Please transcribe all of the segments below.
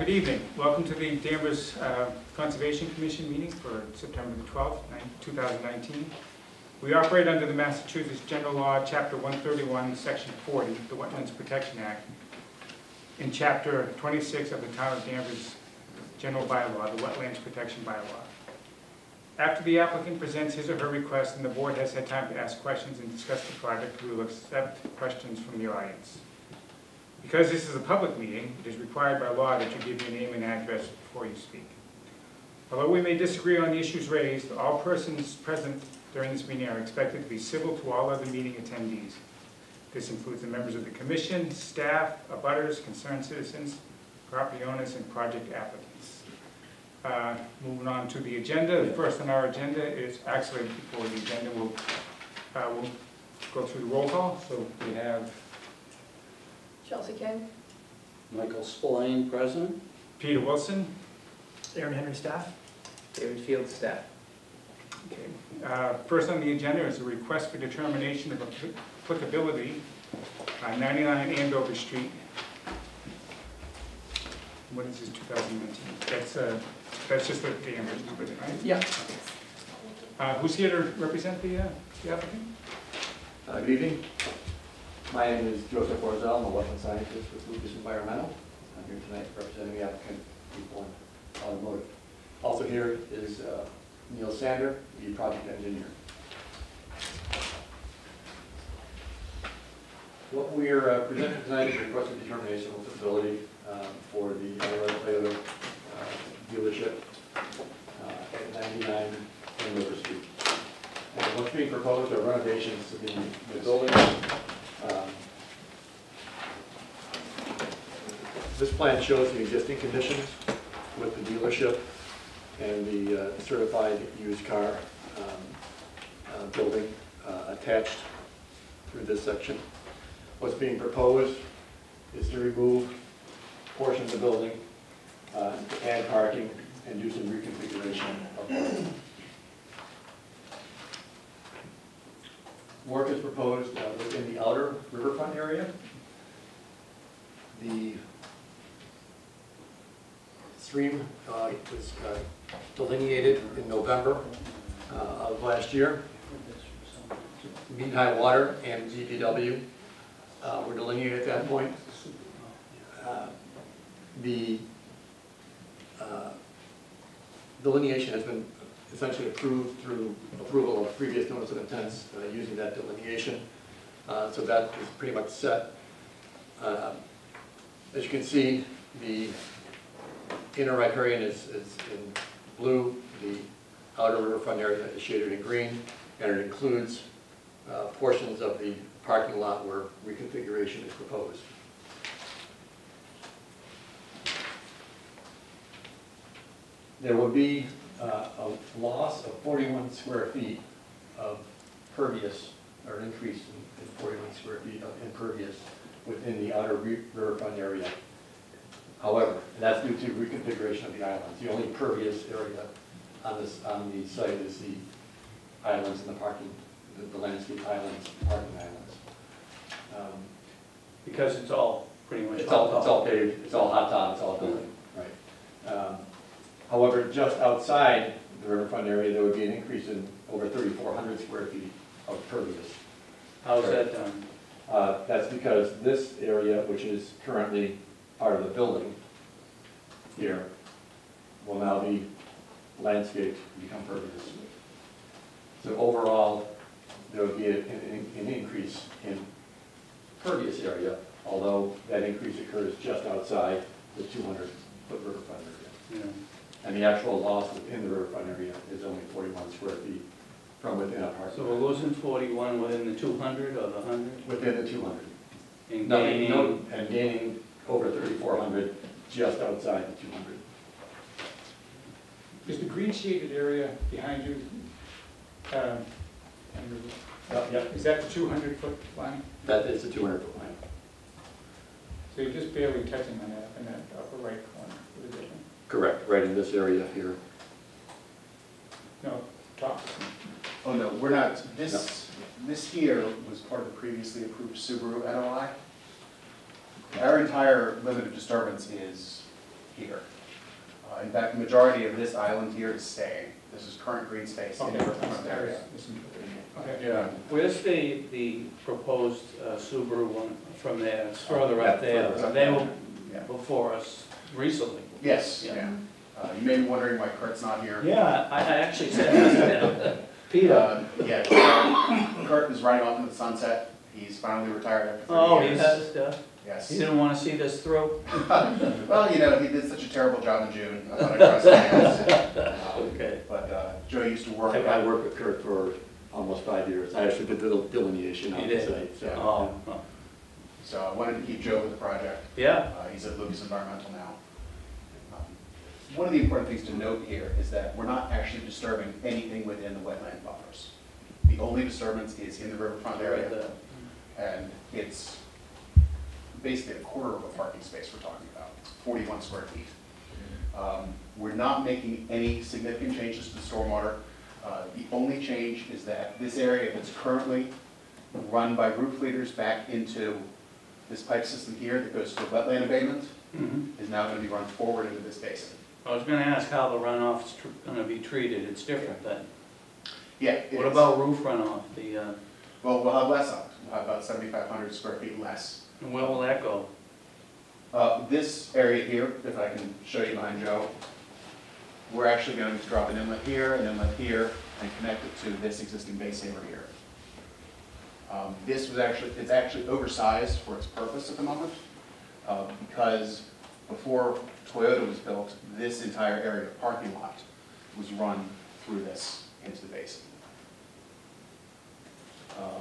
Good evening. Welcome to the Danvers uh, Conservation Commission meeting for September the 12th, 2019. We operate under the Massachusetts General Law, Chapter 131, Section 40, the Wetlands Protection Act, in Chapter 26 of the Town of Danvers General Bylaw, the Wetlands Protection Bylaw. After the applicant presents his or her request and the board has had time to ask questions and discuss the project, we will accept questions from the audience. Because this is a public meeting, it is required by law that you give your name and address before you speak. Although we may disagree on the issues raised, all persons present during this meeting are expected to be civil to all other meeting attendees. This includes the members of the commission, staff, abutters, concerned citizens, property owners, and project applicants. Uh, Moving on to the agenda, the first on our agenda is, actually, before the agenda, we'll, uh, we'll go through the roll call. So we have Chelsea King? Michael Spillane, President. Peter Wilson, Aaron Henry staff. David Field, staff. Okay, uh, First on the agenda is a request for determination of applicability on 99 Andover Street. What is this, 2019? That's, uh, that's just the the number, right? Yeah. Uh, Who's here to represent the uh, the applicant? Uh, Good evening. My name is Joseph Orzel. I'm a wetland scientist with Lucas Environmental. I'm here tonight representing the applicant, People Automotive. Also here is uh, Neil Sander, the project engineer. What we are uh, presenting tonight is a request of determination of applicability um, for the Toyota uh, dealership uh, at 99 Andover Street. And what's being proposed are renovations to the, the building. Um, This plan shows the existing conditions with the dealership and the uh, certified used car um, uh, building uh, attached through this section. What's being proposed is to remove portions of the building, uh, add parking, and do some reconfiguration of parking. Work is proposed uh, within the outer riverfront area. The stream uh, was uh, delineated in November uh, of last year. Mean high water and BVW uh, were delineated at that point. Uh, The delineation has been essentially approved through approval of previous notice of intents uh, using that delineation. Uh, So that is pretty much set. Uh, As you can see, the inner riparian is is in blue, the outer riverfront area is shaded in green, and it includes uh, portions of the parking lot where reconfiguration is proposed. There will be uh, a loss of 41 square feet of pervious, or an increase in in 41 square feet of impervious within the outer riverfront area. However, that's due to reconfiguration of the islands. The only pervious area on this, on the site is the islands and the parking, the- the landscape islands, parking islands. Um, Because it's all pretty much. It's all, it's all paved, it's all hot top, it's all building, right. Um, However, just outside the riverfront area, there would be an increase in over 3,400 square feet of pervious. How's that done? Uh, That's because this area, which is currently part of the building here, will now be landscaped, become pervious. So overall, there would be a- an an increase in pervious area, although that increase occurs just outside the 200-foot riverfront area. Yeah. And the actual loss within the riverfront area is only 41 square feet from within a parking So we're lot. losing forty-one within the two hundred or the hundred? Within the 200. And No, gaining, no, and gaining over 3,400 just outside the 200. Is the green shaded area behind you, uh, Andrew, Yep, yep. is that the 200-foot line? That is the 200-foot line. So you're just barely touching on that, in that upper right corner of the building? Correct, right in this area here. No, top. Oh, no, we're not, this, this here was part of the previously approved Subaru NOI. Our entire limit of disturbance is here. Uh, In fact, the majority of this island here is staying. This is current green space in Okay, the riverfront that's- area. Okay. Yeah. Where's the, the proposed uh, Subaru one from there? It's further up there. Further They were Yeah. before us recently. Yes, Yeah. yeah. Uh, You may be wondering why Kurt's not here. Yeah, I, I actually said that to. Peter. Uh, Yeah, Kurt is riding off into the sunset. He's finally retired after Oh, thirty he years. has, Yes. he didn't want to see this through? Well, you know, he did such a terrible job in June. I thought I'd trust him. Okay. But uh, Joe used to work. I I worked with Kurt for almost five years. I actually did the delineation on the did? site. so, Oh, oh. So I wanted to keep Joe with the project. yeah, Uh, He's at Lucas Environmental now. One of the important things to note here is that we're not actually disturbing anything within the wetland buffers. The only disturbance is in the riverfront area, and it's basically a quarter of a parking space we're talking about, It's 41 square feet. Um, We're not making any significant changes to the stormwater. Uh, The only change is that this area that's currently run by roof leaders back into this pipe system here that goes to the wetland abatement Mhm. is now gonna be run forward into this basin. I was gonna ask how the runoff's tr- gonna be treated, it's different then. Yeah. What about roof runoff, the, uh, Well, we'll have less of it, we'll have about 7,500 square feet less. and where will that go? Uh, This area here, if I can show you behind Joe, we're actually going to drop an inlet here, an inlet here, and connect it to this existing BaySaver here. Um, This was actually, it's actually oversized for its purpose at the moment, uh, because before Toyota was built, this entire area of parking lot was run through this into the basin. Um,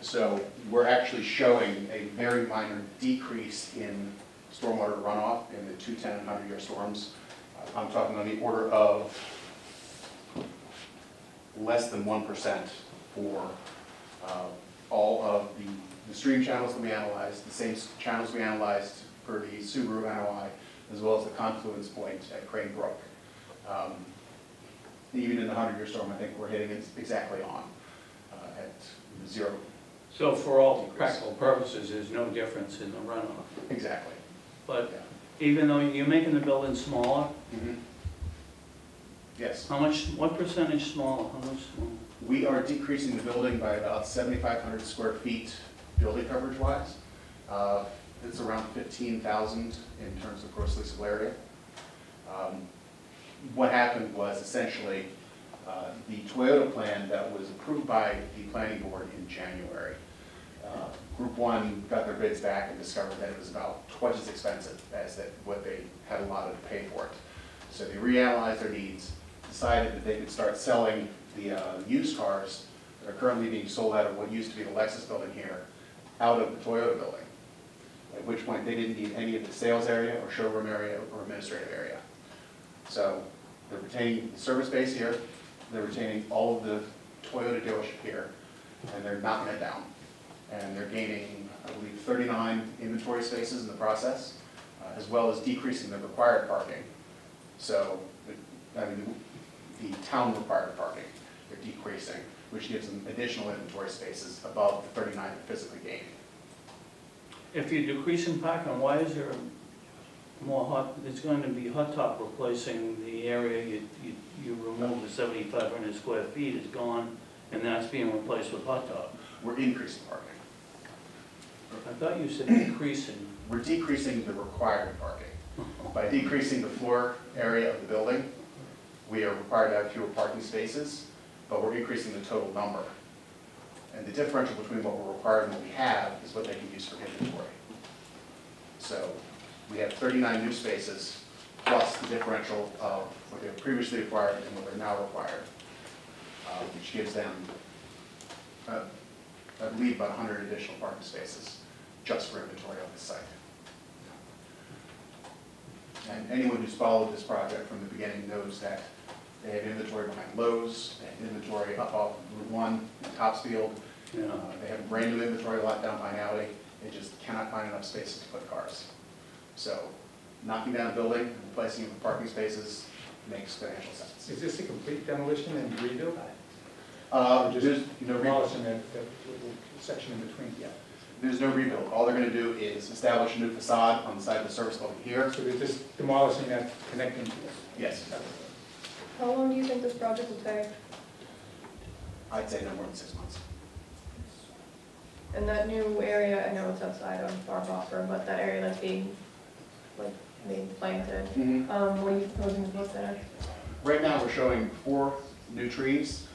So we're actually showing a very minor decrease in stormwater runoff in the 210 and 100-year storms. Uh, I'm talking on the order of less than 1% for uh, all of the the stream channels that we analyzed, the same channels we analyzed for the Subaru NOI, as well as the confluence point at Crane Brook. Um, Even in the 100-year storm, I think we're hitting it exactly on uh, at zero So for all practical purposes, there's no difference in the runoff. Exactly. But Yeah. even though you're making the building smaller, Mhm. Yes, how much, what percentage smaller, how much smaller? we are decreasing the building by about 7,500 square feet building coverage wise. Uh, It's around 15,000 in terms of gross leasable area. Um, What happened was essentially, uh, the Toyota plan that was approved by the planning board in January. uh, Group one got their bids back and discovered that it was about twice as expensive as that, what they had allotted to pay for it. So they reanalyzed their needs, decided that they could start selling the uh, used cars that are currently being sold out of what used to be the Lexus building here, out of the Toyota building. At which point, they didn't need any of the sales area or showroom area or administrative area. So they're retaining the service base here, they're retaining all of the Toyota dealership here, and they're knocking it down. And they're gaining, I believe, 39 inventory spaces in the process, uh, as well as decreasing the required parking. So, I mean, the the town required parking, they're decreasing, which gives them additional inventory spaces above the 39 they're physically gaining. If you're decreasing parking, why is there more hot, it's going to be hot top replacing the area you, you, you remove the seventy-five hundred square feet is gone, and that's being replaced with hot top. We're increasing parking. I thought you said decreasing. We're decreasing the required parking. By decreasing the floor area of the building, we are required to have fewer parking spaces, but we're increasing the total number. And the differential between what we're required and what we have is what they can use for inventory. So we have 39 new spaces, plus the differential of what they previously required and what they're now required, uh, which gives them, uh, I believe, about 100 additional parking spaces just for inventory on this site. And anyone who's followed this project from the beginning knows that they have inventory behind Lowe's, they have inventory up off Route One in Topsfield. Yeah. Uh, They have brand new inventory lot down Pine Alley, they just cannot find enough spaces to put cars. So knocking down a building, and replacing it with parking spaces makes financial sense. Is this a complete demolition and rebuild? Uh, Or just there's, you know, re- demolishing that, that little section in between? Yeah. There's no rebuild. All they're gonna do is establish a new facade on the side of the service building here. So they're just demolishing that connecting piece? Yes, How long do you think this project will take? I'd say no more than six months. And that new area, I know it's outside of Bar Buffer, but that area that's being, like, being planted, um, what are you proposing to put there? Right now, we're showing four new trees,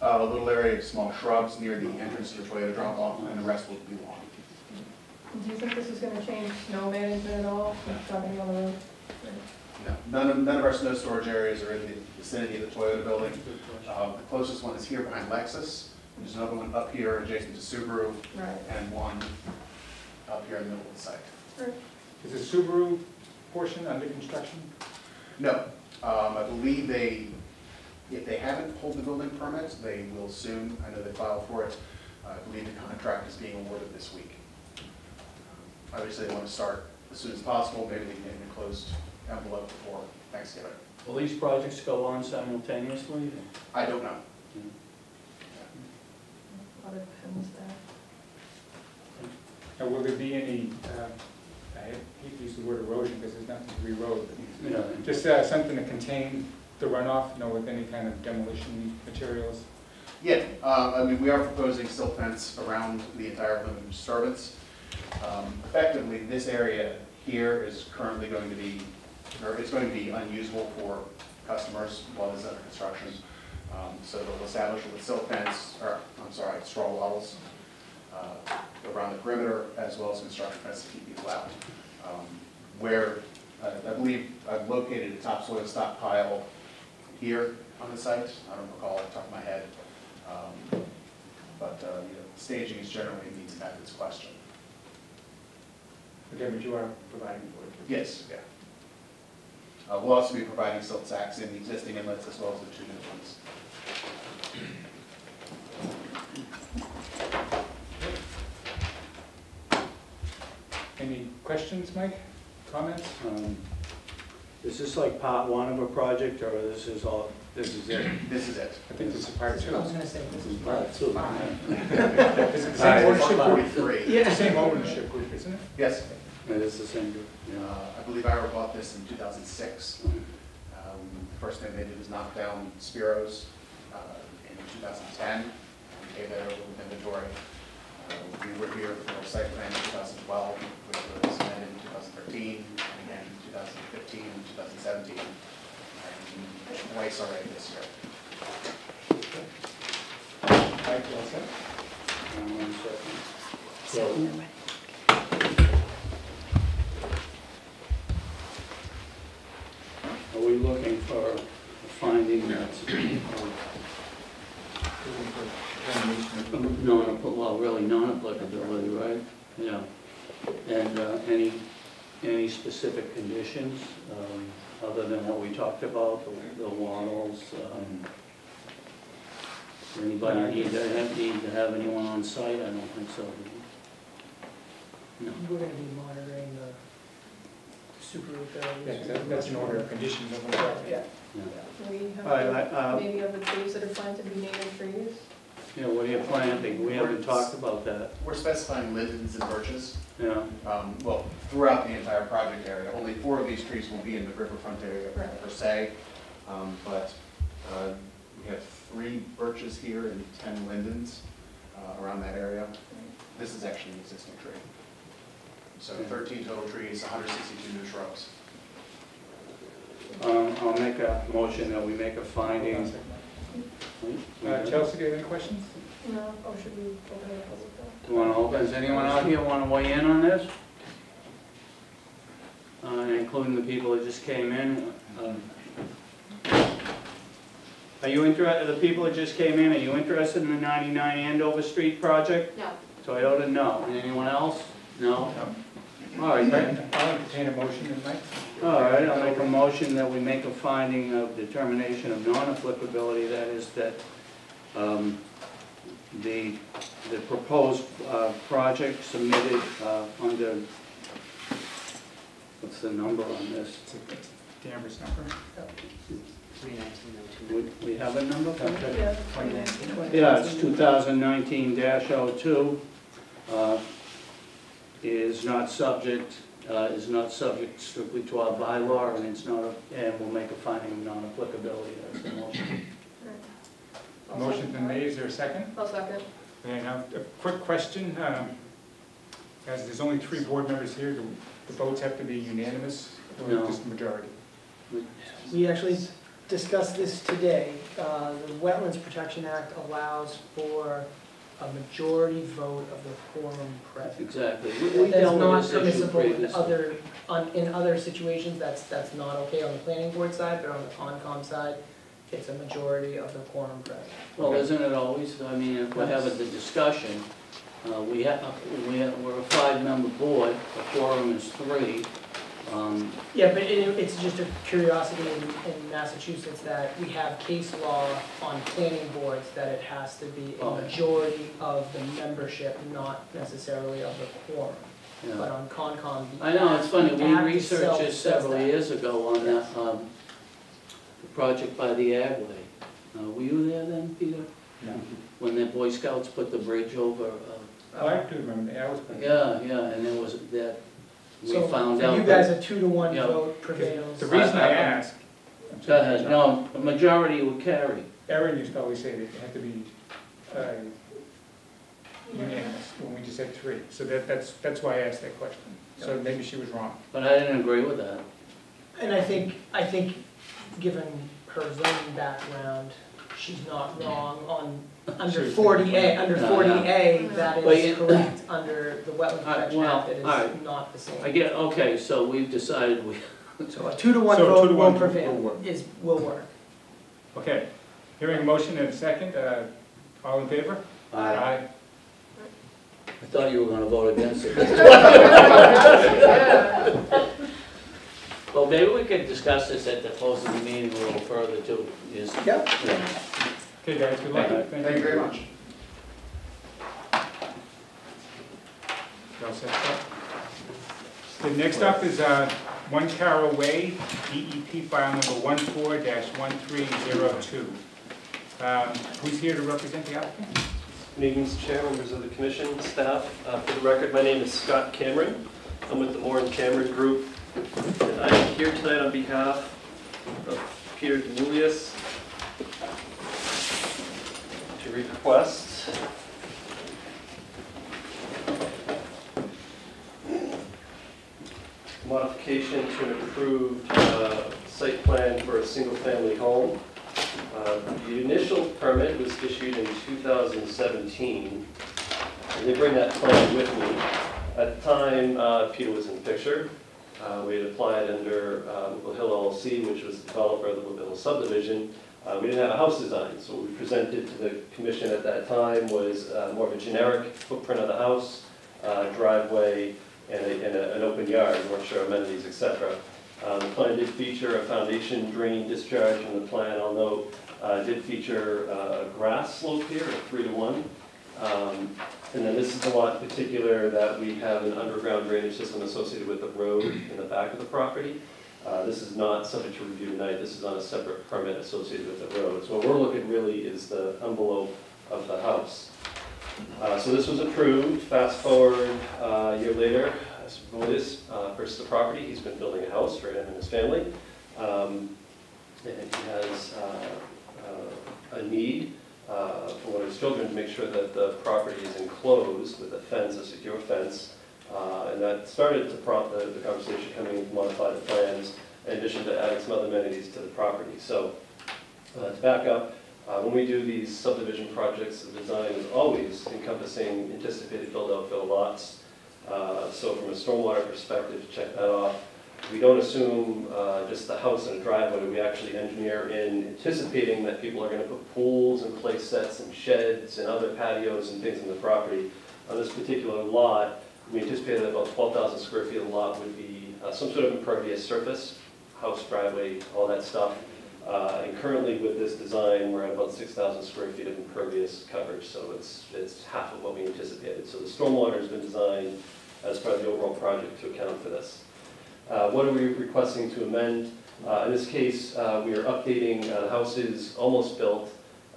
uh, a little area of small shrubs near the entrance to the Toyota drop-off, and the rest will be lawn. Do you think this is gonna change snow management at all, dumping on the road? No, None of, none of our snow storage areas are in the vicinity of the Toyota building. Uh, The closest one is here behind Lexus. There's another one up here adjacent to Subaru, Right. and one up here in the middle of the site. Is the Subaru portion under construction? No, um, I believe they, if they haven't pulled the building permit, they will soon. I know they filed for it. I believe the contract is being awarded this week. Obviously, they want to start as soon as possible, maybe they can get in a closed envelope before Thanksgiving. Will these projects go on simultaneously? I don't know. A lot of pins there. And will there be any, uh, I hate to use the word erosion because there's nothing to erode, but Yeah. just uh, something to contain the runoff, you know, with any kind of demolition materials? Yeah, uh, I mean, we are proposing silt fence around the entire limit of disturbance. Um, Effectively, this area here is currently going to be, or it's going to be unusable for customers while it's under construction. Um, So they'll establish it with silt fence, or, I'm sorry, straw walls uh, around the perimeter, as well as construction fence to keep people out. Um, Where, uh, I believe I've located a topsoil stockpile here on the site, I don't recall off the top of my head. Um, But, uh, you know, staging is generally meets that this question. Again, but you are providing for it? Yes, yeah. Uh, We'll also be providing silt sacks in the existing inlets as well as the two new ones. Any questions, Mike? Comments? Um, Is this like part one of a project, or this is all, this is it? This is it. I think this is part two. I was gonna say, this is Part part two. five. Is it the same ownership group? three. It's the same ownership group, isn't it? Yes, It is the same group, yeah. uh, I believe Ira bought this in 2006. Um, First thing they did was knock down Spiro's in 2010, We gave that over with inventory. Uh, We were here for site plan in 2012, which was amended in 2013, and again in 2015 and 2017, and twice already this year. Mike, you all set? One second. So, Are we looking for a finding that's, Looking for no, well, really non-applicability, right? Yeah. And uh, any, any specific conditions, um, other than what we talked about, the- the wattles? um, Anybody need to have, need to have anyone on site? I don't think so. No. We're gonna be monitoring the super. Yeah, 'cause that- that's an order of conditions of the project. Yeah. Yeah. We All right, have, I- uh, maybe of the trees that are planted to be native trees? Yeah, what are you planting? We haven't talked about that. We're specifying lindens and birches, Yeah, um, well, throughout the entire project area. Only four of these trees will be in the riverfront area per se, um, but uh, we have three birches here and 10 lindens uh, around that area. This is actually an existing tree. So 13 total trees, 162 new shrubs. um, I'll make a motion that we make a Hold on a finding. Second, Mike. Uh, Chelsea, do you have any questions? No, or should we open it up? You wanna open, does anyone out here wanna weigh in on this? Uh, including the people that just came in. um, Are you interested, the people that just came in, are you interested in the ninety-nine Andover Street project? No. Toyota, no. Anyone else? No? All right, then. I'll entertain a motion, then, Mike. All right, I'll make a motion that we make a finding of determination of non-applicability, that is that um, the, the proposed uh, project submitted uh, under, what's the number on this? It's a- it's a Danvers number. We we have a number for? Yeah, Twenty nineteen. Yeah, it's 2019-02. uh, is not subject, uh, is not subject strictly to our bylaw, and it's not, a- and we'll make a finding of non-applicability, that's the motion. I'll Motion's been made, is there a second? I'll second. And now, a quick question, um, as there's only three board members here, do the votes have to be unanimous or No. just majority? We actually discussed this today. Uh, The Wetlands Protection Act allows for a majority vote of the quorum present. Exactly. We- we That's dealt with not this issue permissible in previously. other, on, in other situations, that's, that's not okay on the planning board side, but on the Concom side, it's a majority of the quorum present. Well, isn't it always, I mean, if we're having the discussion, uh, we have, we have, we're a five-member board, the quorum is three. Um, Yeah, but it, it's just a curiosity in, in Massachusetts that we have case law on planning boards that it has to be a majority of the membership, not necessarily of the quorum. yeah. But on Concom, the I know, it's funny, we act researched this several that. years ago on that, um, the project by the Agway. Uh, were you there then, Peter? No. When the Boy Scouts put the bridge over, uh, Oh, I do remember, I was. yeah, yeah, and there was that, we So found out. you guys, a two to one Yeah. vote prevails. The reason I I- I- ask. Go ahead, no, a majority would carry. Erin used to always say that it had to be uh, unanimous, when we just had three. So that, that's, that's why I asked that question. So maybe she was wrong. But I didn't agree with that. And I think, I think, given her zoning background, she's not wrong on, under forty A, under No, forty A, that But is correct. Under the Wetland Alright, Protection well, Act, it alright. not the same. I get, okay, so we've decided we, So a two to one So a two vote to will one will prevail, work. is, will work. Okay, hearing a motion and a second, uh, all in favor? I thought you were gonna vote against it. Well, maybe we could discuss this at the close of the meeting a little further too, is. Yep. Yeah. Okay, guys, good luck. Thank you very much. You all set, sir? The next up is uh, One Carroll Way, DEP file number 14-1302. Um, Who's here to represent the applicant? Good evening, Mr. Chair, members of the commission, staff. Uh, For the record, my name is Scott Cameron. I'm with the Morin-Cameron Group. And I am here tonight on behalf of Peter Demulius to request modification to an approved uh, site plan for a single-family home. Uh, The initial permit was issued in 2017, and they bring that plan with me. At the time, uh, Peter was in the picture. Uh, We had applied under uh, Hill LLC, which was the developer of the Whipple Hill subdivision. Uh, We didn't have a house design, so what we presented to the commission at that time was uh, more of a generic footprint of the house, uh, driveway, and a- and a- an open yard, We weren't sure amenities, etc. Um, The plan did feature a foundation drain discharge on the plan, I'll note, uh, did feature uh, a grass slope here, a three to one. Um, And then this is the lot in particular that we have an underground drainage system associated with the road in the back of the property. Uh, This is not subject to review tonight, this is on a separate permit associated with the road. So what we're looking really is the envelope of the house. Uh, So this was approved, fast forward uh, a year later, as Votis uh, purchased the property, he's been building a house for him and his family. Um, And he has uh, uh, a need for one of his children to make sure that the property is enclosed with a fence, a secure fence. Uh, And that started to prompt the the conversation coming to modify the plans, in addition to adding some other amenities to the property. So uh, to back up, uh, when we do these subdivision projects, the design is always encompassing anticipated build-out fill lots. Uh, So from a stormwater perspective, to check that off. We don't assume uh, just the house and a driveway, we actually engineer in anticipating that people are gonna put pools and play sets and sheds and other patios and things on the property. On this particular lot, we anticipated that about twelve thousand square feet of lot would be uh, some sort of impervious surface, house, driveway, all that stuff. Uh, And currently with this design, we're at about six thousand square feet of impervious coverage, so it's, it's half of what we anticipated. So the stormwater has been designed as part of the overall project to account for this. Uh, What are we requesting to amend? Uh, In this case, uh, we are updating, uh, the house is almost built.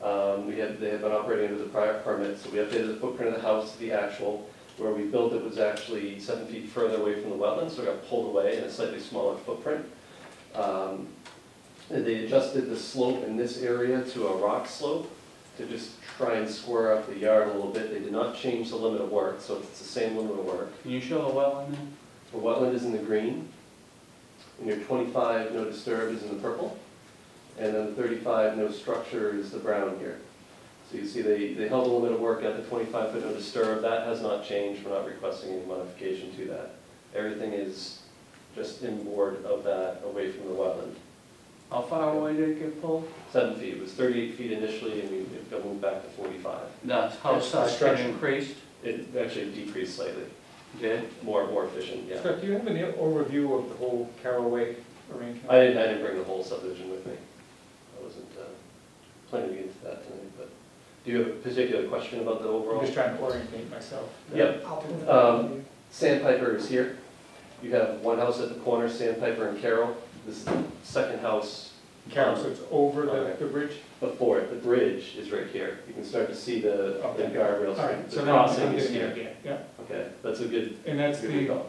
Um, We have, they have been operating under the prior permit, so we updated the footprint of the house to the actual. Where we built it was actually seven feet further away from the wetland, so it got pulled away in a slightly smaller footprint. Um, and They adjusted the slope in this area to a rock slope to just try and square up the yard a little bit. They did not change the limit of work, so it's the same limit of work. Can you show the well in there? The wetland is in the green, and your twenty-five no disturb is in the purple, and then the thirty-five no structure is the brown here. So you see, they, they held the limit of work at the twenty-five foot no disturb, that has not changed, we're not requesting any modification to that. Everything is just inboard of that, away from the wetland. How far away did it get pulled? Seven feet, it was thirty-eight feet initially, and we, it got moved back to forty-five. The house size got Construction. increased, It actually decreased slightly, did? more, more efficient, yeah. Scott, do you have an overview of the whole Carroll Way arrangement? I didn't, I didn't bring the whole subdivision with me. I wasn't uh, planning to get into that tonight, but do you have a particular question about the overall? I'm just trying to orientate myself. Yep, I'll pull it Um. Sandpiper is here. You have one house at the corner, Sandpiper and Carroll. This is the second house Carroll, so it's over the, Okay. the bridge? before it. The bridge is right here. You can start to see the the Okay. guardrails. All right, The so now I'm crossing is getting here. idea, yeah. Okay, that's a good, And that's good the, recall.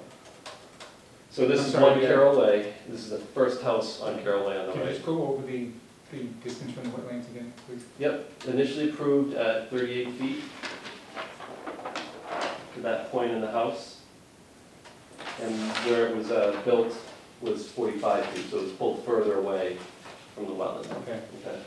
So this I'm is sorry, one yeah. Carroll Way. This is the first house on Carroll Way on the can you right. just go over the, the distance from the wetlands again, please? Yep, initially approved at 38 feet to that point in the house. And where it was uh, built was 45 feet, so it was pulled further away from the wetland. Okay. Okay.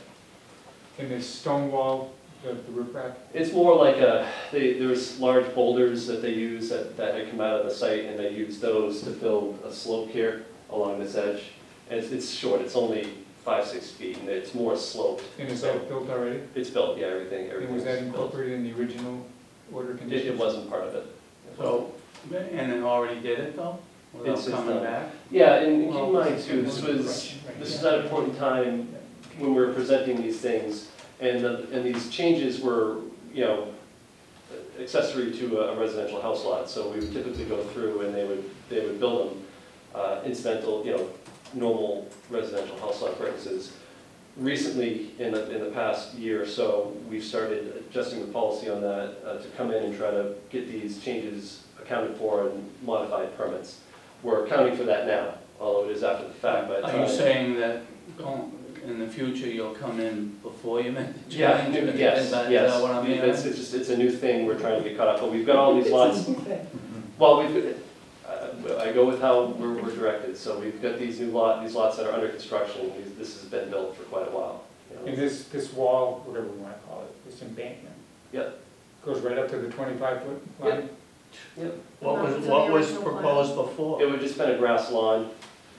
And this stone wall, the, the roof rack? It's more like a, they, there was large boulders that they use that, that had come out of the site, and they used those to build a slope here along this edge. And it's, it's short, it's only five, six feet, and it's more sloped. And is that built already? It's built, yeah, everything, And everything's was that built. incorporated in the original order It, conditions? it wasn't part of it. So, and it already did it though, without It's just coming done. back? Yeah, and keep in mind too, this was, this is at a point in time when we were presenting these things, and, the- and these changes were, you know, accessory to a residential house lot, so we would typically go through and they would, they would build them uh, incidental, you know, normal residential house lot purposes. Recently, in the, in the past year or so, we've started adjusting the policy on that uh, to come in and try to get these changes accounted for and modified permits. We're accounting for that now, although it is after the fact by the. Are you saying that in the future you'll come in before you make the Yeah, change? new- Is yes, that- Is yes. that what I'm hearing? It's, it's just, it's a new thing, we're trying to get caught up, but we've got all these It's a lots, new thing. well, we've, uh, I go with how we're, we're directed, so we've got these new lot, these lots that are under construction, These- this has been built for quite a while. you know. And this, this wall, whatever we want to call it, this embankment? Yep. Goes right up to the twenty-five foot line? Yep. What was, what was proposed before? It would just been a grass lawn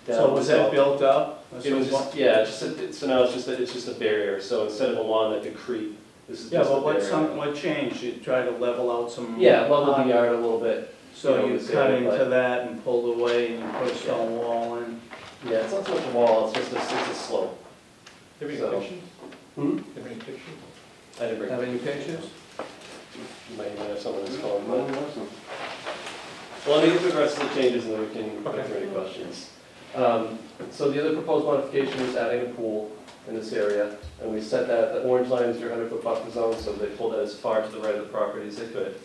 down. So was that built up? It was just, yeah, just, a- so now it's just, a- it's just a barrier, so instead of a lawn that could creep, this is Yeah, just a but what barrier. some, what changed? You tried to level out some. Yeah, level the yard a little bit, So you know, you this cut into that and pulled away and you put a stone wall in? yeah, it's not so much a wall, it's just a, it's a slope. Do you have So- any pictures? Hmm? Do you have any pictures? I didn't bring. Have any pictures? You might even have someone that's calling, but. Well, let me get the rest of the changes and then we can go Okay. through any questions. Um, So the other proposed modification is adding a pool in this area, and we set that, the orange line is your hundred foot buffer zone, so they pulled that as far to the right of the property as they could.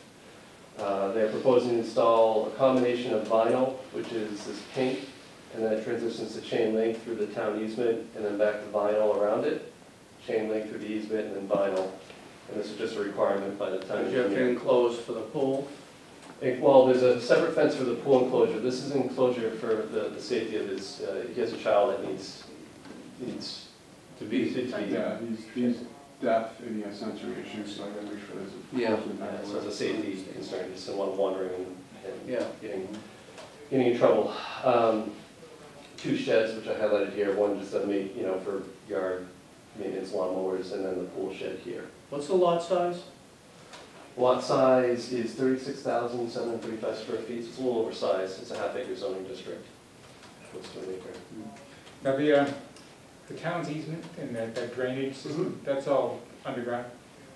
Uh, They're proposing to install a combination of vinyl, which is this pink, and then it transitions to chain link through the town easement, and then back to vinyl around it. Chain link through the easement and then vinyl, and this is just a requirement by the town Did you have to engineer. enclose for the pool? Eh, Well, there's a separate fence for the pool enclosure. This is enclosure for the, the safety of his, uh, he has a child that needs, needs to be, to be. Yeah, he's, he's deaf and he has sensory issues, so I gotta make sure there's a. Yeah. Yeah, So it's a safety concern, just someone wandering and, and Yeah. getting, getting in trouble. Um, Two sheds, which I highlighted here, one just to make, you know, for yard maintenance lawnmowers, and then the pool shed here. What's the lot size? Lot size is thirty-six thousand, seven hundred thirty-five square feet, so it's a little oversized, it's a half acre zoning district. Close to an acre. Now, the, uh, the town's easement and that that drainage system, mm-hmm. that's all underground?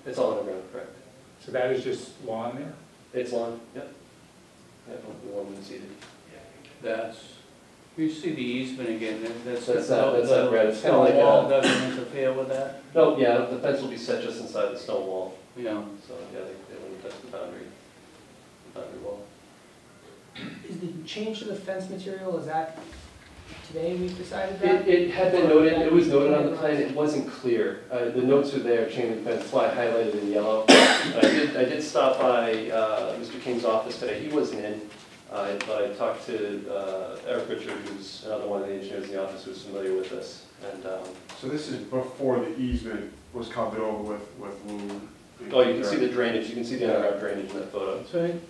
It's all underground, correct? So that is just lawn there? It's lawn, yep. Yep, the one that's seated. That's, you see the easement again, that- that's. That's that- that's the- that red. It's the kinda like wall a- doesn't interfere with that? No, yeah, the fence will be set just inside the stone wall, Yeah. so, yeah, they, they wouldn't touch the boundary. boundary wall. Is the change to the fence material, is that today we've decided that? It, it had been noted, it was noted on the plan, it wasn't clear. Uh, the notes are there, chain link fence, that's why highlighted in yellow. I did, I did stop by, uh, Mr. King's office today, he wasn't in. Uh, but I talked to, uh, Eric Richard, who's another one of the engineers in the office who's familiar with this. And, um, So this is before the easement was covered over with, with Lou? oh, you can see the drainage, you can see the underground drainage in that photo. That's right.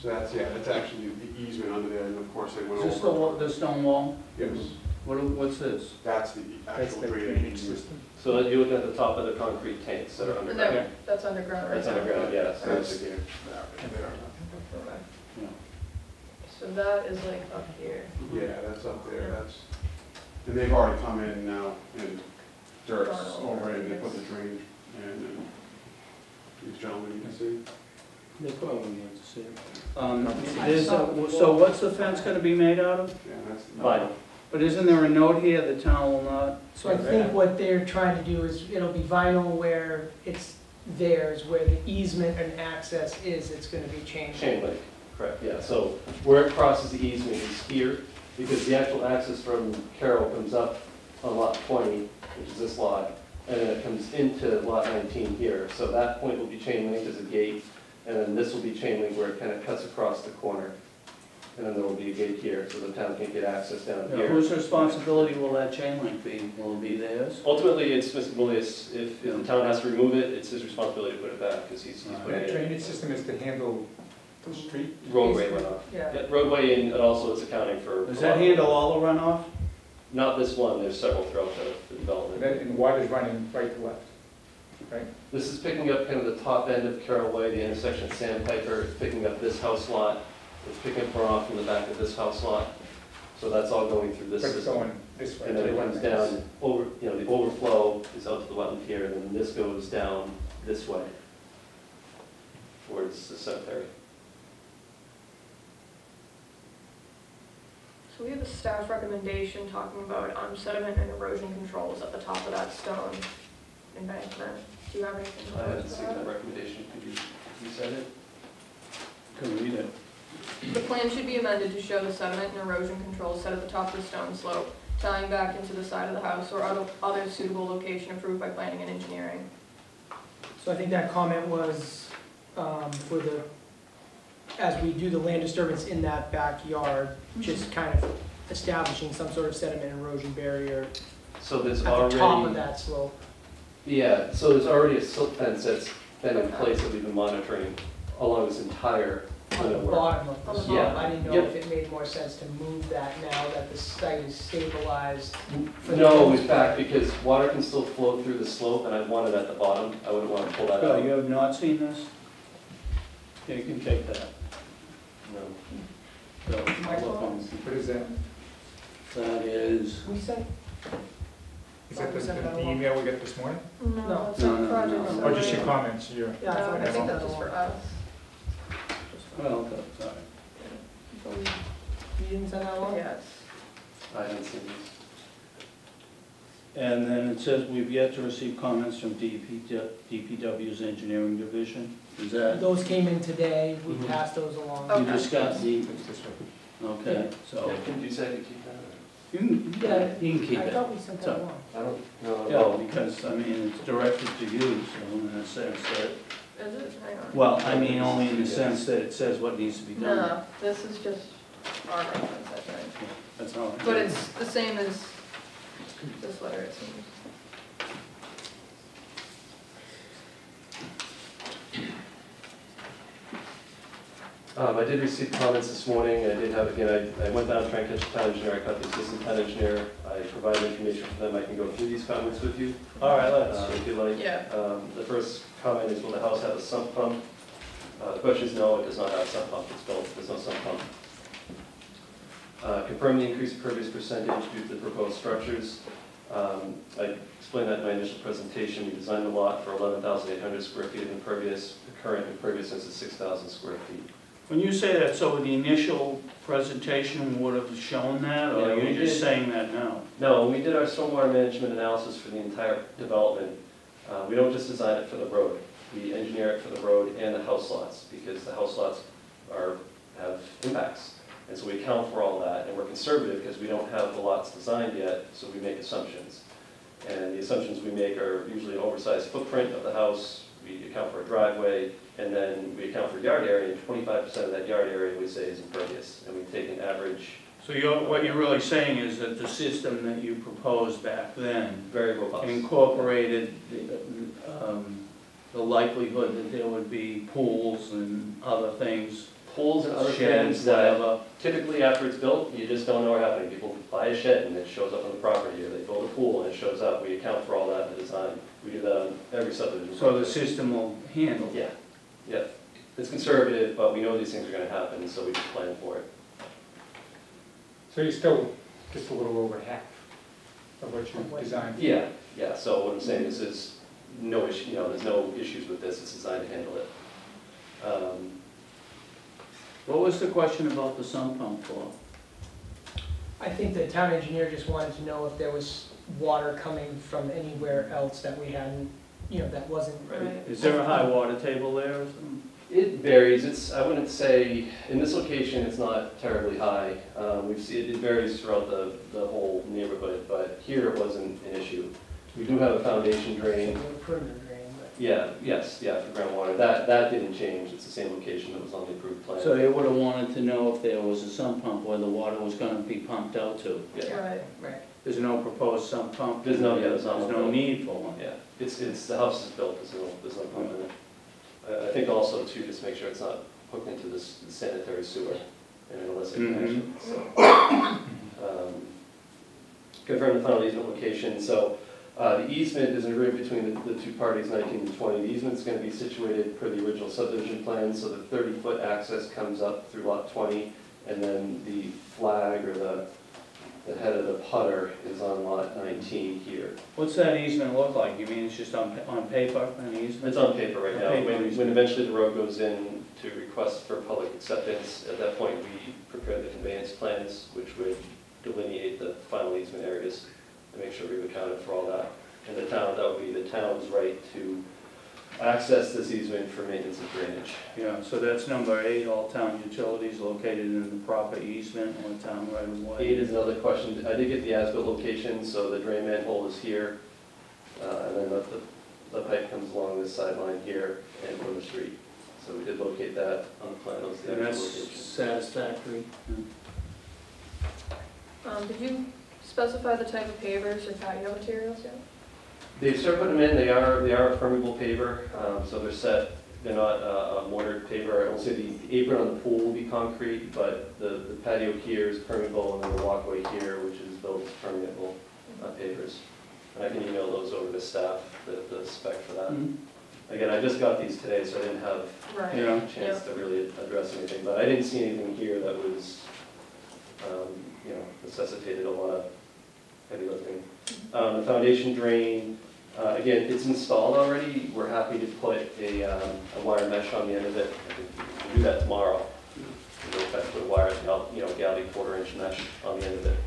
So that's, yeah, that's actually the easement under there, and of course they went Is this the wall, over. the stone wall? Yes, What, what's this? that's the That's actual the drainage drainage easement. system. So that you look at the top of the concrete tanks that are And underground. that, that's underground, right? That's underground, yes. So that's again, Okay. Yeah. So that is like up here. yeah, that's up there, that's, and they've already come in now, and dirt's Gone over, over, and they put yes. the drainage in, and these gentlemen, you can see. They probably need to see it. Um, there's a, so what's the fence gonna be made out of? Yeah, that's. Vinyl. But isn't there a note here, the town will not? So I think what they're trying to do is, it'll be vinyl where it's theirs, where the easement and access is, it's gonna be changed. Chain link, correct, yeah. So where it crosses the easement is here, because the actual access from Carroll comes up on lot 20, which is this lot, and then it comes into lot 19 here. So that point will be chain linked as a gate, and then this will be chain link where it kind of cuts across the corner. And then there will be a gate here, so the town can get access down Yeah, here. Whose responsibility will that chain link be? Will it be theirs? Ultimately, it's Mr. Milius, if if the town has to remove it, it's his responsibility to put it back, because he's he's putting That it in. drainage system is to handle the street? Roadway runoff. Yeah. Yeah, roadway and and also it's accounting for. Does that handle all the runoff? Not this one, there's several throughout the the And development. then, and water's running right to left, right? This is picking up kind of the top end of Carroll Way, the intersection of Sandpiper, it's picking up this house lot, it's picking up runoff from the back of this house lot. So that's all going through this But it's system. going this way. And then to it the comes wetlands. down, over, you know, the overflow is out to the wetland here, and then this goes down this way towards the cemetery. So we have a staff recommendation talking about um, sediment and erosion controls at the top of that stone embankment. Do you have anything I haven't seen that that? recommendation, could you, you said it? Can read it. The plan should be amended to show the sediment and erosion control set at the top of the stone slope, tying back into the side of the house or other, other suitable location approved by planning and engineering. So I think that comment was, um, for the, as we do the land disturbance in that backyard, just kind of establishing some sort of sediment erosion barrier So there's at the already. top of that slope. Yeah, so there's already a silt fence that's been in place that we've been monitoring along this entire On the bottom of the On the slope, bottom. I didn't know Yep. if it made more sense to move that now that the site is stabilized. for the No, most in fact, part. because water can still flow through the slope and I want it at the bottom, I wouldn't want to pull that Bill, you have not seen this? Yeah, you can take that. No. Bill, look on- What is that? That is, We sent, Is that the, the email we got this morning? No. it's No, a no, project no. Or just your comments, your? yeah, I thought I I think that's just for us. well, that's all right. So we- You didn't send that along? Yes. I haven't seen this. And then it says we've yet to receive comments from DP, DPW's engineering division. Is that, Those came in today, we Mhm. passed those along. you Okay. discussed the, It's this way. okay, so, Can you say to keep that? You can, Yeah, you can keep I it. thought we sent So- along. I don't, no, Yeah, no. because, I mean, it's directed to you, so in a sense that, Is it? Hang on. well, I mean, only in the sense that it says what needs to be done. No, this is just our reference, I think. That's all. right. But it's the same as this letter, it seems. Um, I did receive comments this morning, I did have, again, I, I went down to try and catch the town engineer, I caught the assistant town engineer, I provided information for them, I can go through these comments with you, All right, uh, let's, if you like. Yeah. Um, The first comment is, will the house have a sump pump? Uh, The question is, no, it does not have a sump pump, it's built, there's no sump pump. Uh, Confirm the increased impervious percentage due to the proposed structures. Um, I explained that in my initial presentation, we designed the lot for 11,800 square feet of impervious, the current imperviousness is 6,000 square feet. When you say that, so the initial presentation would have shown that, or Yeah, we you're just did. saying that now? No, when we did our stormwater management analysis for the entire development, uh, we don't just design it for the road. we engineer it for the road and the house lots, because the house lots are, have impacts. And so we account for all that, and we're conservative because we don't have the lots designed yet, so we make assumptions. And the assumptions we make are usually an oversized footprint of the house, we account for a driveway, and then we account for yard area, and twenty-five percent of that yard area we say is impervious. And we take an average, So you're, what you're really saying is that the system that you proposed back then very robust. incorporated the, um, the likelihood that there would be pools and other things, Pools and other sheds, things that whatever. typically after it's built, you just don't know what happening. People buy a shed and it shows up on the property, or they build a pool and it shows up. We account for all that in the design. We do that on every subdivision. So the project. system will handle. Yeah, yeah. It's conservative, but we know these things are gonna happen, so we just plan for it. So you're still just a little over half of what you designed? Yeah, yeah, so what I'm saying is, is no issue, you know, there's no issues with this, it's designed to handle it. Um, What was the question about the sump pump for? I think the town engineer just wanted to know if there was water coming from anywhere else that we hadn't, you know, that wasn't. Right. Is there a high water table there or something? It varies, it's, I wouldn't say, in this location, it's not terribly high. Um, we've seen, it varies throughout the, the whole neighborhood, but here it wasn't an issue. We do have a foundation drain, Perimeter drain, but. Yeah, yes, yeah, for groundwater, that, that didn't change, it's the same location that was on the approved plan. So they would have wanted to know if there was a sump pump where the water was gonna be pumped out to. Yeah, Right, Right. There's no proposed sump pump? There's no- yeah, there's not There's one. no need for one? yeah, it's, it's, the house is built, there's no, there's no pump in it. I, I think also too, just make sure it's not hooked into this sanitary sewer in an illicit Mhm. connection, so. Um, Confirm the final easement location, so, uh, the easement is an agreement between the, the two parties, nineteen and twenty. The easement's gonna be situated per the original subdivision plan, so the thirty-foot access comes up through lot twenty, and then the flag or the, the head of the putter is on lot nineteen here. What's that easement look like? You mean it's just on, on paper, an easement? It's on paper right now. Paper When, when eventually the road goes in to request for public acceptance, at that point, we prepare the conveyance plans, which would delineate the final easement areas to make sure we've accounted for all that. And the town, that would be the town's right to access this easement for maintenance and drainage. Yeah, so that's number eight, all town utilities located in the proper easement or town right of way. Eight is another question. I did get the as-built location, so the drain manhole is here. Uh, and then the, the- the pipe comes along this sideline here and from the street. So we did locate that on the plan, those are the And actual that's locations. satisfactory? um, did you specify the type of pavers or patio materials yet? They start putting them in, they are, they are a permeable paver, um, so they're set, they're not uh, a mortared paver. I will say the apron on the pool will be concrete, but the the patio here is permeable, and then the walkway here, which is built as permeable uh, pavers. And I can email those over to staff, the, the spec for that. Hmm? Again, I just got these today, so I didn't have Right. Yeah. a chance to really address anything, but I didn't see anything here that was, um, you know, necessitated a lot of heavy lifting. Um, the foundation drain, uh, again, it's installed already, we're happy to put a, um, a wire mesh on the end of it, I think we can do that tomorrow. We'll in fact put a wire, you know, galley quarter inch mesh on the end of it.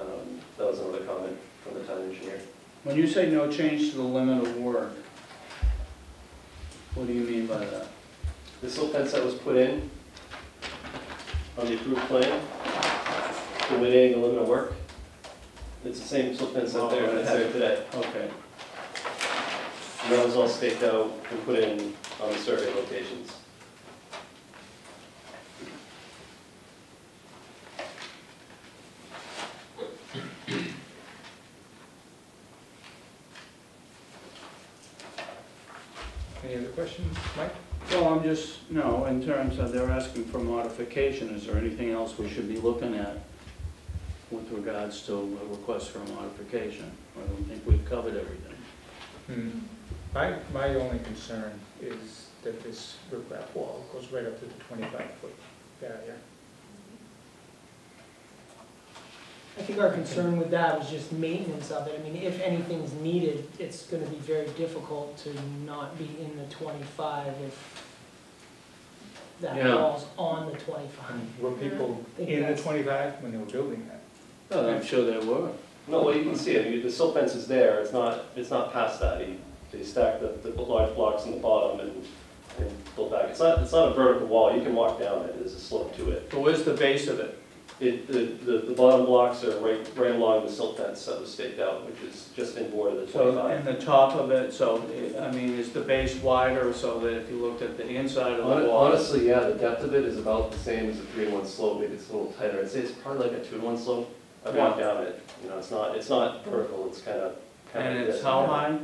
Um, that was another comment from the town engineer. When you say no change to the limit of work, what do you mean by that? This silt fence that was put in on the approved plan, delineating the limit of work, it's the same silt fence out there that I have today. Okay, And that was all staked out and put in on the survey locations. Any other questions, Mike? well, I'm just, no, in terms of, they're asking for modification, is there anything else we should be looking at with regards to a request for a modification? I don't think we've covered everything. Hmm. My, my only concern is that this riprap wall goes right up to the twenty-five foot barrier. I think our concern with that was just maintenance of it. I mean, if anything's needed, it's gonna be very difficult to not be in the twenty-five if that Yeah. wall's on the twenty-five. And Were people Think in the twenty-five when they were building that? Well, I'm sure there were. No, well, you can see, I mean, the silt fence is there, it's not, it's not past that. He- They stack the, the large blocks in the bottom and, and build back. it's not, it's not a vertical wall, you can walk down it, there's a slope to it. So where's the base of it? It, the, the, the bottom blocks are right, right along the silt fence that was staked out, which is just in board of the So, twenty-five. and the top of it, so, I mean, is the base wider so that if you looked at the inside of the Hon- wall? Honestly, yeah, the depth of it is about the same as a three to one slope, maybe it's a little tighter, I'd say it's probably like a two to one slope. I've walked down it, you know, it's not, it's not vertical, it's kinda, kinda. And like it's this. how high?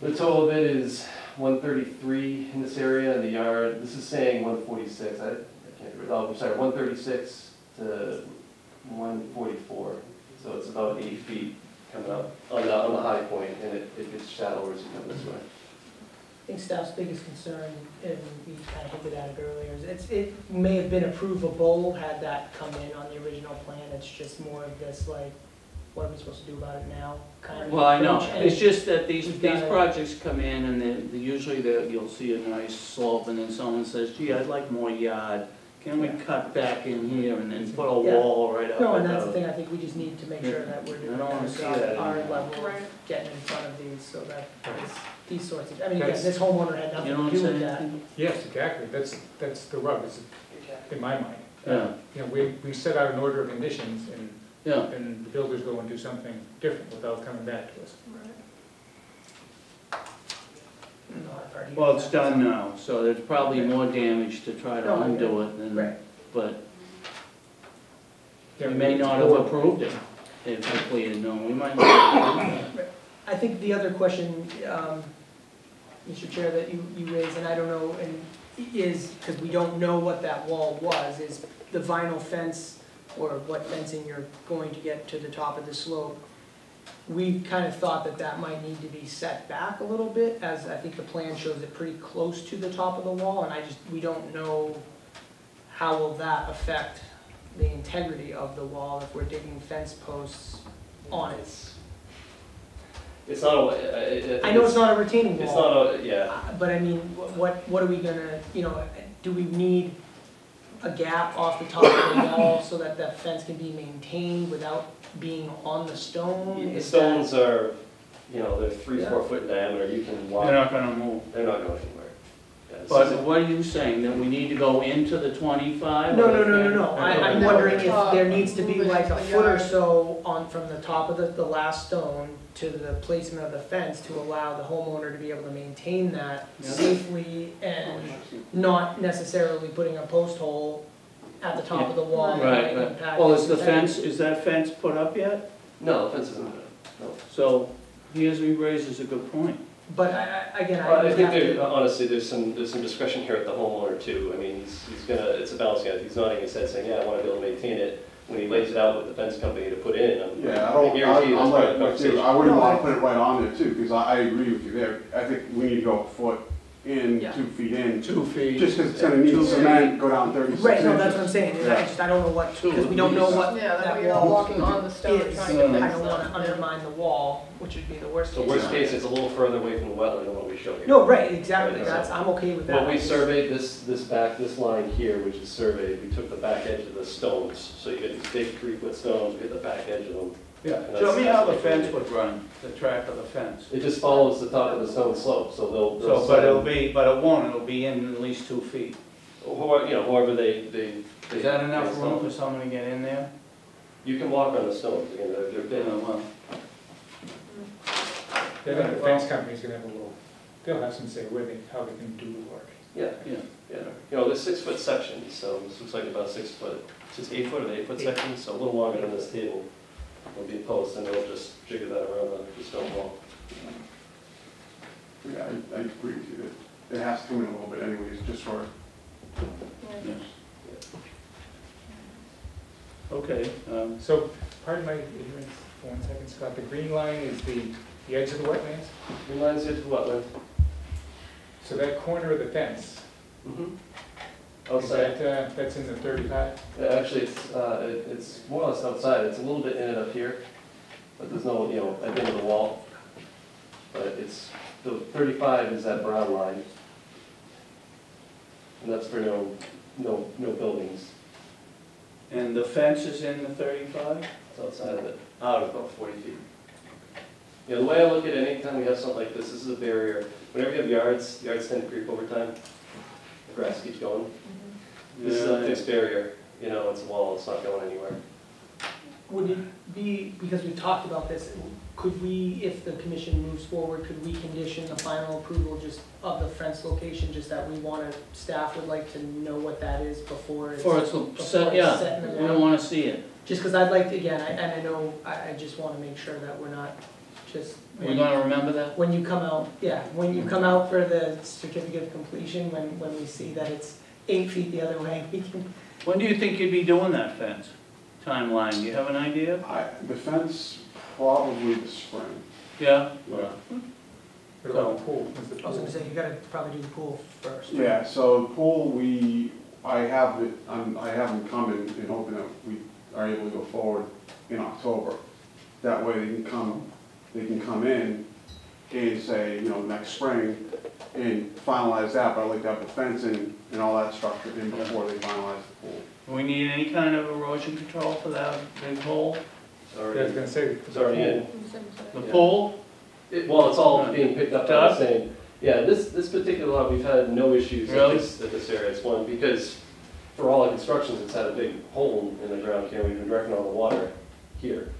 The total of it is one thirty-three in this area, and the yard, this is saying one forty-six, I, I can't, read- oh, I'm sorry, one thirty-six to one forty-four. So it's about eight feet coming up on the, on the high point, and it, it gets shallower as you come this way. I think staff's biggest concern, and we kind of hinted at it earlier, is it's, it may have been approvable had that come in on the original plan. It's just more of this, like, what are we supposed to do about it now, kind of. Well, I know, approach. And it's just that these, We've these gotta- projects come in and then, usually they you'll see a nice slope and then someone says, gee, I'd like more yard. Can we cut back in here and then put a Yeah. wall right up? No, and that's the the- thing, I think we just need to make sure that we're I doing don't wanna our see that at our anymore. level, Right. getting in front of these, so that it's- these sorts of, I mean, again, That's- this homeowner had You nothing know to what do I'm with that. saying? Yes, exactly, that's, that's the rub, is in my mind. Yeah, You know, we, we set out an order of conditions, and yeah. then the builders go and do something different without coming back to us. No, Well, it's done now, so there's probably more damage to try to No, I undo it than, Right, but Yeah, we may not have approved it if if we had known. We might not have approved it. I think the other question, um, Mr. Chair, that you, you raised, and I don't know, and is, because we don't know what that wall was, is the vinyl fence or what fencing you're going to get to the top of the slope. We kind of thought that that might need to be set back a little bit, as I think the plan shows it pretty close to the top of the wall, and I just, we don't know how will that affect the integrity of the wall if we're digging fence posts on it. It's it's not a, it- it- I know it's not a retaining wall. It's not a, yeah, Uh, But I mean, wh- what, what are we gonna, you know, do we need a gap off the top of the wall so that that fence can be maintained without being on the stone? the Is that- stones are, you know, they're three, Yeah. four foot in diameter, you can walk, They're not gonna move. they're not going anywhere. Yeah, this But what are you saying, that we need to go into the twenty-five? No, no, no, no, no, I, I'm No, wondering if top, there needs to be move like a the foot or yard. so on, from the top of the, the last stone to the placement of the fence to allow the homeowner to be able to maintain that Yeah. safely and oh, not necessarily putting a post hole at the top of the wall. that Right, might right. impact Well, is the fence, is that fence put up yet? No, the fence isn't, good. no. So, Hearsby raises a good point. But I, I, again, I Well, I think there, to, uh, honestly, there's some, there's some discretion here at the homeowner too. I mean, he's, he's gonna, it's a balancing act. He's nodding his head saying, yeah, I wanna be able to maintain it. When he lays it out with the fence company to put in, I'm, Yeah, I I don't, guarantee I- I'm that's part of like, like, too. I wouldn't No, wanna put it right on there too, because I, I agree with you there. I think we need to go a foot in, Yeah. two feet in, Two feet. just because it's gonna need Two cement, go down thirty-six inches. right, no, that's what I'm saying, is I just, I don't know what, because we don't know what Yeah, that that way you're not wall walking on the stone is. trying to I fix don't wanna that. undermine the wall, which would be the worst So case. worst case, it's a little further away from the wetland than what we showed here. No, right, exactly, Right, that's, I'm okay with that. When we surveyed this, this back, this line here, which is surveyed, we took the back edge of the stones. So you get these big three-foot stones, we get the back edge of them. Yeah, show me how the that's what we fence would run, the track of the fence. It just follows the top of the stone slope, so they'll, they'll. So, but it'll be, but it won't, it'll be in at least two feet. Or, you know, however they, they. they- Is that enough they room for it. someone to get in there? You can walk on the stones, again, they're, they're Yeah, big. well, I think the fence company's gonna have a little, they'll have some say where they, how they can do the work. Yeah, yeah. yeah. You know, there's six-foot sections, so this looks like about six foot, just eight foot or eight-foot sections, so a little longer than this table. Will be a post, and they'll just jigger that around the- the stone wall. Yeah, I, I agree with you, it, it has to come in a little bit anyways, just for, yeah. Okay, um, So, pardon my ignorance for one second, Scott, the green line is the, the edge of the wetlands? Green line's into wetland. So that corner of the fence, Mm-hmm. Is Outside, that, uh, that's in the thirty-five? Yeah, actually, it's, uh, it- it's more or less outside, it's a little bit in and up here, but there's no, you know, at the end of the wall. But it's, the thirty-five is that brown line. And that's for no, no, no buildings, and the fence is in the thirty-five? it's outside of it. Out about forty feet. You know, the way I look at it, anytime we have something like this, this is a barrier. Whenever you have yards, yards tend to creep over time. The grass keeps going. Mm-hmm. This is a fixed barrier, you know, it's a wall, it's not going anywhere. Would it be, because we've talked about this, could we, if the commission moves forward, could we condition the final approval just of the fence location, just that we want to, staff would like to know what that is before it's, For it's, before set- it's yeah, set in the we don't ground? wanna see it. Just because I'd like to, again, I- and I know, I, I just want to make sure that we're not just. We're gonna remember that? When you come out, yeah, when you come out for the certificate of completion, when, when we see that it's eight feet the other way, we can, When do you think you'd be doing that fence? Timeline, do you have an idea? I, the fence, probably the spring. Yeah? Yeah. What about the pool? When's the I was gonna say, you gotta probably do the pool first. Yeah, so the pool, we, I have it, I'm, I have them come in and hoping that we are able to go forward in October. That way they can come, they can come in and say, you know, next spring and finalize that, but I'd like to have the fencing and all that structure in before they finalize the pool. Do we need any kind of erosion control for that big hole? Sorry. Yeah, I was already, gonna say. it's already in. The Yeah. pool? It, well, it's all uh, being picked up by the same. Yeah, this, this particular lot, we've had no issues at Really? this, at this area. It's one, because for all the constructions, it's had a big hole in the ground here. We've been directing all the water here.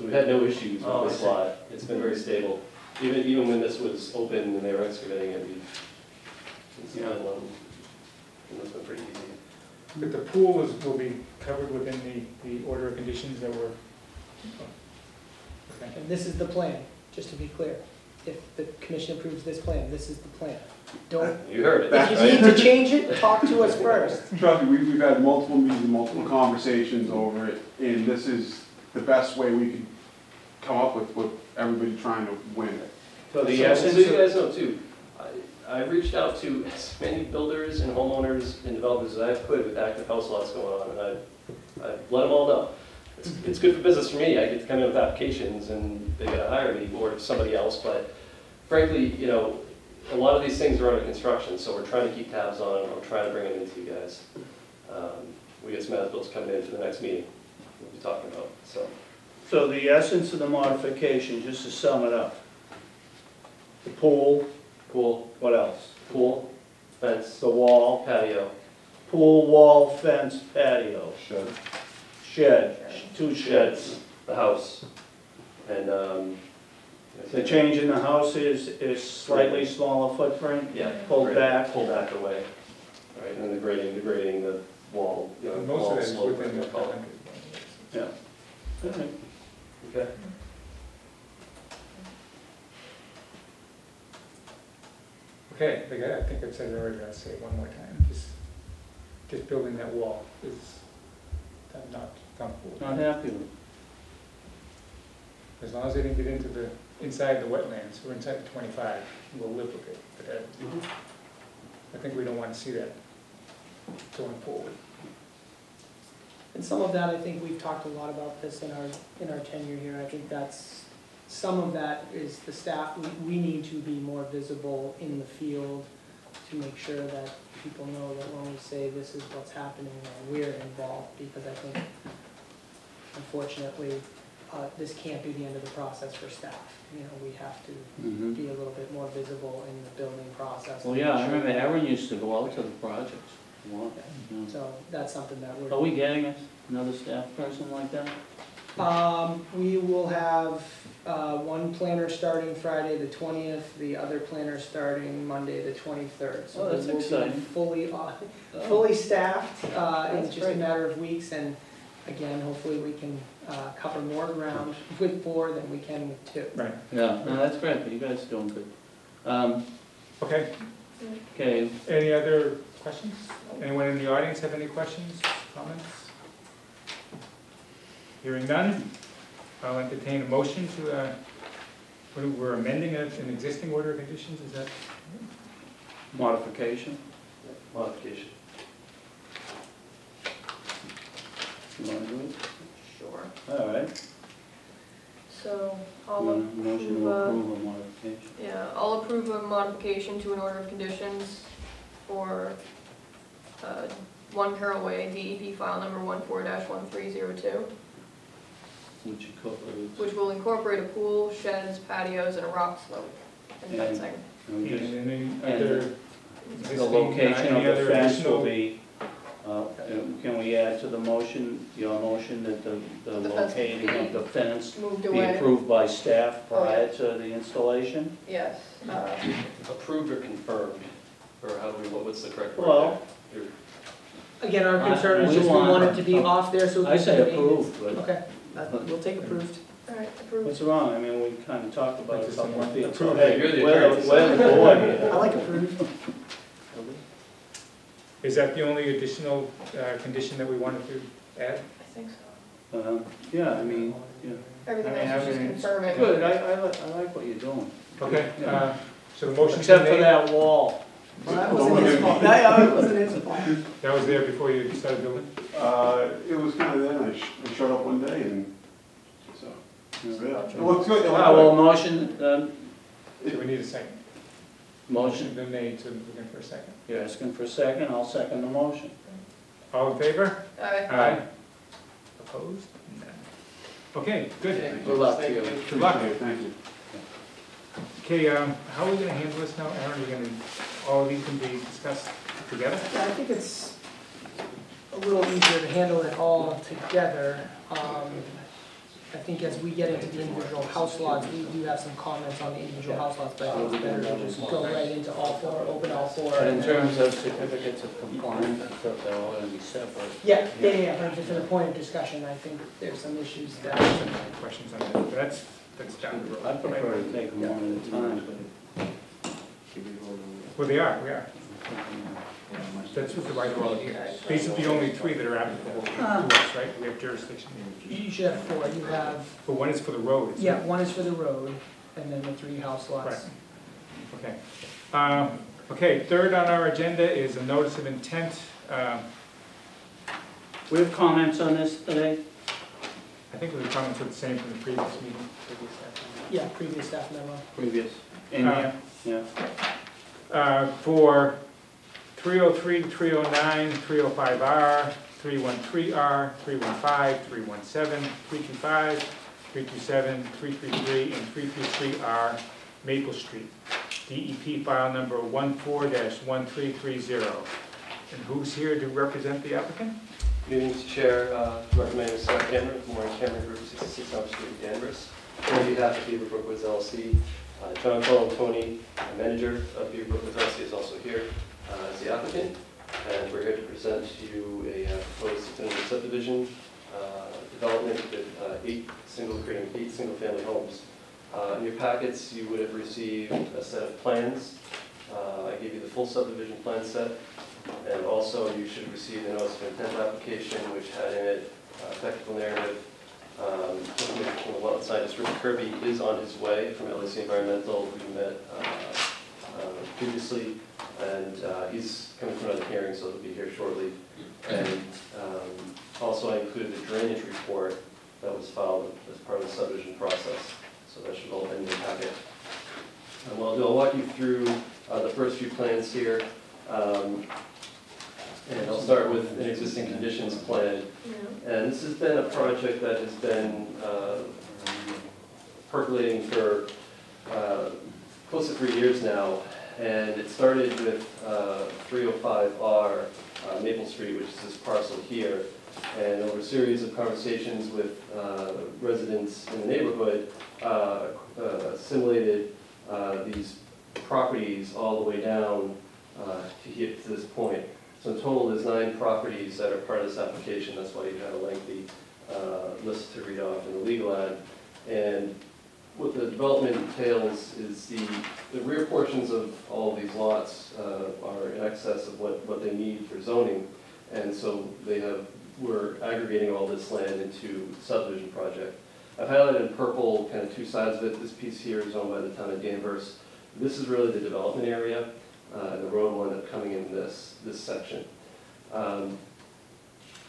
So we've had no issues Oh, I with this see. lot. It's been very stable. Even, even when this was open and they were excavating it, we've, it's been, Yeah. um, it's been pretty easy. But the pool is, will be covered within the, the order of conditions that were. Okay. And this is the plan, just to be clear. If the commission approves this plan, this is the plan. Don't, You heard it, if you need to change it, talk to us first. Trust me, we've, we've had multiple meetings, multiple conversations over it, and this is the best way we could come up with, with everybody trying to win. So the So- essence So you guys know too, I, I've reached out to as many builders and homeowners and developers as I could with active house lots going on, and I've, I've let them all know. It's, it's good for business for me, I get to come in with applications and they gotta hire me or somebody else, but frankly, you know, a lot of these things are under construction, so we're trying to keep tabs on them, I'm trying to bring them into you guys. Um, We get some as-bills coming in for the next meeting, we'll be talking about, so. so the essence of the modification, just to sum it up. The pool, Pool, what else? pool, fence, The wall, patio, pool, wall, fence, patio, Shed. shed, two sheds. sheds, the house, and, um. The change in the house is, is slightly smaller footprint, Yeah. pulled back. Pull back away, right, and then the grading, the grading, the wall, you know, Most of wall that is slope, within the. call it. Yeah. Okay. Okay, like I I think I've said it already, I'll say it one more time, just, just building that wall is, I'm not comfortable. with. Not happy with. As long as they didn't get into the, inside the wetlands, or inside the twenty-five, we'll live with it, but that, I think we don't wanna see that going forward. And some of that, I think we've talked a lot about this in our, in our tenure here. I think that's, some of that is the staff, we, we need to be more visible in the field to make sure that people know that when we say this is what's happening, we're involved, because I think unfortunately, uh, this can't be the end of the process for staff. You know, we have to Mhm. be a little bit more visible in the building process. Well, yeah, I remember Aaron used to go out to the projects. A lot. Yeah. So that's something that we're. Are we getting us another staff person like that? Um, we will have, uh, one planner starting Friday the twentieth, the other planner starting Monday the twenty-third. Oh, that's So we will exciting. be fully, uh, fully staffed, uh, in That's just a great. matter of weeks, and again, hopefully we can, uh, cover more ground with four than we can with two. Right. Yeah, no, that's great, you guys are doing good. Um, Okay, okay, any other questions? Anyone in the audience have any questions, comments? Hearing none, I'll entertain a motion to, uh, we're amending a- an existing order of conditions, is that? modification, Modification. you wanna do it? Sure. All right. So I'll want a Motion approve, to approve a modification. yeah, I'll approve a modification to an order of conditions for, uh, One Carroll Way, DEP file number one four dash one three zero two. Which incorporates. which will incorporate a pool, sheds, patios, and a rock slope and And- fencing. And Okay. then And other The existing, uh, location any of other the fence will additional- be, uh, can we add to the motion, your motion, that the, the The fence locating of the fence Moved be away, approved by staff Oh, yeah. prior to the installation? yes. uh, Approved or confirmed, or how do we, what- what's the correct word? Well, there? Again, our I- concern is we just we want- want it to be off there so. I we say can- approved, but Okay, that- we'll take approved. All right, approved. what's wrong? I mean, we kind of talked about it a Just couple of someone feet. Hey. You're the we're attorney, so- We're the board. I like approved. Is that the only additional uh, condition that we wanted to add? I think so. Uh, Yeah, I mean, yeah. Everything I mean, else is just everything's confirming. Good, I, I like, I like what you're doing. Okay, Yeah. uh, so the motion's Except for made. that wall. Well, that wasn't his fault, that that wasn't his fault. That was there before you started building? Uh, it was kind of then, I sh- I showed up one day and, so, it's there. It looks good, it Ah, well, good. motion, um, So we need a second. motion, Motion's been made, so we're looking for a second. you're asking for a second, I'll second the motion. All in favor? Aye. Aye. Opposed? None. Okay, good. Good luck to you. Good luck. Appreciate Thank you. Okay, um, how are we gonna handle this now, Aaron? Are you gonna, all of these can be discussed together? Yeah, I think it's a little easier to handle it all together. Um, I think as we get into the individual house lots, we do have some comments on the individual house lots, but I think it's better to just go right into all four, open all four. But in and then- terms of certificates of compliance, I thought they're all gonna be separate. Yeah, yeah, yeah, yeah, but just for the point of discussion, I think there's some issues that, Questions on that? But That's, that's down the road. I prefer to take them one at a time, Well, they are, we are. That's what the right road here. These are the only three that are applicable to us, right? We have jurisdiction. you should have four, you have, But one is for the road. isn't it? yeah, one is for the road, and then the three house lots. Right. Okay. Um, Okay, third on our agenda is a notice of intent. Um, We have comments on this today? I think we were coming to the same from the previous meeting. Yeah, previous staff memo. Previous. In Uh, here? Yeah. Uh, For 303, 309, 305R, 313R, 315, 317, 325, 327, 333, and 333R Maple Street. DEP file number 14-1330. And who's here to represent the applicant? Good evening, Mr. Chair, uh, recommending Scott Cameron from Morin-Cameron Group, 66 Elm Street, Danvers. On behalf of Beaverbrook Woods LLC, uh, John Colantoni, the manager of Beaverbrook Woods LLC, is also here uh, as the applicant. And we're here to present to you a uh, proposed definitive subdivision uh, development with uh, eight single, creating eight single-family homes. Uh, In your packets, you would have received a set of plans. I gave you the full subdivision plan set. And also, you should receive the notice of intent application, which had in it uh, technical narrative, um, from the wetland scientist. Rick Kirby is on his way from LEC Environmental, we met uh, uh, previously, and uh, he's coming for another hearing, so he'll be here shortly. And um, also, I included the drainage report that was filed as part of the subdivision process, so that should all be in your packet. And I'll do, I'll walk you through uh, the first few plans here. Um, And I'll start with an existing conditions plan. And this has been a project that has been uh, percolating for uh, close to three years now. And it started with uh, 305R uh, Maple Street, which is this parcel here. And over a series of conversations with uh, residents in the neighborhood, uh, uh, assimilated uh, these properties all the way down uh, to here, to this point. So in total, there's nine properties that are part of this application, that's why you had a lengthy uh, list to read off in the legal ad. And what the development entails is the, the rear portions of all of these lots uh, are in excess of what, what they need for zoning. And so they have, we're aggregating all this land into subdivision project. I've highlighted in purple kind of two sides of it. This piece here is owned by the town of Danvers. This is really the development area, uh, and the road will end up coming in this, this section. Um,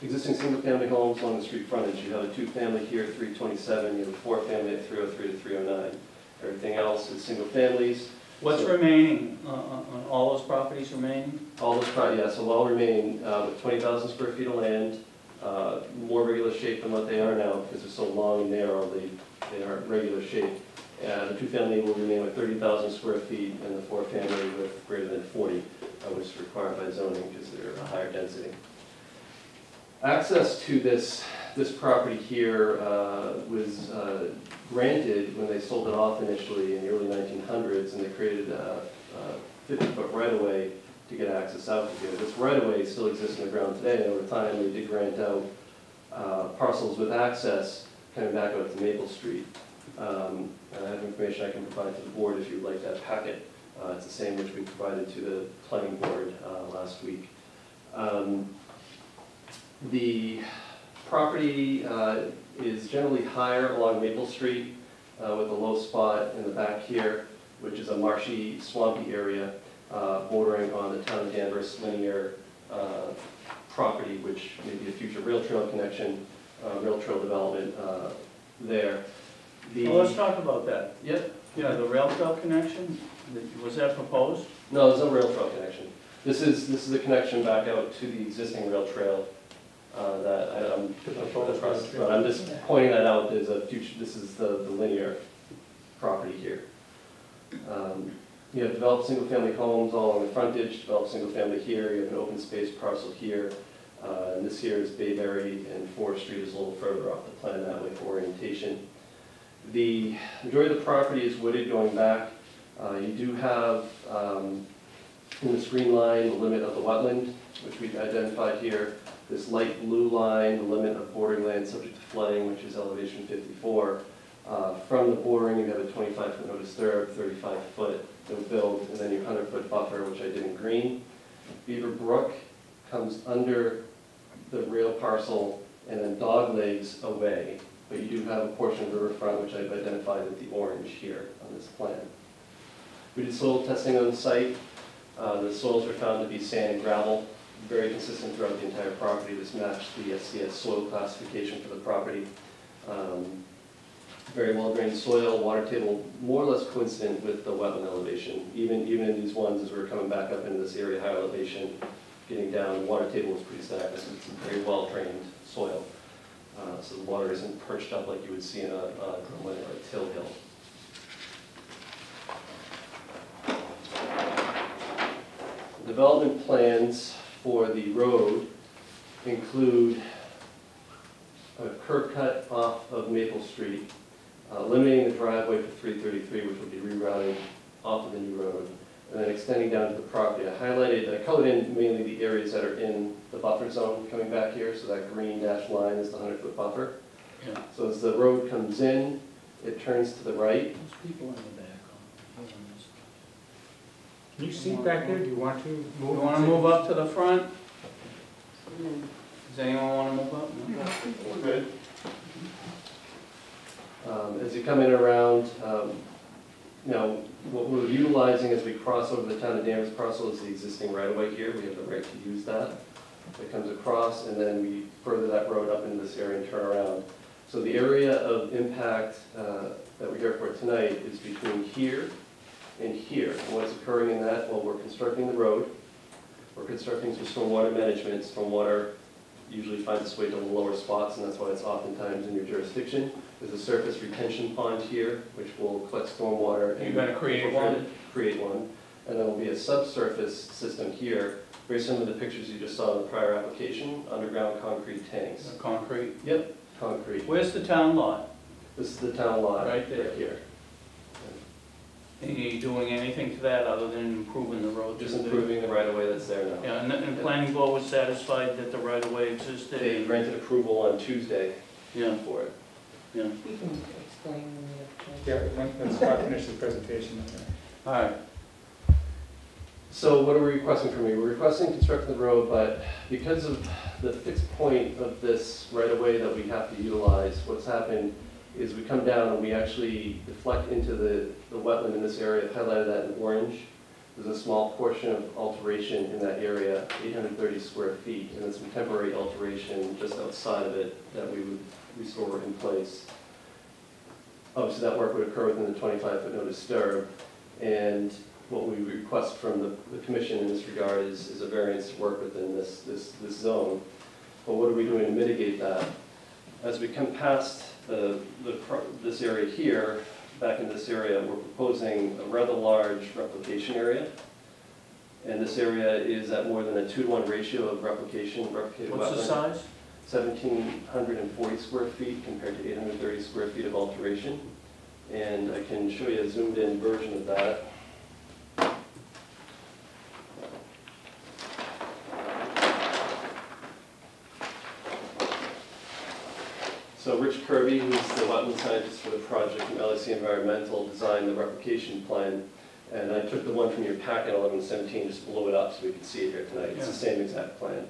Existing single-family homes along the street frontage, you have a two-family here at 327, you have a four-family at 303 to 309. Everything else is single families. What's remaining, uh, on all those properties remaining? All those, pro- yeah, so all remain uh, with 20,000 square feet of land, uh, more regular shape than what they are now, because they're so long and narrow, they, they aren't regular shape. Uh, the two-family will remain with thirty thousand square feet, and the four-family with greater than forty, uh, which is required by zoning, because they're a higher density. Access to this, this property here uh, was uh, granted when they sold it off initially in the early 1900s, and they created a 50-foot right-of-way to get access out to here. This right-of-way still exists in the ground today, and over time, they did grant out uh, parcels with access coming back out to Maple Street. Um, and I have information I can provide to the board if you'd like that packet. Uh, It's the same which we provided to the planning board uh, last week. Um, The property uh, is generally higher along Maple Street uh, with a low spot in the back here, which is a marshy, swampy area uh, bordering on the town of Danvers linear uh, property, which may be a future rail trail connection, rail trail development there. The- Well, let's talk about that. Yep, Yeah, the rail trail connection, was that proposed? no, there's no rail trail connection. This is, this is the connection back out to the existing rail trail uh, that I- I'm, but I'm just pointing that out as a future, this is the the linear property here. Um, You have developed single-family homes all along the frontage, developed single-family here, you have an open space parcel here. Uh, And this here is Bayberry, and Forest Street is a little further off the plan that way for orientation. The majority of the property is wooded going back. Uh, You do have um, in the screen line, the limit of the wetland, which we've identified here. This light blue line, the limit of bordering land subject to flooding, which is elevation 54. Uh, From the bordering, you have a 25-foot no disturb, 35-foot no build, and then your 100-foot buffer, which I did in green. Beaver Brook comes under the rail parcel and then dog legs away, but you do have a portion of riverfront, which I've identified with the orange here on this plan. We did soil testing on the site. Uh, The soils were found to be sand and gravel, very consistent throughout the entire property. This matched the SCS soil classification for the property. Um, Very well-drained soil, water table, more or less coincident with the wetland elevation. Even, even in these ones, as we're coming back up into this area, high elevation, getting down, water table was pretty stagnant. It's very well-drained soil. Uh, So the water isn't perched up like you would see in a a or a till hill. Development plans for the road include a curb cut off of Maple Street, uh, eliminating the driveway for 333, which will be rerouted off of the new road, and then extending down to the property. I highlighted, I colored in mainly the areas that are in the buffer zone coming back here, so that green dashed line is the 100-foot buffer. Yeah. So as the road comes in, it turns to the right, There's people in the back. on- on. Can you see back there? Do you want to You move? wanna move up to the front? Does anyone wanna move up? No? Good. Um, As you come in around, um, know, what we're utilizing as we cross over the town of Danvers parcel is the existing right-of-way here. We have the right to use that. It comes across, and then we further that road up into this area and turn around. So the area of impact uh, that we're here for tonight is between here and here. And what's occurring in that, well, we're constructing the road, we're constructing some stormwater management, stormwater usually finds its way to the lower spots, and that's why it's oftentimes in your jurisdiction. There's a surface retention pond here, which will collect stormwater. and You're gonna create one? Create one. And there will be a subsurface system here, very similar to the pictures you just saw in the prior application, underground concrete tanks. The concrete? Yep, concrete. Where's the town lot? This is the town lot. Right there. here. Are you doing anything to that other than improving the road? Just improving the right-of-way that's there now. Yeah, and the, and planning board was satisfied that the right of way existed? They granted approval on Tuesday Yeah, for it. Yeah. You can explain when we have Yeah, when- let's not finish the presentation. All right, So what are we requesting from you? We're requesting construction of the road, but because of the fixed point of this right-of-way that we have to utilize, what's happened is we come down and we actually deflect into the, the wetland in this area, I've highlighted that in orange. There's a small portion of alteration in that area, 830 square feet, and then some temporary alteration just outside of it that we would restore in place. Obviously, that work would occur within the 25-foot no disturb, and what we request from the, the commission in this regard is, is a variance to work within this, this, this zone. But what are we doing to mitigate that? As we come past the, the, this area here, back in this area, we're proposing a rather large replication area. And this area is at more than a two to one ratio of replication, replicated wetland. What's the size? Seventeen hundred and forty square feet compared to eight hundred and thirty square feet of alteration. And I can show you a zoomed in version of that. So Rich Kirby, who's the wetland scientist for the project from LEC Environmental, designed the replication plan. And I took the one from your packet, eleven seventeen, just blew it up so we could see it here tonight. It's the same exact plan.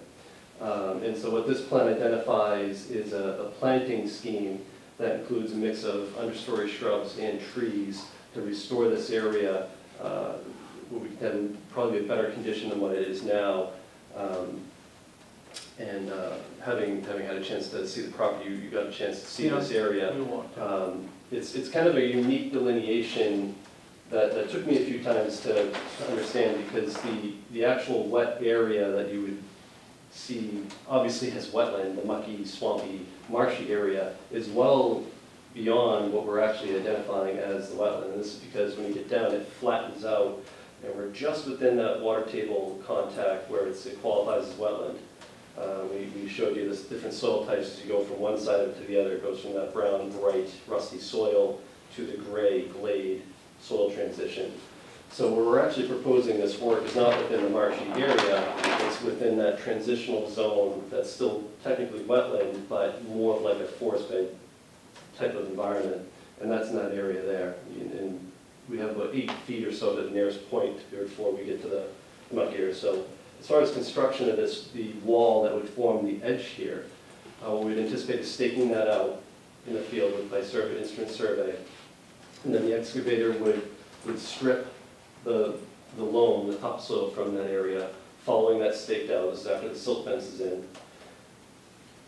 Um, And so what this plan identifies is a a planting scheme that includes a mix of understory shrubs and trees to restore this area, uh, can have probably a better condition than what it is now. Um, And uh, having, having had a chance to see the property, you you got a chance to see this area. Um, It's, it's kind of a unique delineation that, that took me a few times to to understand, because the, the actual wet area that you would see, obviously has wetland, the mucky, swampy, marshy area, is well beyond what we're actually identifying as the wetland. And this is because when you get down, it flattens out, and we're just within that water table contact where it's, it qualifies as wetland. Uh, We, we showed you this different soil types as you go from one side to the other. It goes from that brown, bright, rusty soil to the gray gleyed soil transition. So where we're actually proposing this work is not within the marshy area, it's within that transitional zone that's still technically wetland, but more like a forest type of environment. And that's in that area there. And- we have about eight feet or so to the nearest point before we get to the muck area. So as far as construction of this, the wall that would form the edge here, uh, we'd anticipate is staking that out in the field with by survey, instrument survey. And then the excavator would, would strip the, the loam, the topsoil from that area, following that this is after the silt fence is in.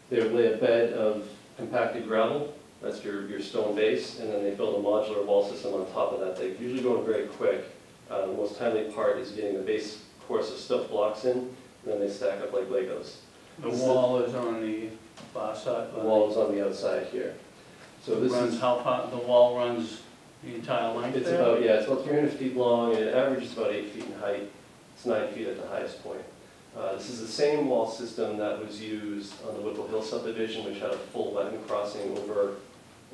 They would lay a bed of compacted gravel, that's your, your stone base, and then they build a modular wall system on top of that. They usually go in very quick. Uh, the most timely part is getting the base course of stuff blocks in, and then they stack up like Legos. The wall is on the far side. The wall is on the outside here. So this Runs is, how far, the wall runs the entire length it's there? about, yeah, it's about three hundred feet long, and it averages about eight feet in height. It's nine feet at the highest point. Uh, This is the same wall system that was used on the Whipple Hill subdivision, which had a full wetland crossing over,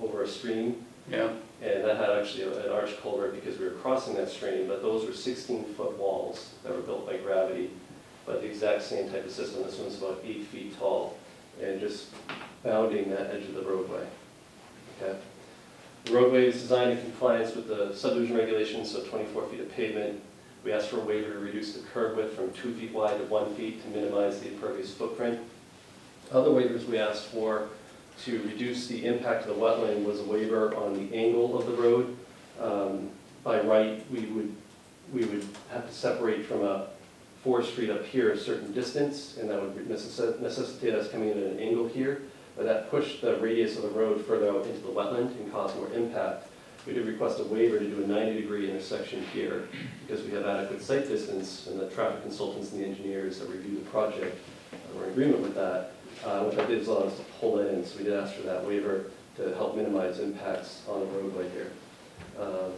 over a stream. Yeah, And that had actually an arch culvert because we were crossing that stream, but those were sixteen-foot walls that were built by gravity. But the exact same type of system, this one's about eight feet tall and just bounding that edge of the roadway. Okay? The roadway is designed in compliance with the subdivision regulations, so twenty-four feet of pavement. We asked for a waiver to reduce the curb width from two feet wide to one feet to minimize the impervious footprint. Other waivers we asked for to reduce the impact of the wetland was a waiver on the angle of the road. Um, By right, we would, we would have to separate from a Forest Street up here a certain distance, and that would necessi- necessitate us coming in at an angle here. But that pushed the radius of the road further out into the wetland and caused more impact. We did request a waiver to do a 90-degree intersection here, because we have adequate sight distance, and the traffic consultants and the engineers that review the project were in agreement with that uh, which I did allow us to pull that in, so we did ask for that waiver to help minimize impacts on the roadway here. Um,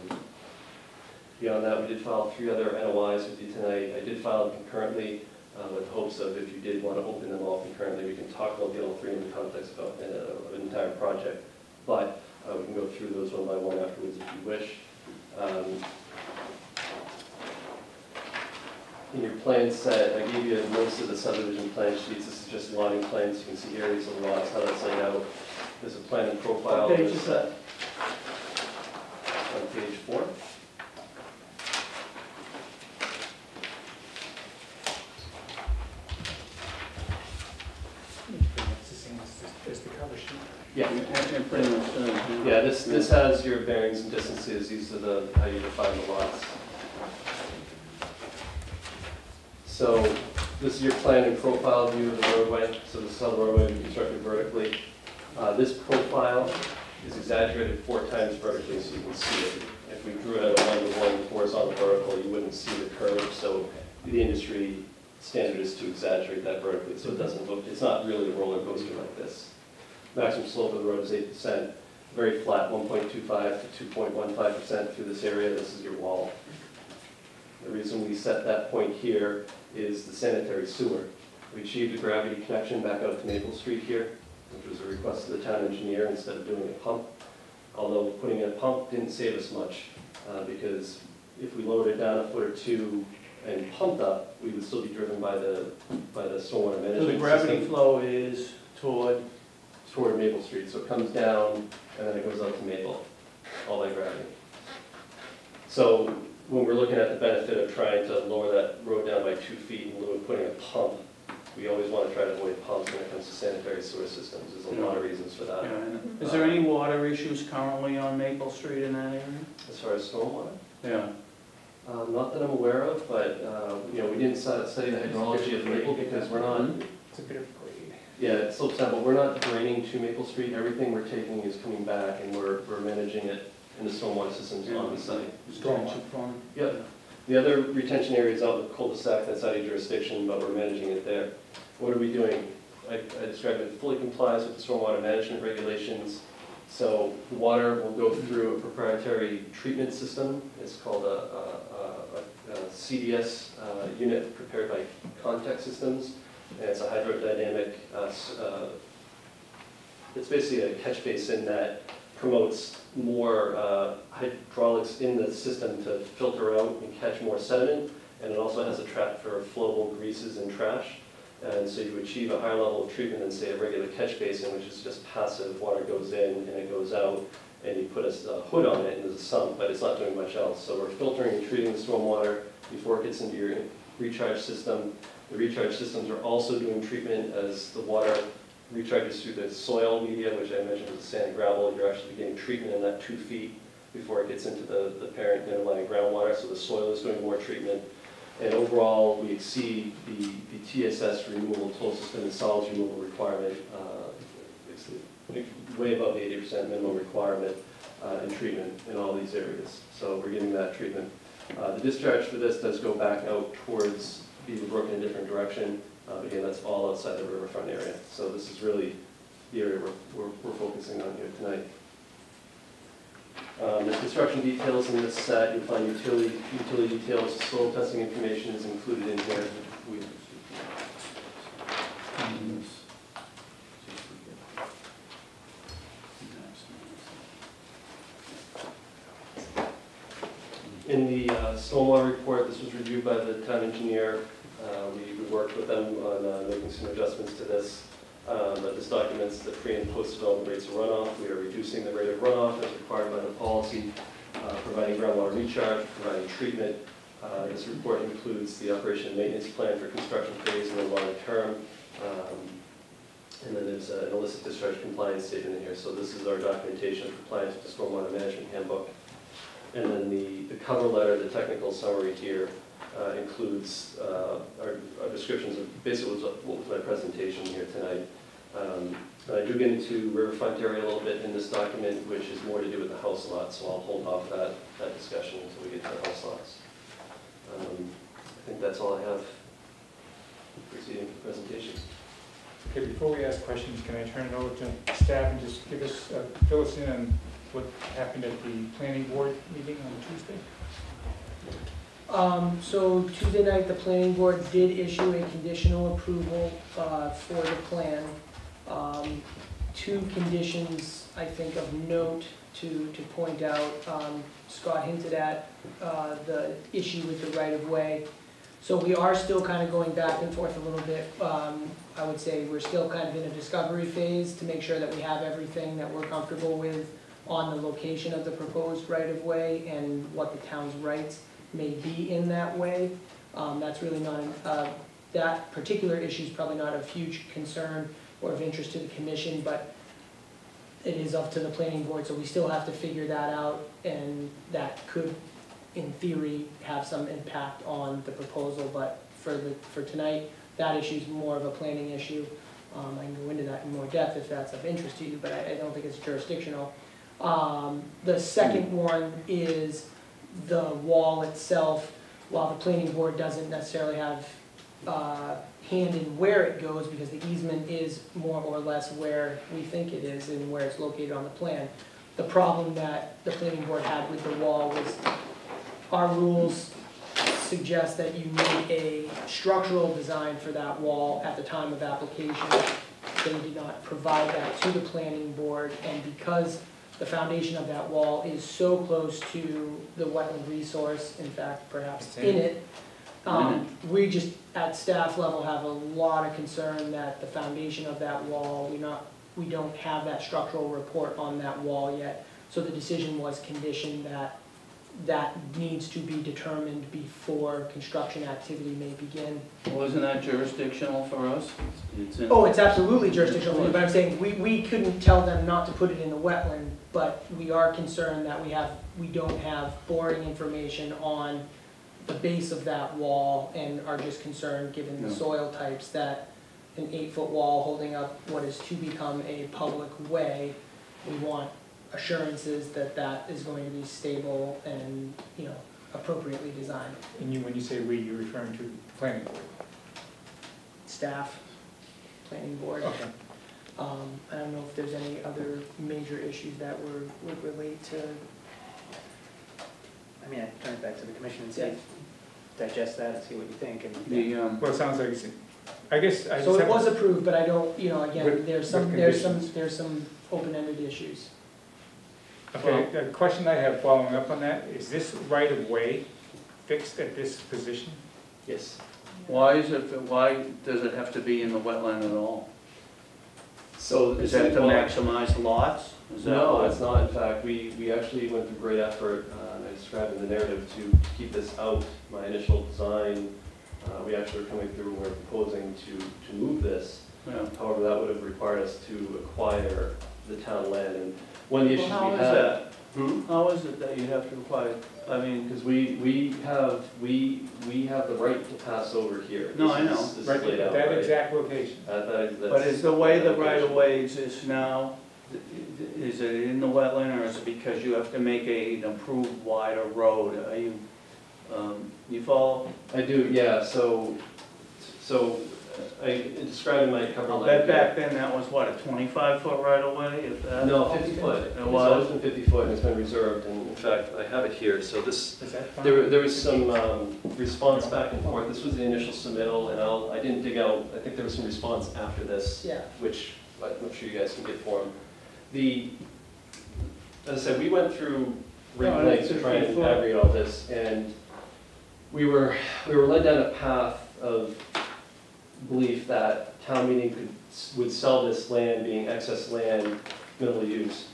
Beyond that, we did file three other NOIs with you tonight. I did file them concurrently uh, with hopes of if you did want to open them all concurrently, we can talk about the all three in the context of uh, an entire project. But uh, we can go through those one by one afterwards if you wish. Um, In your plan set, I gave you most of the subdivision plan sheets. This is just lotting plans. You can see areas of lots, how that's laid out. There's a plan and profile. What page is that? On page four. It's the same as, as the cover sheet. Yeah. And- and pretty much, Yeah, this, this has your bearings and distances. These are the, how you define the lots. So this is your plan and profile view of the roadway. So this is how the roadway would be constructed vertically. Uh, This profile is exaggerated four times vertically so you can see it. If we drew it at a one-to-one horizontal vertical, you wouldn't see the curve. So the industry standard is to exaggerate that vertically, so it doesn't look, it's not really a roller coaster like this. Maximum slope of the road is eight percent, very flat, one point two five to two point one five percent through this area, this is your wall. The reason we set that point here is the sanitary sewer. We achieved a gravity connection back out to Maple Street here, which was a request of the town engineer instead of doing a pump. Although putting in a pump didn't save us much, uh, because if we lowered it down a foot or two and pumped up, we would still be driven by the, by the stormwater management. So the gravity system flow is toward, toward Maple Street, so it comes down and then it goes out to Maple, all that gravity. So when we're looking at the benefit of trying to lower that road down by two feet in lieu of putting a pump, we always want to try to avoid pumps when it comes to sanitary sewer systems, there's a lot of reasons for yeah, that. and is there any water issues currently on Maple Street in that area? As far as stormwater, Yeah. uh, not that I'm aware of, but, uh, you know, we didn't stu- study the hydrology of Maple because we're not, It's a bit of grade. Yeah, it slopes down, but we're not draining to Maple Street, everything we're taking is coming back and we're, we're managing it in the stormwater systems on the site. Stormwater? Yep. The other retention area is out in the cul-de-sac, that's out of jurisdiction, but we're managing it there. What are we doing? I, I described it fully complies with the stormwater management regulations. So the water will go through a proprietary treatment system, it's called a, a, a, a CDS, uh, unit prepared by Contech Systems. And it's a hydrodynamic, uh, uh, it's basically a catch basin that promotes more uh, hydraulics in the system to filter out and catch more sediment. And it also has a trap for flowable greases and trash. And so you achieve a higher level of treatment than, say, a regular catch basin, which is just passive, water goes in and it goes out, and you put a hood on it and there's a sump, but it's not doing much else. So we're filtering and treating the stormwater before it gets into your recharge system. The recharge systems are also doing treatment as the water recharges through the soil media, which I mentioned is sand and gravel. You're actually getting treatment in that two feet before it gets into the, the parent underlying groundwater, so the soil is doing more treatment. And overall, we exceed the, the TSS removal, total and solids removal requirement. uh, It's way above the eighty percent minimum requirement uh, in treatment in all these areas. So we're getting that treatment. Uh, The discharge for this does go back out towards Beaver Brook in a different direction. Uh, Again, that's all outside the riverfront area. So this is really the area we're, we're, we're focusing on here tonight. Um, The construction details in this set, you'll find utility, utility details, soil testing information is included in here. We- In the uh, stormwater report, this was reviewed by the town engineer. Uh, We we worked with them on uh, making some adjustments to this. Um, But this documents the pre and post development rates of runoff. We are reducing the rate of runoff as required by the policy, uh, providing groundwater recharge, providing treatment. Uh, This report includes the operation and maintenance plan for construction phase and the long term. Um, And then there's an illicit discharge compliance statement in here. So this is our documentation of compliance with the stormwater management handbook. And then the, the cover letter, the technical summary here uh, includes uh, our, our descriptions of basically what was- my presentation here tonight. Um, I do get into riverfront area a little bit in this document, which is more to do with the house lot, so I'll hold off that, that discussion until we get to the house lots. Um, I think that's all I have to the presentation. Okay, before we ask questions, can I turn it over to staff and just give us, uh, fill us in what happened at the planning board meeting on Tuesday? Um, so Tuesday night, the planning board did issue a conditional approval, uh, for the plan. Um, two conditions, I think, of note to, to point out. Um, Scott hinted at, uh, the issue with the right-of-way. So we are still kind of going back and forth a little bit. Um, I would say we're still kind of in a discovery phase to make sure that we have everything that we're comfortable with on the location of the proposed right-of-way and what the town's rights may be in that way. Um, that's really not, uh, that particular issue is probably not of huge concern or of interest to the commission, but it is up to the planning board, so we still have to figure that out, and that could, in theory, have some impact on the proposal, but for the, for tonight, that issue is more of a planning issue. Um, I can go into that in more depth if that's of interest to you, but I, I don't think it's jurisdictional. Um, the second one is the wall itself, while the planning board doesn't necessarily have uh, hand in where it goes, because the easement is more or less where we think it is and where it's located on the plan. The problem that the planning board had with the wall was our rules suggest that you need a structural design for that wall at the time of application. They did not provide that to the planning board, and because the foundation of that wall is so close to the wetland resource, in fact, perhaps It's in in it, um, we just, at staff level, have a lot of concern that the foundation of that wall, we not, we don't have that structural report on that wall yet. So the decision was conditioned that that needs to be determined before construction activity may begin. Wasn't that jurisdictional for us? It's in- Oh, it's absolutely jurisdictional, but I'm saying, we, we couldn't tell them not to put it in the wetland, but we are concerned that we have, we don't have boring information on the base of that wall, and are just concerned, given the Yeah. soil types, that an eight-foot wall holding up what is to become a public way, we want assurances that that is going to be stable and, you know, appropriately designed. And you, when you say we, you're referring to planning board? Staff, planning board, Okay. Um, I don't know if there's any other major issues that were, would relate to, I mean, I turn it back to the commission and see, digest that and see what you think, and The, um, Well, it sounds like, it's- I guess I just so it have. was approved, but I don't, you know, again, With- there's some, with there's some, conditions. there's some open-ended issues. Okay, the question I have following up on that, is this right of way fixed at this position? Yes. Why is it, why does it have to be in the wetland at all? So Is it's that to well, maximize lots? Is that No, why? it's not. In fact, we, we actually went through great effort, uh, and I described in the narrative, to keep this out. My initial design, uh, we actually were coming through and we we're proposing to, to move this. Yeah. However, that would have required us to acquire the town land. And one of the Well, issues we how had. that? Hmm? How is it that you have to apply, I mean, Because we, we have, we, we have the right to pass over here. No, This I is- know. This is Right, laid out, that right? exact location? Uh, that- but that's- is the way the that right of way exists now, is it in the wetland or is it because you have to make a, an improved wider road? Are you, um, you follow? I do, yeah, so, so I described in my cover letter. bet back then that was what, a twenty-five foot right of way, if that? No, fifty foot. It It's was? always been fifty foot and it's been reserved, and in fact, I have it here, so this, Is that fine? there, there was some, um, response back and forth, this was the initial submittal, and I'll, I didn't dig out, I think there was some response after this, Yeah. which I'm sure you guys can get for them. The, as I said, we went through great No, lengths it's to try and 50 foot. aggregate all this, and we were, we were led down a path of belief that town meeting could, would sell this land being excess land, minimal use.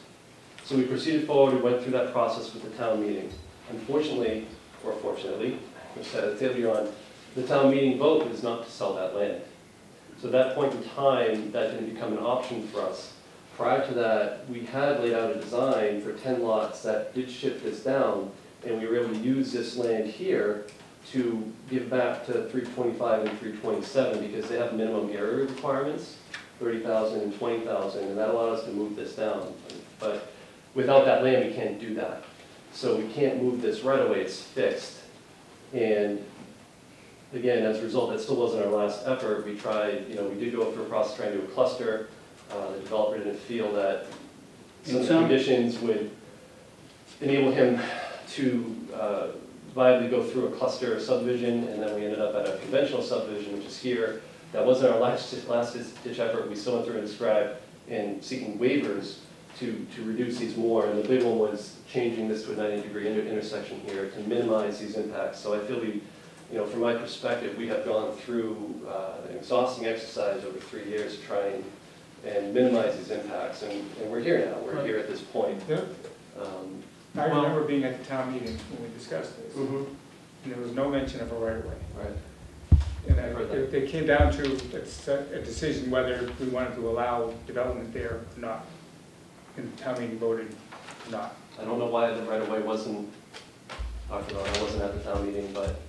So we proceeded forward, we went through that process with the town meeting. Unfortunately, or fortunately, which side of the table on, the town meeting vote was not to sell that land. So at that point in time, that didn't become an option for us. Prior to that, we had laid out a design for ten lots that did shift this down, and we were able to use this land here to give back to three twenty-five and three twenty-seven, because they have minimum area requirements, 30,000 and 20,000, and that allowed us to move this down. But without that land, we can't do that. So we can't move this right away, it's fixed. And again, as a result, that still wasn't our last effort. We tried, you know, we did go through a process trying to do a cluster. Uh, The developer didn't feel that some Some- conditions would enable him to uh, viably go through a cluster of subdivision, and then we ended up at a conventional subdivision, which is here. That wasn't our last, last ditch effort. We still went through and described and seeking waivers to, to reduce these more. And the big one was changing this to a 90-degree intersection here to minimize these impacts. So I feel we, you know, from my perspective, we have gone through uh, an exhausting exercise over three years to try and, and minimize these impacts. And, and we're here now, we're here at this point. Yeah. Um, I remember being at the town meeting when we discussed this, and there was no mention of a right of way. Right. And I- it it came down to a s- a decision whether we wanted to allow development there or not. And the town meeting voted not. I don't know why the right-of-way wasn't talked about, I wasn't at the town meeting, but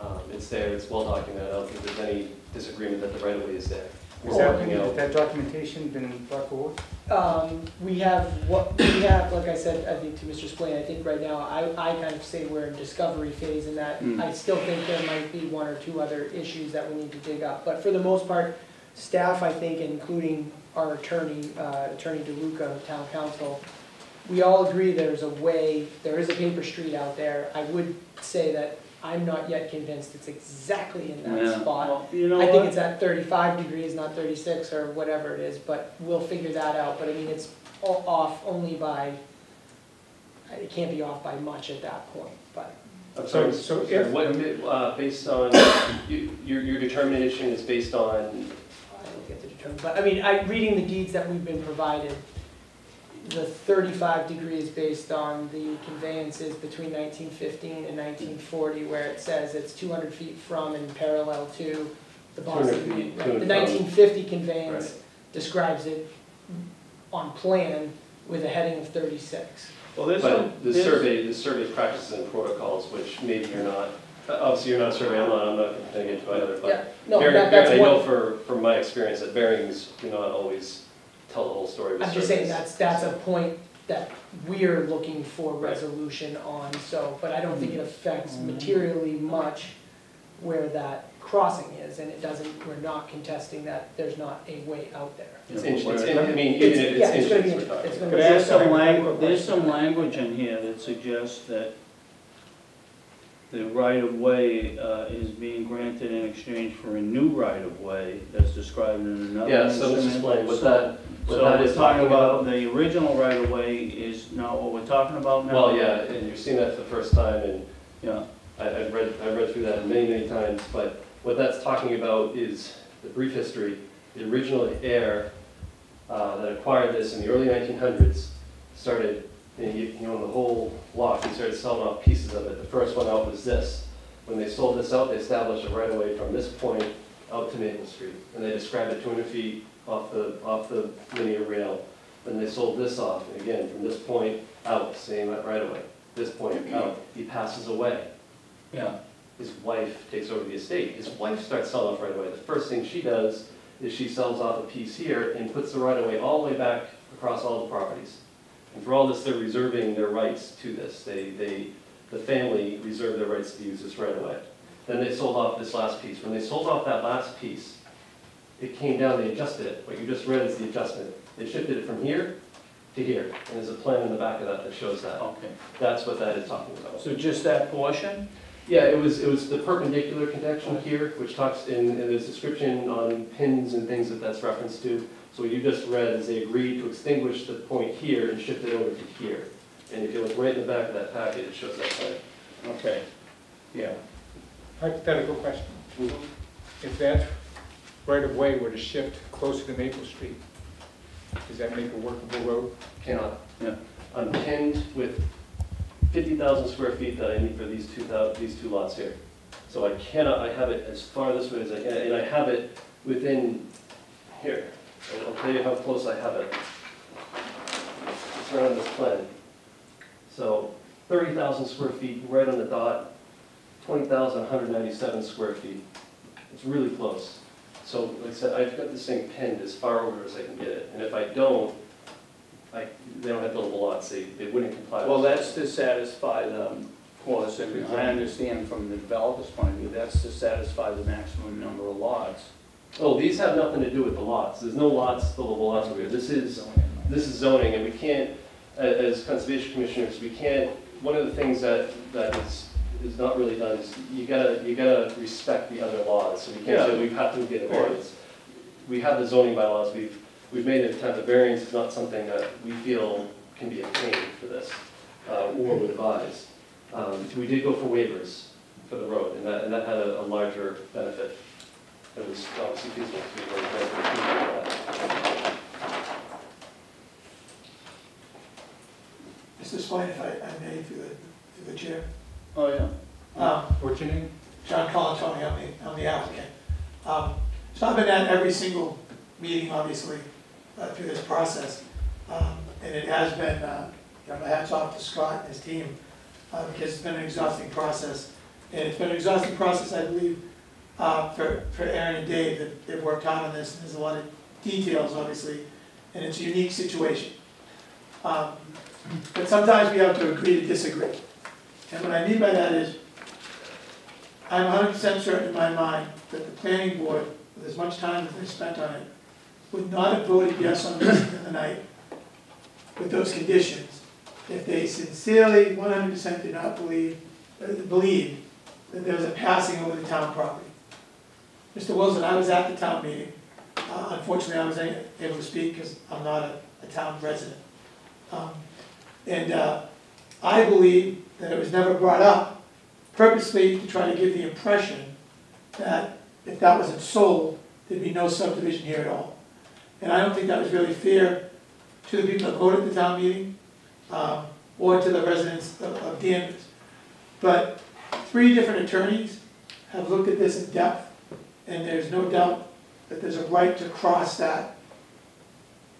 um, it's there, it's well documented, I don't think there's any disagreement that the right-of-way is there. Is that, has that documentation been brought forward? Um, we have, what, we have, like I said, I think to Mr. Splain, I think right now, I, I kind of say we're in discovery phase and that Mm. I still think there might be one or two other issues that we need to dig up, but for the most part, staff, I think, including our attorney, uh, Attorney DeLuca, town counsel, we all agree there's a way, there is a paper street out there. I would say that I'm not yet convinced it's exactly in that Yeah. spot. Well, You know I think what? it's at thirty-five degrees, not thirty-six or whatever it is, but we'll figure that out, but I mean, it's o- off only by, it can't be off by much at that point, but. I'm So- sorry, so sorry, if- what, uh, based on, you- your, your determination is based on, I don't get to determine, but I mean, I, reading the deeds that we've been provided, the thirty-five degrees based on the conveyances between nineteen fifteen and nineteen forty, where it says it's two hundred feet from and parallel to the Boston. feet right, The nineteen fifty conveyance Right. describes it on plan with a heading of thirty-six. Well, there's some, but the there's- survey, the survey practices and protocols, which maybe you're not, obviously you're not a surveyor, I'm not, I'm not gonna get into either, Yeah, but no, bearing- that, bearing- that's I know one, for, from my experience that bearings do not always tell the whole story with I'm just saying, surveys. that's, that's a point that we're looking for Right. resolution on, so, but I don't think it affects Mhm. materially much where that crossing is, and it doesn't, we're not contesting that there's not a way out there. It's inch, it's, in- I mean, even It's- if yeah, it's it's gonna be inches, we're inch- talking. gonna be- I There's some a lang, quick there's some language in here that suggests that the right-of-way uh, is being granted in exchange for a new right-of-way that's described in another Yeah, so let's instrument. explain what So- that, what So that we're is talking about, the original right-of-way is not what we're talking about now? Well, yeah, and you're seeing that for the first time, and Yeah, I, I've read, I've read through that many, many times, but what that's talking about is the brief history. The original heir uh, that acquired this in the early nineteen hundreds started, you you know, the whole lot, they started selling off pieces of it. The first one out was this. When they sold this out, they established a right of way from this point out to Maple Street. And they described it two hundred feet off the, off the linear rail. Then they sold this off, and again, from this point out, same right of way. This point out, he passes away yeah. his wife takes over the estate. His wife starts selling off right away. The first thing she does is she sells off a piece here and puts the right of way all the way back across all the properties. And for all this, they're reserving their rights to this. They, they, the family reserved their rights to use this right away. Then they sold off this last piece. When they sold off that last piece, it came down, they adjusted it. What you just read is the adjustment. They shifted it from here to here. And there's a plan in the back of that that shows that. Okay, That's what that is talking about. so just that portion? Yeah, it was, it was the perpendicular connection here, which talks in, in the description on pins and things that that's referenced to. So what you just read is they agreed to extinguish the point here and shift it over to here. And if you look right in the back of that packet, it shows that plan. Okay, yeah. Hypothetical question. If that right-of-way were to shift closer to Maple Street, does that make a workable road? Cannot. Yeah. I'm pinned with fifty thousand square feet that I need for these two these two lots here. So I cannot, I have it as far this way as I can, and I have it within here. And I'll tell you how close I have it. It's right on this plan. So thirty thousand square feet, right on the dot, twenty thousand one hundred ninety-seven square feet. It's really close. So like I said, I've got this thing pinned as far over as I can get it, and if I don't, I, they don't have buildable lots, they, they wouldn't comply. with Well, that's to satisfy the, of course, and I understand from the developer's point of view, that's to satisfy the maximum number of lots. Oh, these have nothing to do with the lots, there's no lots, buildable lots over here, this is, this is zoning, and we can't, as conservation commissioners, we can't, one of the things that, that is, is not really done is, you gotta, you gotta respect the other laws, so we can't say we have to get a variance. We have the zoning bylaws, we've, we've made an attempt, a variance is not something that we feel can be obtained for this, uh, or would advise. Um, we did go for waivers for the road, and that, and that had a, a larger benefit. It was obviously feasible to, be very, very feasible for that. Mr. Swain, if I, I may, through the, through the chair. Oh, yeah. Um, What's your name? John Colatoni, I'm the, I'm the applicant. Um, So I've been at every single meeting, obviously, uh, through this process. Um, And it has been, uh, you know, my hats off to Scott and his team, uh, because it's been an exhausting process. And it's been an exhausting process, I believe, uh, for, for Aaron and Dave, that they've worked on this, and there's a lot of details, obviously, and it's a unique situation. Um, But sometimes we have to agree to disagree. And what I mean by that is, I'm hundred percent certain in my mind that the planning board, with as much time as they spent on it, would not have voted yes on this in the night with those conditions if they sincerely, one hundred percent did not believe, uh, believe that there was a passing over the town property. Mr. Wilson, I was at the town meeting. Uh, Unfortunately, I was able to speak because I'm not a, a town resident. Um, And uh, I believe that it was never brought up purposely to try to give the impression that if that wasn't sold, there'd be no subdivision here at all. And I don't think that was really fair to the people that voted at the town meeting, um, or to the residents of of Danvers. But three different attorneys have looked at this in depth, and there's no doubt that there's a right to cross that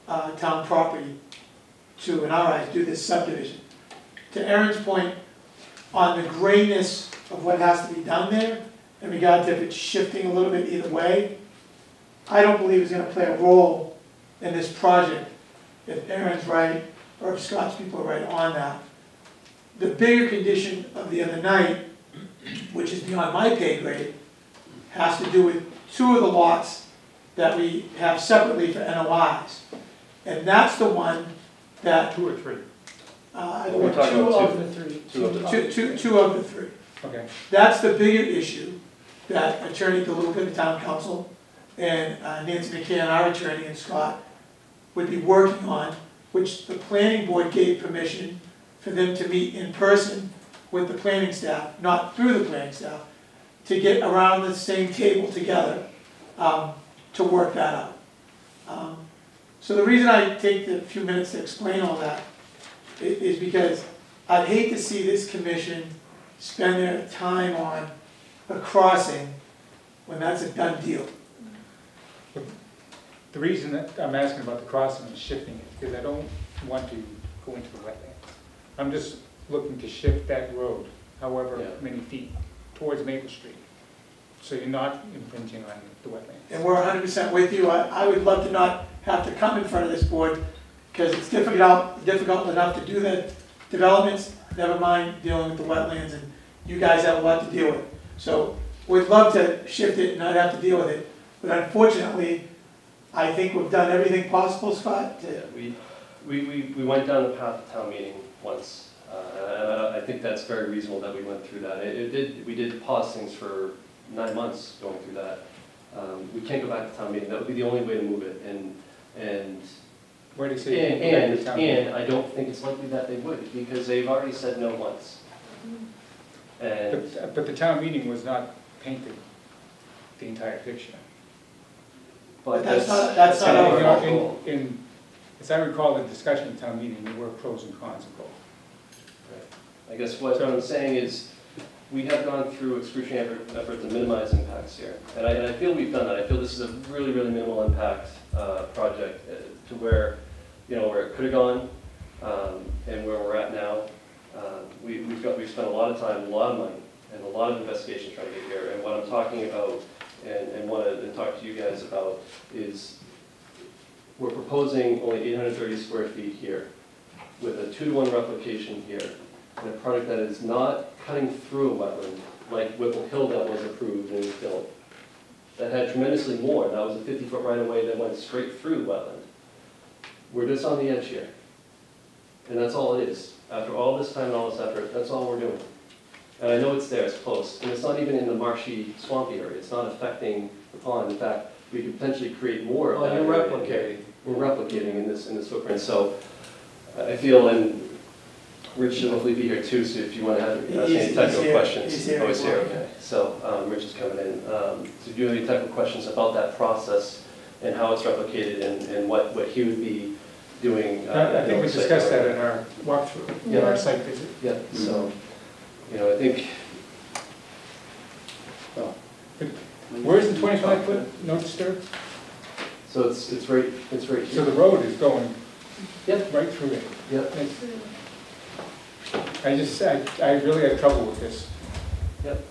uh, town property to, in our eyes, do this subdivision. To Aaron's point, on the grayness of what has to be done there, in regard to if it's shifting a little bit either way, I don't believe it's gonna play a role in this project, if Aaron's right, or if Scott's people are right on that. The bigger condition of the other night, which is beyond my pay grade, has to do with two of the lots that we have separately for NOIs. And that's the one that, Two or three? uh, We're talking two of the three. Two of the Two, two, two of the three. Okay. That's the bigger issue that Attorney DeLuca, the town counsel, and uh, Nancy McCann, our attorney, and Scott would be working on, which the planning board gave permission for them to meet in person with the planning staff, not through the planning staff, to get around the same table together, um, to work that out. Um, So the reason I take the few minutes to explain all that is, is because I'd hate to see this commission spend their time on a crossing when that's a done deal. The reason that I'm asking about the crossing and shifting it, because I don't want to go into the wetlands. I'm just looking to shift that road, however Yeah. many feet, towards Maple Street. So you're not infringing on the wetlands. And we're hundred percent with you. I, I would love to not have to come in front of this board, because it's difficult, difficult enough to do the developments, never mind dealing with the wetlands, and you guys have a lot to deal with. So, we'd love to shift it and not have to deal with it, but unfortunately, I think we've done everything possible, Scott, Yeah, we, we, we, we went down the path of town meeting once, uh, and I, I think that's very reasonable that we went through that. It, it did, we did pause things for nine months going through that. Um, we can't go back to town meeting, that would be the only way to move it, and, and, Where do you say? and, you can go back and, to town? and I don't think it's likely that they would, because they've already said no once. And, But, but the town meeting was not painted the entire picture. but That's that's, not- that's that's not not our our In- In, as I recall, the discussion at town meeting, there were pros and cons of both. I guess what I'm saying is, we have gone through excruciating effort, effort to minimize impacts here. And I, and I feel we've done that. I feel this is a really, really minimal impact, uh, project uh, to where, you know, where it could have gone, um, and where we're at now. Um, we, we've got, we've spent a lot of time, a lot of money, and a lot of investigation trying to get here. And what I'm talking about, and, and want to talk to you guys about, is we're proposing only eight hundred thirty square feet here, with a two-to-one replication here, and a product that is not cutting through a wetland, like Whipple Hill that was approved and built. That had tremendously more, that was a fifty-foot right-of-way that went straight through the wetland. We're just on the edge here. And that's all it is. After all this time and all this effort, that's all we're doing. And I know it's there, it's close, and it's not even in the marshy, swampy area, it's not affecting the pond. In fact, we could potentially create more Well, oh, that. you're area. replicating. We're replicating in this, in this footprint, so I feel, and Rich should hopefully be here too, so if you want to have ask any he's technical here. questions. He's here Oh, he's here, okay. So, um, Rich is coming in. Um, so if you have any technical questions about that process and how it's replicated and, and what, what he would be doing. uh, I I think we discussed that in our walkthrough, in Yeah. our site visit. Yeah, so, you know, I think, Where's the twenty-five foot no disturb? so it's, it's right, it's right here. So the road is going Yep. right through it. Yep, I just, I, I really had trouble with this. Yep.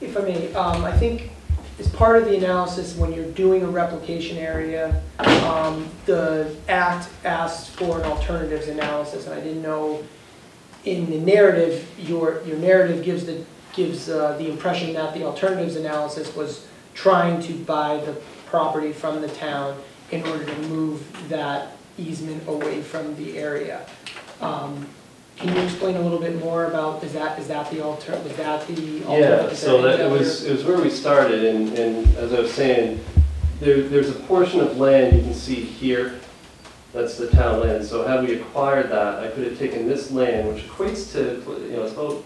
if I may, um, I think as part of the analysis, when you're doing a replication area, um, the act asks for an alternatives analysis, and I didn't know, in the narrative, your, your narrative gives the, gives, uh, the impression that the alternatives analysis was trying to buy the property from the town in order to move that easement away from the area. Um, Can you explain a little bit more about, is that, is that the alter, was that the Yeah, alternative? so that, it was, it was where we started, and, and as I was saying, there, there's a portion of land you can see here, that's the town land, so had we acquired that, I could have taken this land, which equates to, you know, it's about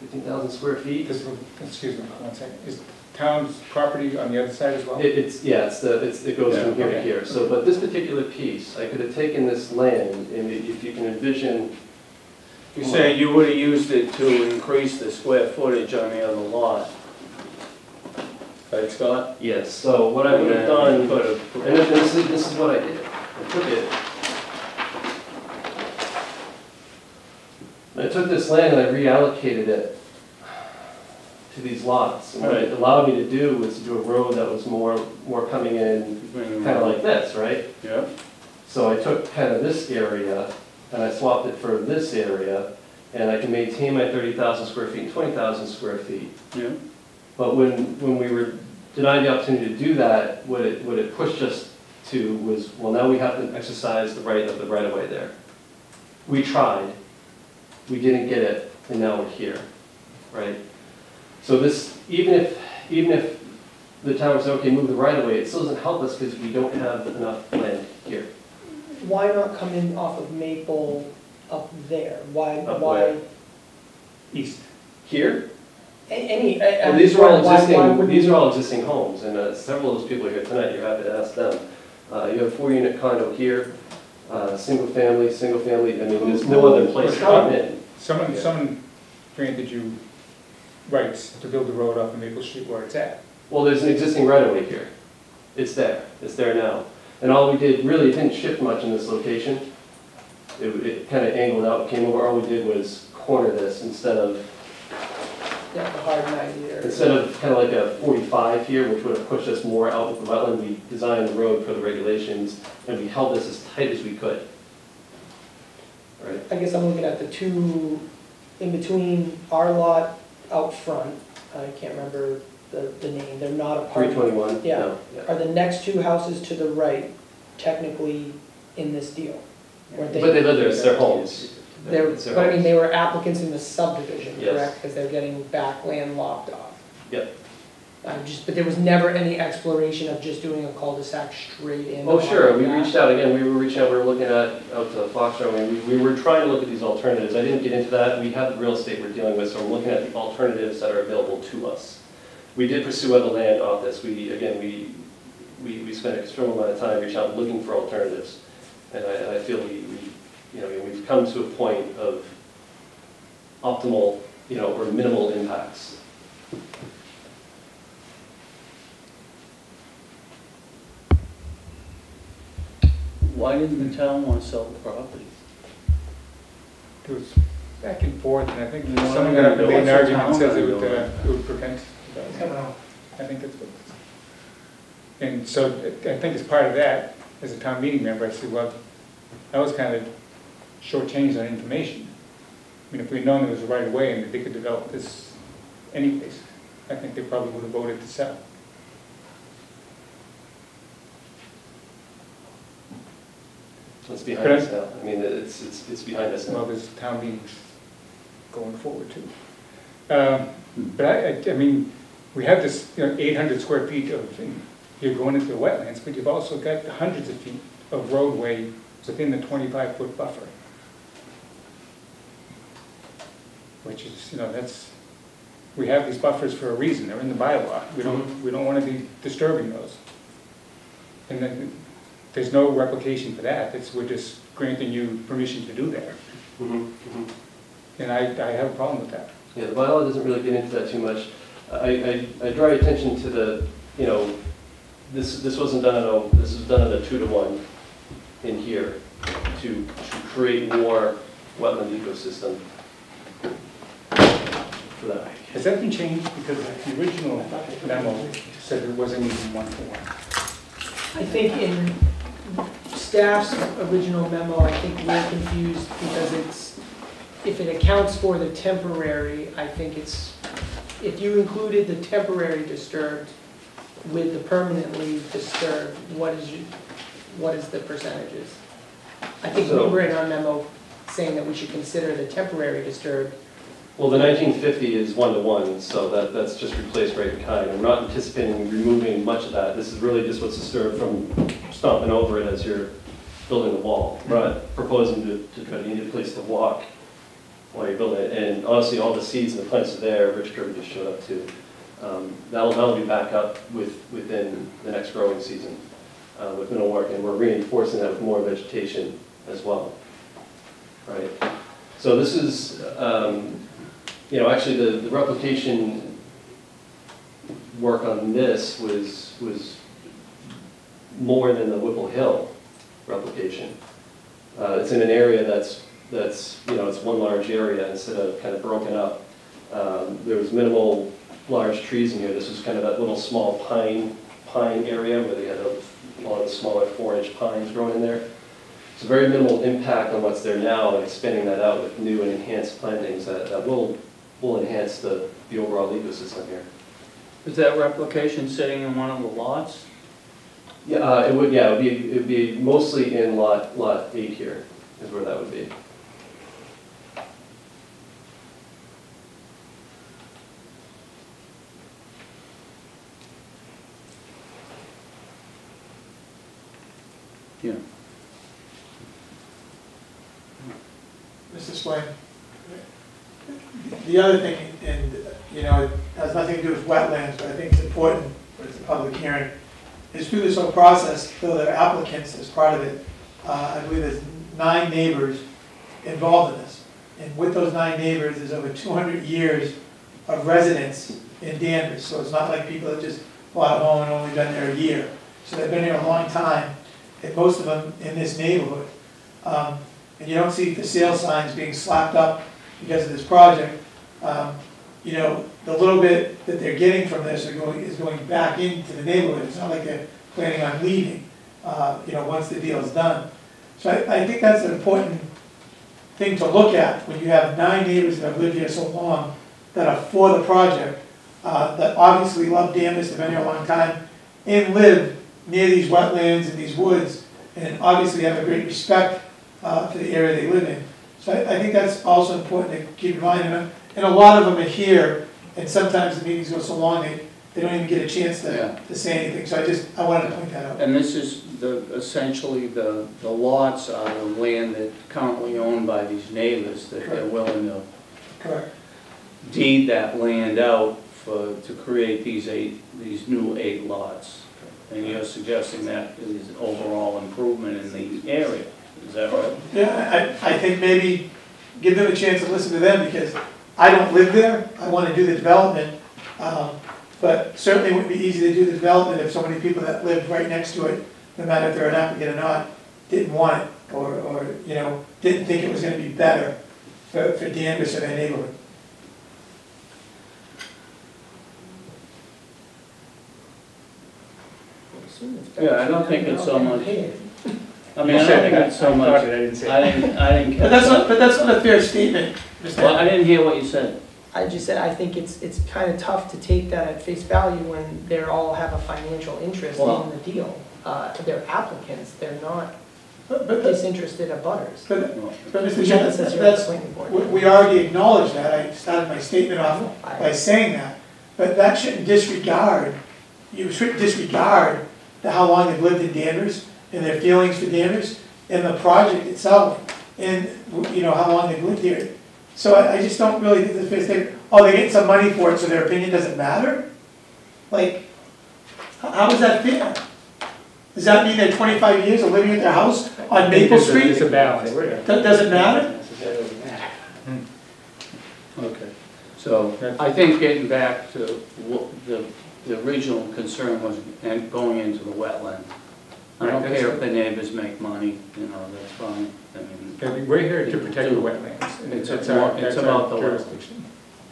fifteen thousand square feet. This, excuse me, one second, is town's property on the other side as well? It, it's, yeah, it's the, it's, it goes from Yeah, here to okay. here, so, but this particular piece, I could have taken this land, and if you can envision, You say you would have used it to increase the square footage on the other lot. Right, Scott? yes, so what I would have done, Put a- and this this is, this is what I did, I took it. I took this land and I reallocated it to these lots. And what it allowed me to do was to do a road that was more, more coming in, kind of like this, right? Yeah, So I took kind of this area and I swapped it for this area, and I can maintain my thirty thousand square feet and twenty thousand square feet. yeah. But when, when we were denied the opportunity to do that, what it, what it pushed us to was, well, now we have to exercise the right of the right of way there. We tried, we didn't get it, and now we're here, right? So this, even if, even if the town was, okay, move the right of way, it still doesn't help us because we don't have enough land here. Why not come in off of Maple up there? Why, Up why? where? East. Here? a- Any, I- Well, I'm these are all wondering why- why existing, wouldn't these are all existing homes, and uh, several of those people are here tonight, you're happy to ask them. Uh, You have a four-unit condo here, uh, single family, single family, I mean, there's no other place to come in. Someone, Yeah. someone granted you rights to build the road off of Maple Street where it's at. Well, there's an existing right-of-way here. It's there, it's there now. And all we did, really, it didn't shift much in this location. It, it kind of angled out, and came over, all we did was corner this instead of, Yeah, the hard ninety there. instead of kind of like a 45 here, which would have pushed us more out with the wetland, we designed the road for the regulations, and we held this as tight as we could. Right? I guess I'm looking at the two, in between our lot out front, I can't remember the, the name, they're not a part. 321? Yeah. No. Are the next two houses to the right technically in this deal? Weren't But they live there, it's their homes. They're, It's their but I mean, homes. they were applicants in the subdivision, Yes. correct? Because they're getting back land locked off. Yep. I'm just, but there was never any exploration of just doing a cul-de-sac straight in. Oh, sure, we that? reached out again, we were reaching out, we were looking at, out to Foxborough, I mean, we, we were trying to look at these alternatives, I didn't get into that, we have the real estate we're dealing with, so we're looking at the alternatives that are available to us. We did pursue other land off this, we, again, we, we, we spent a considerable amount of time reaching out looking for alternatives. And I, I feel we, we, you know, we've come to a point of optimal, you know, or minimal impacts. Why didn't the town want to sell the property? It was back and forth, and I think You know, someone got up and made an what's the argument, town says it would, do? uh, it would prevent, I think that's what. And so I think as part of that, as a town meeting member, I said, well, that was kind of shortchanged on information. I mean, if we'd known there was a right of way and that they could develop this anyways, I think they probably would have voted to sell. It's behind us now, I mean, it's, it's, it's behind us Well, now. there's town meetings going forward too. Um, But I, I- I mean, we have this, you know, eight hundred square feet of, you're going into the wetlands, but you've also got hundreds of feet of roadway within the twenty-five foot buffer. Which is, you know, that's, we have these buffers for a reason, they're in the bylaw, we don't, we don't wanna be disturbing those. And then, there's no replication for that, it's, we're just granting you permission to do that. Mhm, mhm. And I, I have a problem with that. Yeah, the bylaw doesn't really get into that too much. I, I, I draw your attention to the, you know, this, this wasn't done in a, this was done at a two to one in here to, to create more wetland ecosystem. for that. Has that been changed? Because the original memo said it wasn't even one to one. I think in staff's original memo, I think we're confused because it's, if it accounts for the temporary, I think it's, if you included the temporary disturbed with the permanently disturbed, what is, you- what is the percentages? I think we So- were in our memo saying that we should consider the temporary disturbed. Well, the 1950 is one-to-one, so that, that's just replaced rate in kind. I'm not anticipating removing much of that. This is really just what's disturbed from stomping over it as you're building a wall. We're not proposing to, to try to, you need a place to walk while you're building it. And honestly, all the seeds and the plants are there, Rich Kirby just showed up too. Um, That'll, that'll be back up with, within the next growing season uh, with minimal work, and we're reinforcing that with more vegetation as well. Right? So this is, um, you know, actually, the, the replication work on this was, was more than the Whipple Hill replication. Uh, it's in an area that's, that's, you know, it's one large area instead of kind of broken up. Um, there was minimal large trees in here, this was kind of that little small pine, pine area where they had a lot of smaller four-inch pines growing in there. A very minimal impact on what's there now, and expanding that out with new and enhanced plantings that, that will, will enhance the, the overall ecosystem here. Is that replication sitting in one of the lots? Yeah, uh, it would, yeah, it would be, it would be mostly in lot, lot eight here, is where that would be. Yeah. Mr. Swain, the other thing, and, you know, it has nothing to do with wetlands, but I think it's important, but it's a public hearing, is through this whole process, though there are applicants as part of it, uh, I believe there's nine neighbors involved in this. And with those nine neighbors, there's over two hundred years of residence in Danvers, so it's not like people have just bought a home and only been there a year. So they've been here a long time, and most of them in this neighborhood. Um, and you don't see the sale signs being slapped up because of this project. Um, You know, the little bit that they're getting from this are going, is going back into the neighborhood, it's not like they're planning on leaving, uh, you know, once the deal is done. So I, I think that's an important thing to look at, when you have nine neighbors that have lived here so long, that are for the project, uh, that obviously love Danvers, have been here a long time, and live near these wetlands and these woods, and obviously have a great respect uh, for the area they live in. So I, I think that's also important to keep in mind, and, a lot of them are here, and sometimes the meetings go so long, they, they don't even get a chance Yeah. to, to say anything, so I just, I wanted to point that out. And this is the, essentially, the, the lots are the land that currently owned by these neighbors, that they're willing to Correct. deed that land out for, to create these eight, these new eight lots. And you're suggesting that is overall improvement in the area, is that right? Yeah, I, I think maybe give them a chance to listen to them, because I don't live there, I wanna do the development. um, But certainly it would be easy to do the development if so many people that lived right next to it, no matter if they're an applicant or not, didn't want it, or, or, you know, didn't think it was gonna be better for, for Danvers or their neighborhood. Yeah, I don't think it's so much- Paid. I mean, I don't think it's so much, I didn't say. I didn't, I didn't But catch that's not, that. but that's not a fair statement, Mr. Well, I didn't hear what you said. I just said, I think it's, it's kind of tough to take that at face value when they all have a financial interest Well- in the deal. Uh, they're applicants, they're not But, but, disinterested abutters. but, Well, but Mr. Chairman, says you're that's, planning board. we, we already acknowledged that, I started my statement off by saying that, but that shouldn't disregard, you should disregard the how long they've lived in Danvers and their feelings for Danvers and the project itself and, you know, how long they've lived here. So I, I just don't really think this, they, oh, they get some money for it, so their opinion doesn't matter? Like, how, does that fair? Does that mean that twenty-five years of living at their house on Maple It's a- Street, It's a do- balance. doesn't matter? Okay, so I think getting back to what the, the original concern was and going into the wetland. I don't Right, that's care if the neighbors make money, you know, that's fine, I mean, Yeah, we- We're here to protect the wetlands. and It's that's about- it's that's about the wetlands. jurisdiction.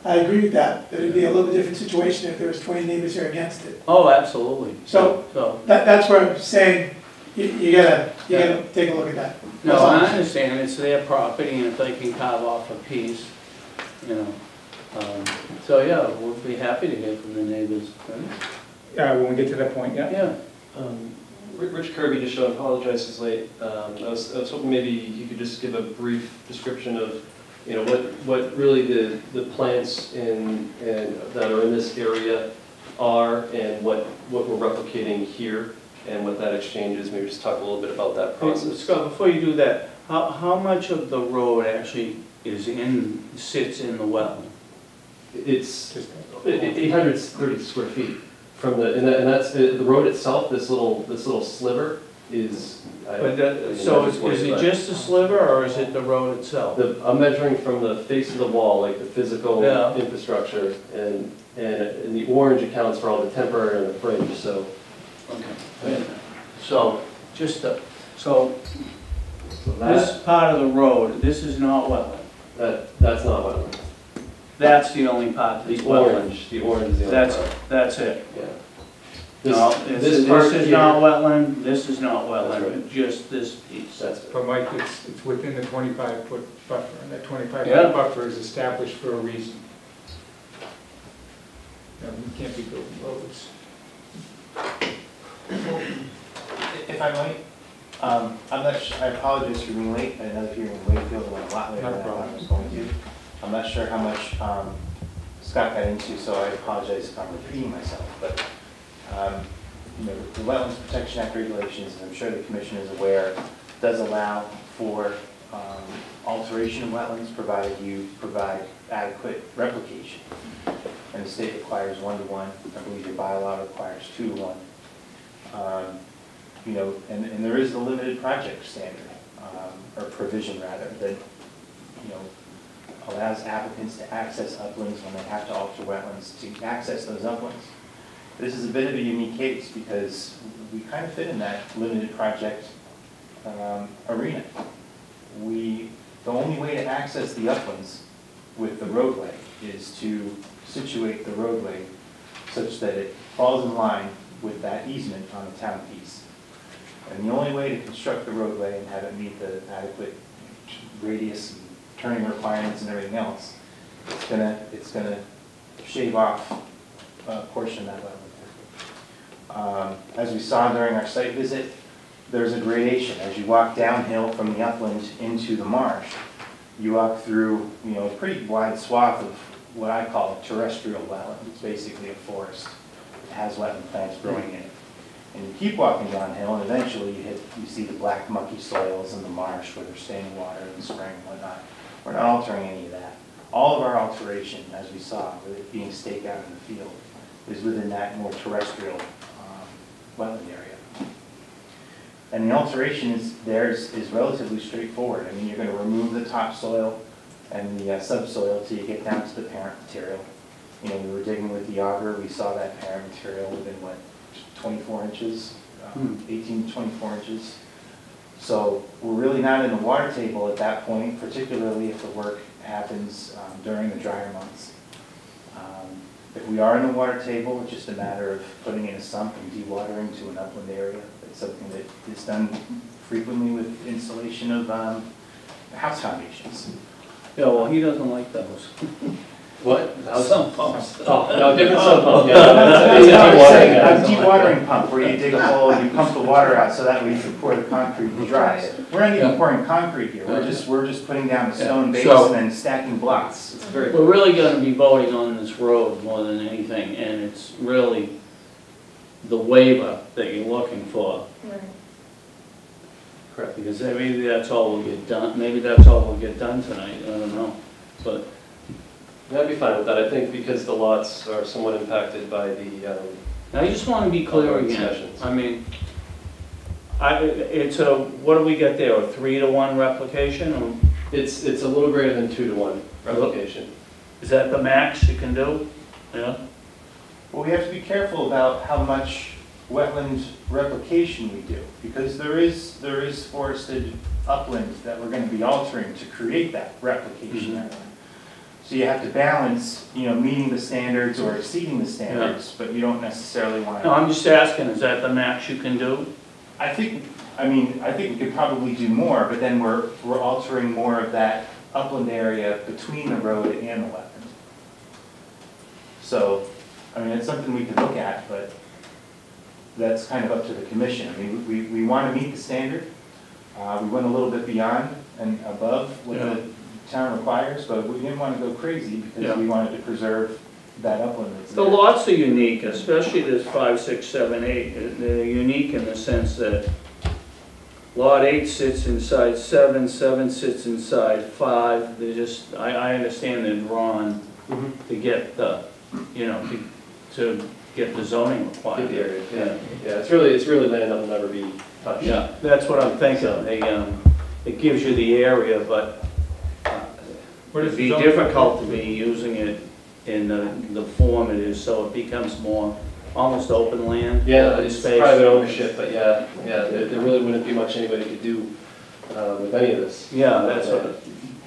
I, I agree with that, that it'd be a little bit different situation if there was twenty neighbors here against it. Oh, absolutely. So- So, That, that's where I'm saying, you, you gotta, you gotta take a look at that. no, That's all I'm I saying. understand, it's their property, and if they can carve off a piece, you know. um, So, yeah, we'll be happy to hear from the neighbors, right? Uh, when we get to that point, yeah. Yeah, Um, Ri- Rich Kirby, just showing, apologize it's late. Um, I was, I was hoping maybe you could just give a brief description of, you know, what, what really the, the plants in, and that are in this area are and what, what we're replicating here and what that exchange is. Maybe just talk a little bit about that Hey, process. Scott, before you do that, how, how much of the road actually is in, sits in the wetland? It's eight hundred thirty square feet from the, and that- and that's, the the road itself, this little, this little sliver is. I- But I that, mean, so that's is what is it's it like. just the sliver, or is it the road itself? The, I'm measuring from the face of the wall, like the physical Yeah. infrastructure, and, and, and the orange accounts for all the temporary and the fringe, so. Okay. So, just, the- so so this part of the road, this is not wetland? that, that's not wetland. That's the only part The that's wetland? orange, the orange is the only That's, part, that's it? yeah. This, No, this this part this is not wetland, this is not That's wetland, just this piece. that's, it. But Mike, it's, it's within the twenty-five foot buffer, and that twenty-five Yeah. foot buffer is established for a reason. You know, we can't be building roads. If I might, um, I'm not, su- I apologize for being late, I know that you're in Wakefield, and went a lot later Not a than I thought I problem. was going to. I'm not sure how much, um, Scott got into, so I apologize if I'm repeating myself, but, um, you know, the Wetlands Protection Act regulations, as I'm sure the commission is aware, does allow for, um, alteration of wetlands, provided you provide adequate replication. And the state requires one to one, I believe your bylaw requires two to one. Um, you know, and, and there is the limited project standard, um, or provision rather, that, you know, allows applicants to access uplands when they have to alter wetlands, to access those uplands. This is a bit of a unique case because we kind of fit in that limited project, um, arena. We, the only way to access the uplands with the roadway is to situate the roadway such that it falls in line with that easement on the town piece. And the only way to construct the roadway and have it meet the adequate radius turning requirements and everything else, it's gonna, it's gonna shave off a portion of that wetland. Um, As we saw during our site visit, there's a gradation. As you walk downhill from the upland into the marsh, you walk through, you know, a pretty wide swath of what I call terrestrial wetland. It's basically a forest. It has wetland plants growing in it. And you keep walking downhill, and eventually you hit, you see the black mucky soils in the marsh where there's standing water in the spring and whatnot. We're not altering any of that. All of our alteration, as we saw, with it being staked out in the field, is within that more terrestrial um, wetland area. And the alteration is, theirs is relatively straightforward. I mean, you're gonna remove the topsoil and the uh, subsoil till you get down to the parent material. You know, we were digging with the auger, we saw that parent material within, what, 24 inches, um, 18 to 24 inches. So we're really not in the water table at that point, particularly if the work happens um, during the drier months. Um, If we are in the water table, it's just a matter of putting in a sump and dewatering to an upland area. It's something that is done frequently with installation of um, house foundations. Yeah, well, he doesn't like those. what? Some pumps. Oh, no, different sump pump, yeah. That's what I was saying, a dewatering pump, where you dig a hole and you pump the water out, so that way you can pour the concrete and it dries. We're not even pouring concrete here, we're just, we're just putting down a stone base So- and then stacking blocks. It's very, We're really gonna be voting on this road more than anything, and it's really the waiver that you're looking for. Right. correct. Because then maybe that's all we'll get done, maybe that's all we'll get done tonight, I don't know. But, Yeah, I'd be fine with that. I think because the lots are somewhat impacted by the, um, I just wanna be clear Other again. discussions. I mean, I, it's a, what do we get there, a three to one replication, or it's, it's a little greater than two to one replication. is that the max you can do? Yeah? Well, we have to be careful about how much wetland replication we do, because there is, there is forested upland that we're gonna be altering to create that replication Mhm. area. So you have to balance, you know, meeting the standards or exceeding the standards, but you don't necessarily want to. No, to. I'm just asking, is that the max you can do? I think, I mean, I think we could probably do more, but then we're, we're altering more of that upland area between the road and the wetland. So, I mean, it's something we could look at, but that's kind of up to the commission. I mean, we, we want to meet the standard. Uh, we went a little bit beyond and above what Yeah. the town requires, but we didn't want to go crazy Yeah. because we wanted to preserve that upland that's The there. lots are unique, especially this five, six, seven, eight. They're unique in the sense that lot eight sits inside seven, seven sits inside five. They're just, I, I understand they're drawn Mhm. to get the, you know, to, to get the zoning Get required. the area, yeah, yeah, it's really, it's really land that will never be touched. Yeah, that's what I'm thinking. They, um, it gives you the area, but uh, What is it'd the be difficult to be using it in the, the form it is, so it becomes more almost open land. Yeah, open it's space. private ownership, but yeah, yeah, there, there really wouldn't be much anybody could do, uh, with any of this. Yeah, that's what,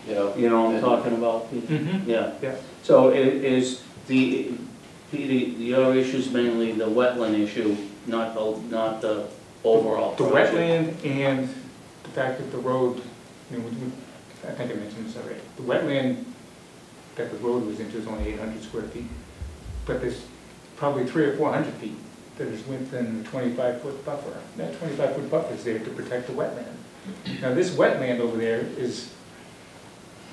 You know, you know what I'm talking about? Mm-hmm. Yeah. Yeah. So i- is the, the, the other issue's mainly the wetland issue, not the, not the overall The project? wetland and the fact that the road, you know, we- we- I think I mentioned this already. The wetland that the road was into is only eight hundred square feet, but there's probably three or four hundred feet that is within the twenty-five foot buffer. That twenty-five foot buffer is there to protect the wetland. Now, this wetland over there is,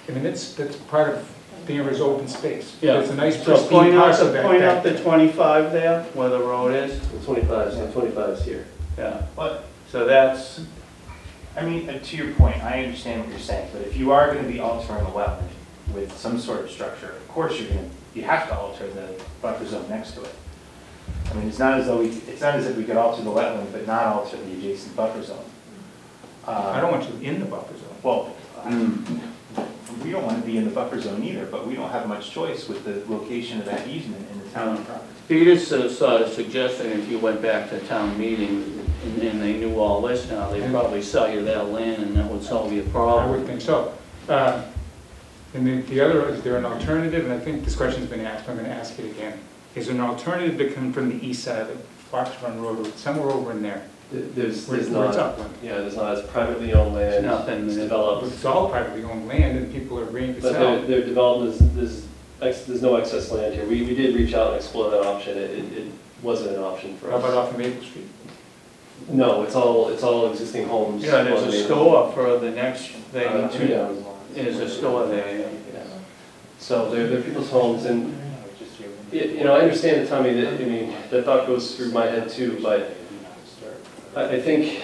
I mean, that's, that's part of the area's open space. Yeah. It's a nice So pristine point out, parcel the that. point out that- the twenty-five there, where the road is? the twenty-five, so twenty-five's here. Yeah. But So that's, I mean, uh, to your point, I understand what you're saying, but if you are gonna be altering a wetland with some sort of structure, of course you're gonna, you have to alter the buffer zone next to it. I mean, it's not as though we, it's not as if we could alter the wetland, but not alter the adjacent buffer zone. Uh, I don't want you in the buffer zone. Well, I- we don't wanna be in the buffer zone either, but we don't have much choice with the location of that easement in the town property. Peter's uh, sort of suggesting if you went back to town meeting and and they knew all this now, they'd probably sell you that land and that would solve your I would problem. think so. Uh, And the, the other, is there an alternative, and I think this question's been asked, I'm gonna ask it again. Is there an alternative to come from the east side of the Fox Run Road, somewhere over in there? There- There's, Where there's where it's not, upland? yeah, there's not, it's privately owned There's land, nothing it's there. developed. It's all privately owned land, and people are agreeing to But sell. their, their development is, there's, ex- there's no excess land here. We, we did reach out and explore that option. It, it it wasn't an option for How about off of Maple Street? No, it's all, it's all existing homes. Yeah, there's a store for the next thing, Uh, too. yeah. There's a store there, yeah. So they're, they're people's homes and, y- you know, I understand the Tommy, that, I mean, that thought goes through my head too, but I, I think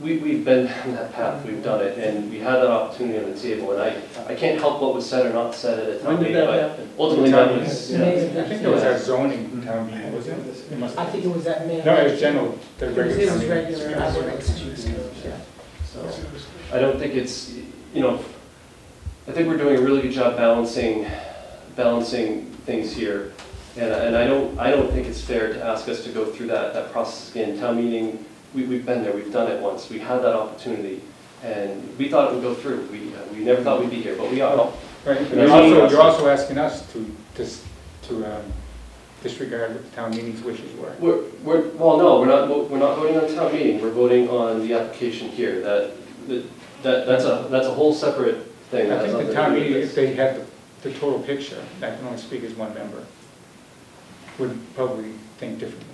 we, we've been down that path, we've done it, and we had that opportunity on the table, and I, I can't help what was said or not said at a When time did meeting, that but happen? ultimately that was, I think there was a zoning town meeting, was it? It must I think it was that May. No, it was general, the It was, regular it town was meeting. regular, I think it was two weeks yeah. so. I don't think it's, you know, I think we're doing a really good job balancing, balancing things here. And, and I don't, I don't think it's fair to ask us to go through that, that process again. Town meeting, we, we've been there, we've done it once, we had that opportunity. And we thought it would go through, we, uh, we never thought we'd be here, but we are. Right, and You're you're also, you're also asking us to, to, to um, disregard what the town meeting's wishes were. We're, we're, well, no, we're not, we're not voting on town meeting, we're voting on the application here. That, that, that- that's a, that's a whole separate thing. I think the town meeting, if they had the, the total picture, I can only speak as one member, would probably think differently.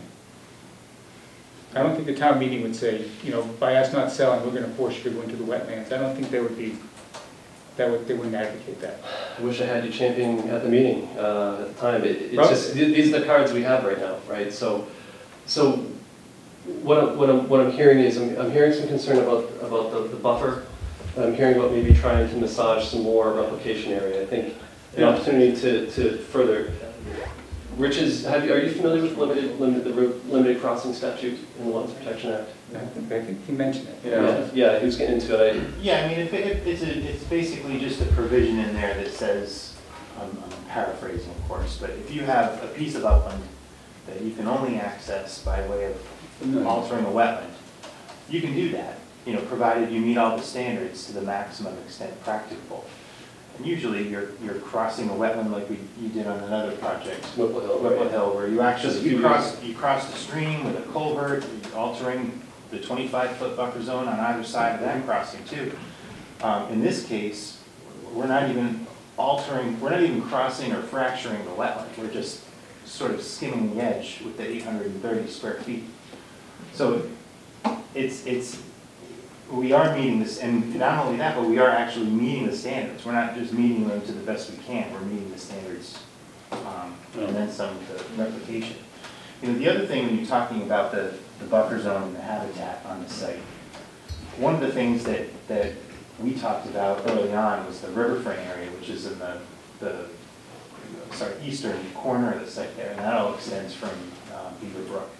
I don't think the town meeting would say, you know, by us not selling, we're gonna force you to go into the wetlands. I don't think they would be, that would, they wouldn't advocate that. I wish I had you championing at the meeting uh, at the time. It- It's just, th- these are the cards we have right now, right? So, so what I'm, what I'm, what I'm hearing is, I'm, I'm hearing some concern about, about the, the buffer. I'm hearing about maybe trying to massage some more replication area. I think an Yeah. opportunity to, to further. Rich is, have you, are you familiar with limited, limited, the limited crossing statute in the Wetlands Protection Act? I think, I think he mentioned it. Yeah, yeah, he was getting into it. Yeah, I mean, if, if it's a, it's basically just a provision in there that says, I'm I'm paraphrasing of course, but if you have a piece of upland that you can only access by way of altering a wetland, you can do that, you know, provided you meet all the standards to the maximum extent practicable. And usually you're, you're crossing a wetland like we, you did on another project, Whipple Hill, Whipple right? Hill, where you actually, you cross, you cross the stream with a culvert, altering the twenty-five foot buffer zone on either side of that crossing too. Um, in this case, we're not even altering, we're not even crossing or fracturing the wetland, we're just sort of skimming the edge with the eight hundred and thirty square feet. So it's, it's, we are meeting this, and not only that, but we are actually meeting the standards. We're not just meeting them to the best we can, we're meeting the standards, um, and then some to replication. You know, the other thing, when you're talking about the, the buffer zone and the habitat on the site, one of the things that, that we talked about early on was the riverfront area, which is in the, the, sorry, eastern corner of the site there, and that all extends from uh, Beaver Brook.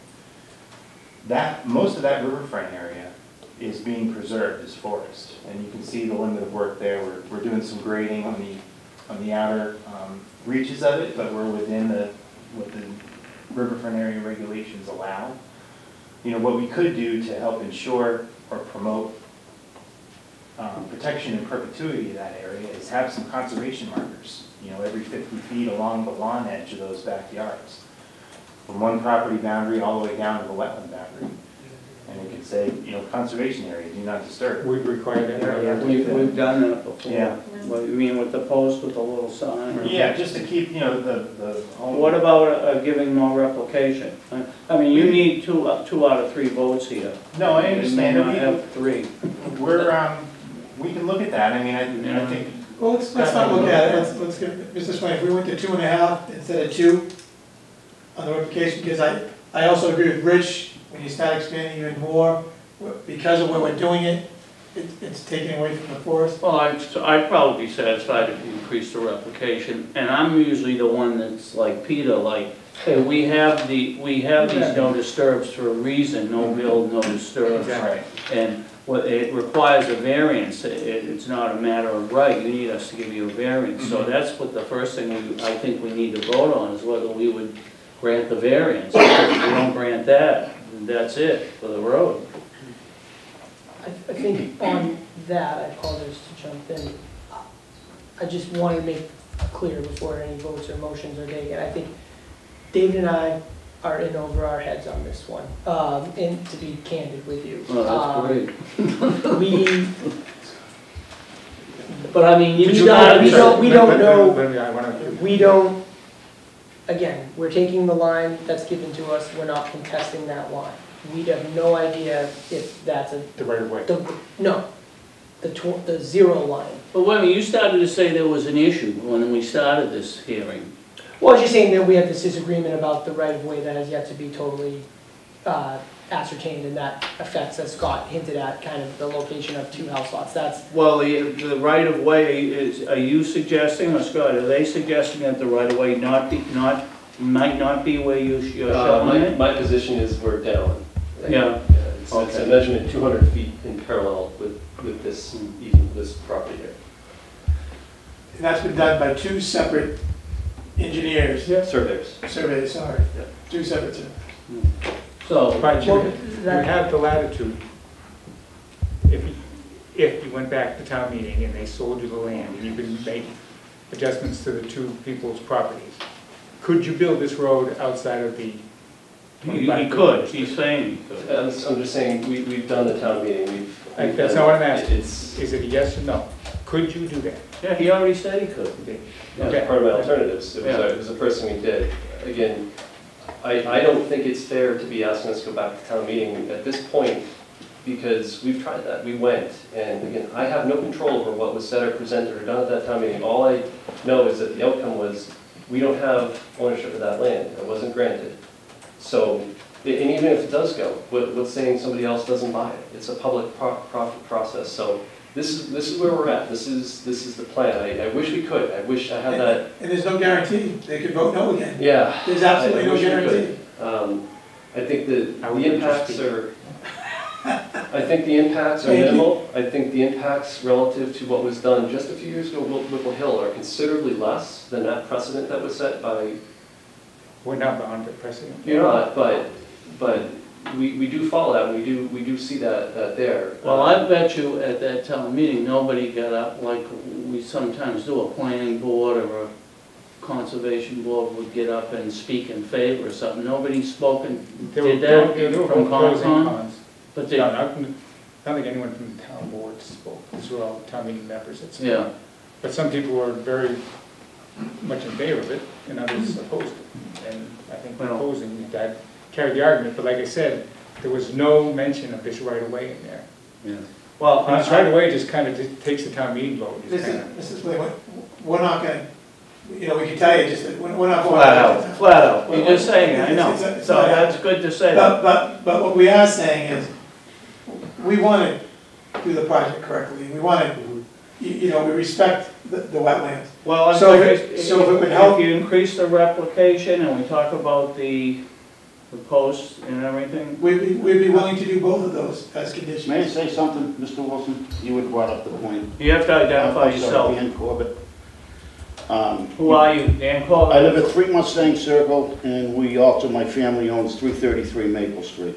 That, most of that riverfront area is being preserved as forest, and you can see the limit of work there. We're, we're doing some grading on the, on the outer um, reaches of it, but we're within the, what the riverfront area regulations allow. You know, what we could do to help ensure or promote um, protection in perpetuity of that area is have some conservation markers, you know, every 50 feet along the lawn edge of those backyards. From one property boundary all the way down to the wetland boundary. And it could say, you know, conservation area, do not disturb. We require that. Yeah. We've, we've done that before. Yeah. What, you mean with the post with the little sign? or- Yeah, just to keep, you know, the, the. home- What about uh, giving more replication? I- I mean, you need two, uh, two out of three votes here. No, I understand. You may not have three. We're, um, we can look at that, I mean, I, I think, Well, let's, let's not look at it, let's, let's get, Mr. Swain, if we went to two and a half instead of two on the replication, because I, I also agree with Rich, when you start expanding even more, because of where we're doing it, it, it's taking away from the forest. Well, I'd, I'd probably be satisfied if you increase the replication, and I'm usually the one that's like Peter, like, hey, we have the, we have these no disturbs for a reason, no mm-hmm. build, no disturb. right. And what, it requires a variance, it, it's not a matter of right, you need us to give you a variance. So mm-hmm. that's what the first thing we, I think we need to vote on, is whether we would grant the variance. If we don't grant that, then that's it for the road. I, I think on that, I apologize to jump in. I just wanted to make clear before any votes or motions are taken. I think David and I are in over our heads on this one, um, and to be candid with you. Well, Um, great. We, but I mean, Could we don't, we don't, we don't know. let me- I wanna- We don't, again, we're taking the line that's given to us, we're not contesting that line. We have no idea if that's a, The right of way. the, no, the tw, the zero line. But wait a minute, you started to say there was an issue when we started this hearing. Well, I was just saying that we have this disagreement about the right of way that has yet to be totally, uh, ascertained, and that affects, as Scott hinted at, kind of the location of two house lots, that's, Well, the, the right of way is, are you suggesting, or Scott, are they suggesting that the right of way not be, not, might not be where you, you're Uh, showing my, it? my position is we're down. Yeah. It's, it's a Okay. measurement two hundred feet in parallel with, with this, even this property here. And that's been done by two separate engineers, Surveyors. surveys, sorry, Yeah. two separate surveys. So, But you, Well, you that- have the latitude, if, you- if you went back to town meeting and they sold you the land, and you could make adjustments to the two people's properties, could you build this road outside of the? he he could, he's saying he could. Uh, I'm, s- I'm just saying, we, we've done the town meeting, we've. I- we've That's done- not what I'm asking. It's, Is it a yes or no? Could you do that? Yeah, he already said he could. Okay. Yeah, Okay. part of my alternatives, it was, Yeah. a- it was the first thing we did. Again, I, I don't think it's fair to be asking us to go back to town meeting at this point, because we've tried that, we went, and again, I have no control over what was said or presented or done at that town meeting. All I know is that the outcome was, we don't have ownership of that land, it wasn't granted. So, and even if it does go, what, what's saying somebody else doesn't buy it? It's a public pro- profit process, so this is, this is where we're at, this is, this is the plan. I, I wish we could, I wish I had that And there's no guarantee, they could vote no again. yeah. There's absolutely I no wish we could. guarantee. Um, I think that the impacts are, I think the impacts are Thank you. minimal. I think the impacts relative to what was done just a few years ago at Whipple Hill are considerably less than that precedent that was set by, We're not bound to precedent. you're not, but, but we, we do follow that, and we do, we do see that, that there. Well, I bet you at that town meeting, nobody got up like we sometimes do, a planning board or a conservation board would get up and speak in favor or something. Nobody spoken, There were, did there that were- there were from pros and Concom? cons. But No, they, not from, I don't think anyone from the town board spoke, these were all town meeting members that spoke. yeah, But some people were very much in favor of it, and others opposed it. And I think the Well- opposing, that carried the argument, but like I said, there was no mention of this right away in there. yeah. Well, And this right away just kind of just takes the town meeting vote. It's This is, this is, we're, we're not gonna, you know, we can tell you just that, we're we're not. going Flat to- out, flat out. You're just saying, that. I know. It's- it's- it's So not- that's good to say that. But, but, but what we are saying is, we want to do the project correctly, we want to, you, you know, we respect the, the wetlands. Well, I'm So if saying, it- so if it would help- you increase the replication and we talk about the, the posts and everything, We'd be, we'd be willing to do both of those as conditions. May I say something, Mr. Wilson? You had brought up the point. you have to identify I'm sorry, yourself. Dan Corbett. Um, Who are you, Dan Corbett? I live at 3 Mustang Circle, and we also, my family owns 333 Maple Street.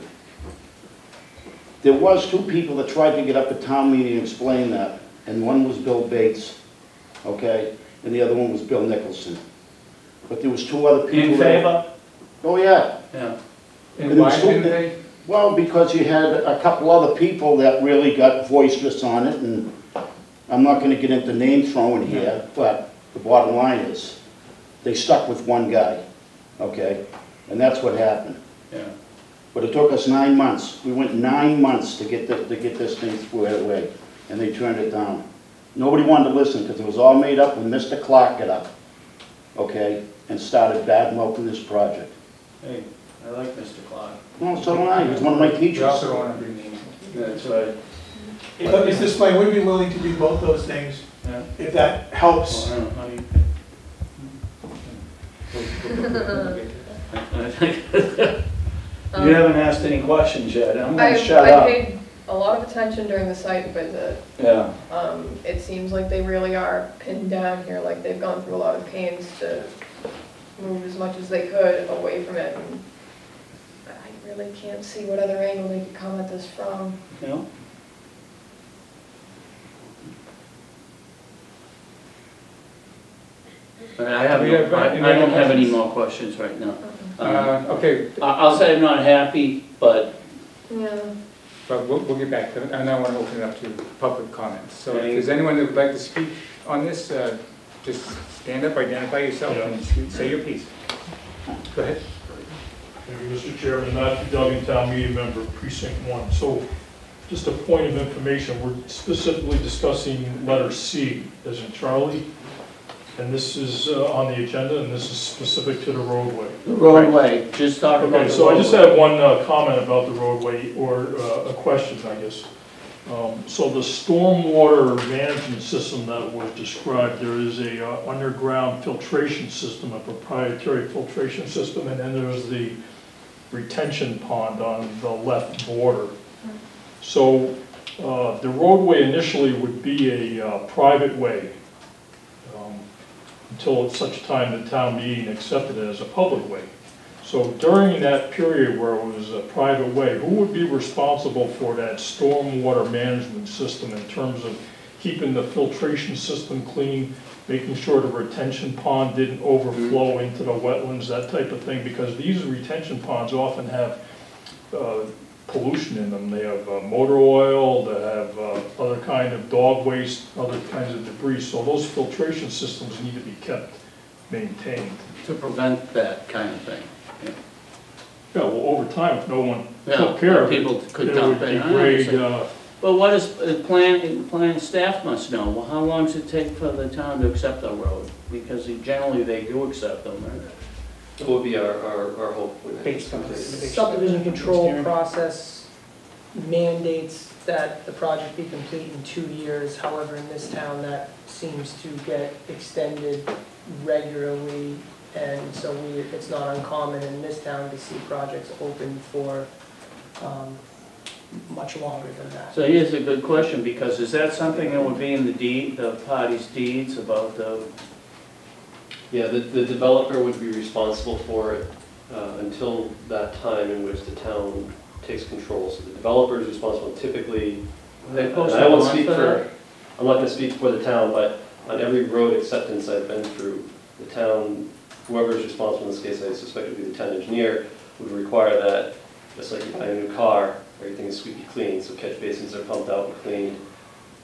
There was two people that tried to get up at town meeting and explain that, and one was Bill Bates, okay? And the other one was Bill Nicholson. But there was two other people. In that- favor? Oh, yeah. Yeah. And why didn't they? Well, because you had a couple other people that really got boisterous on it, and I'm not gonna get into name throwing here, but the bottom line is, they stuck with one guy, okay? And that's what happened. Yeah. But it took us nine months. We went nine months to get, the- to get this thing squared away, and they turned it down. Nobody wanted to listen, because it was all made up when Mr. Clark got up, okay, and started bad mouthing this project. Hey, I like Mr. Clark. Well, so do I, he was one of my We teachers. also want to bring names. That's right. But Mr. Swain, we'd be willing to do both those things, Yeah. if that helps. Well, I don't know how you- haven't asked any questions yet, I'm I, gonna shut I up. paid a lot of attention during the site visit. Yeah. Um, it seems like they really are pinned down here, like they've gone through a lot of pains to move as much as they could away from it. and I really can't see what other angle they could come at this from. You know? I have, Do we have no- I any I don't other have any questions? more questions right now. Um, Uh, okay, I- I'll say I'm not happy, but Yeah. but we'll, we'll get back to it, and I want to open it up to public comments. So if there's anyone that would like to speak on this, uh, just stand up, identify yourself, and say your piece. Go ahead. Thank you, Mr. Chairman, Matthew Duggan, Town Meeting Member, Precinct One. So, just a point of information, we're specifically discussing letter C, as in Charlie, and this is uh, on the agenda, and this is specific to the roadway. the roadway, just talk about Okay, the so I just roadway. have one uh, comment about the roadway, or uh, a question, I guess. Um, So the stormwater management system that was described, there is a uh, underground filtration system, a proprietary filtration system, and then there's the retention pond on the left border. So uh, the roadway initially would be a uh, private way um, until at such time the town meeting accepted it as a public way. So during that period where it was a private way, who would be responsible for that stormwater management system in terms of keeping the filtration system clean, making sure the retention pond didn't overflow into the wetlands, that type of thing? Because these retention ponds often have uh, pollution in them. They have uh, motor oil, they have uh, other kind of dog waste, other kinds of debris. So those filtration systems need to be kept maintained. To prevent that kind of thing. Yeah, well, over time, if no one Yeah, took care of it, people could it dump would it. I degrade, uh, But what is, uh, plan, plan staff must know, well, how long does it take for the town to accept the road? Because generally they do accept them, right? It would be our, our, our hope when it's Based on completed. subdivision control process mandates that the project be complete in two years. However, in this town, that seems to get extended regularly. And so we, it's not uncommon in this town to see projects open for um, much longer than that. So here's a good question, because is that something that would be in the deed, the parties' deeds about the, Yeah, the, the developer would be responsible for it uh, until that time in which the town takes control. So the developer is responsible typically, They and post I a won't speak for for, I'm not gonna speak for the town, but on every road acceptance I've been through, the town, whoever is responsible in this case, I suspect it would be the town engineer, would require that, just like you buy a new car, everything is squeaky clean, so catch basins are pumped out and cleaned,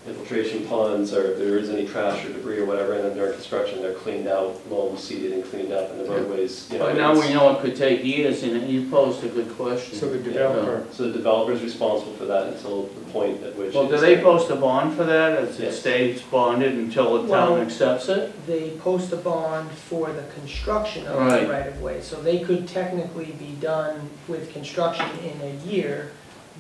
infiltration ponds, or if there is any trash or debris or whatever, and then during construction, they're cleaned out, loam seeded and cleaned up, and the roadways, you know. But now it's- we know it could take years, and you posed a good question. So the Yeah. developer, So the developer is responsible for that until the point at which. Well, do it's- they post a bond for that, as it Yes. stays bonded until the town Well- accepts it? They post a bond for the construction of the Right. right of way, so they could technically be done with construction in a year,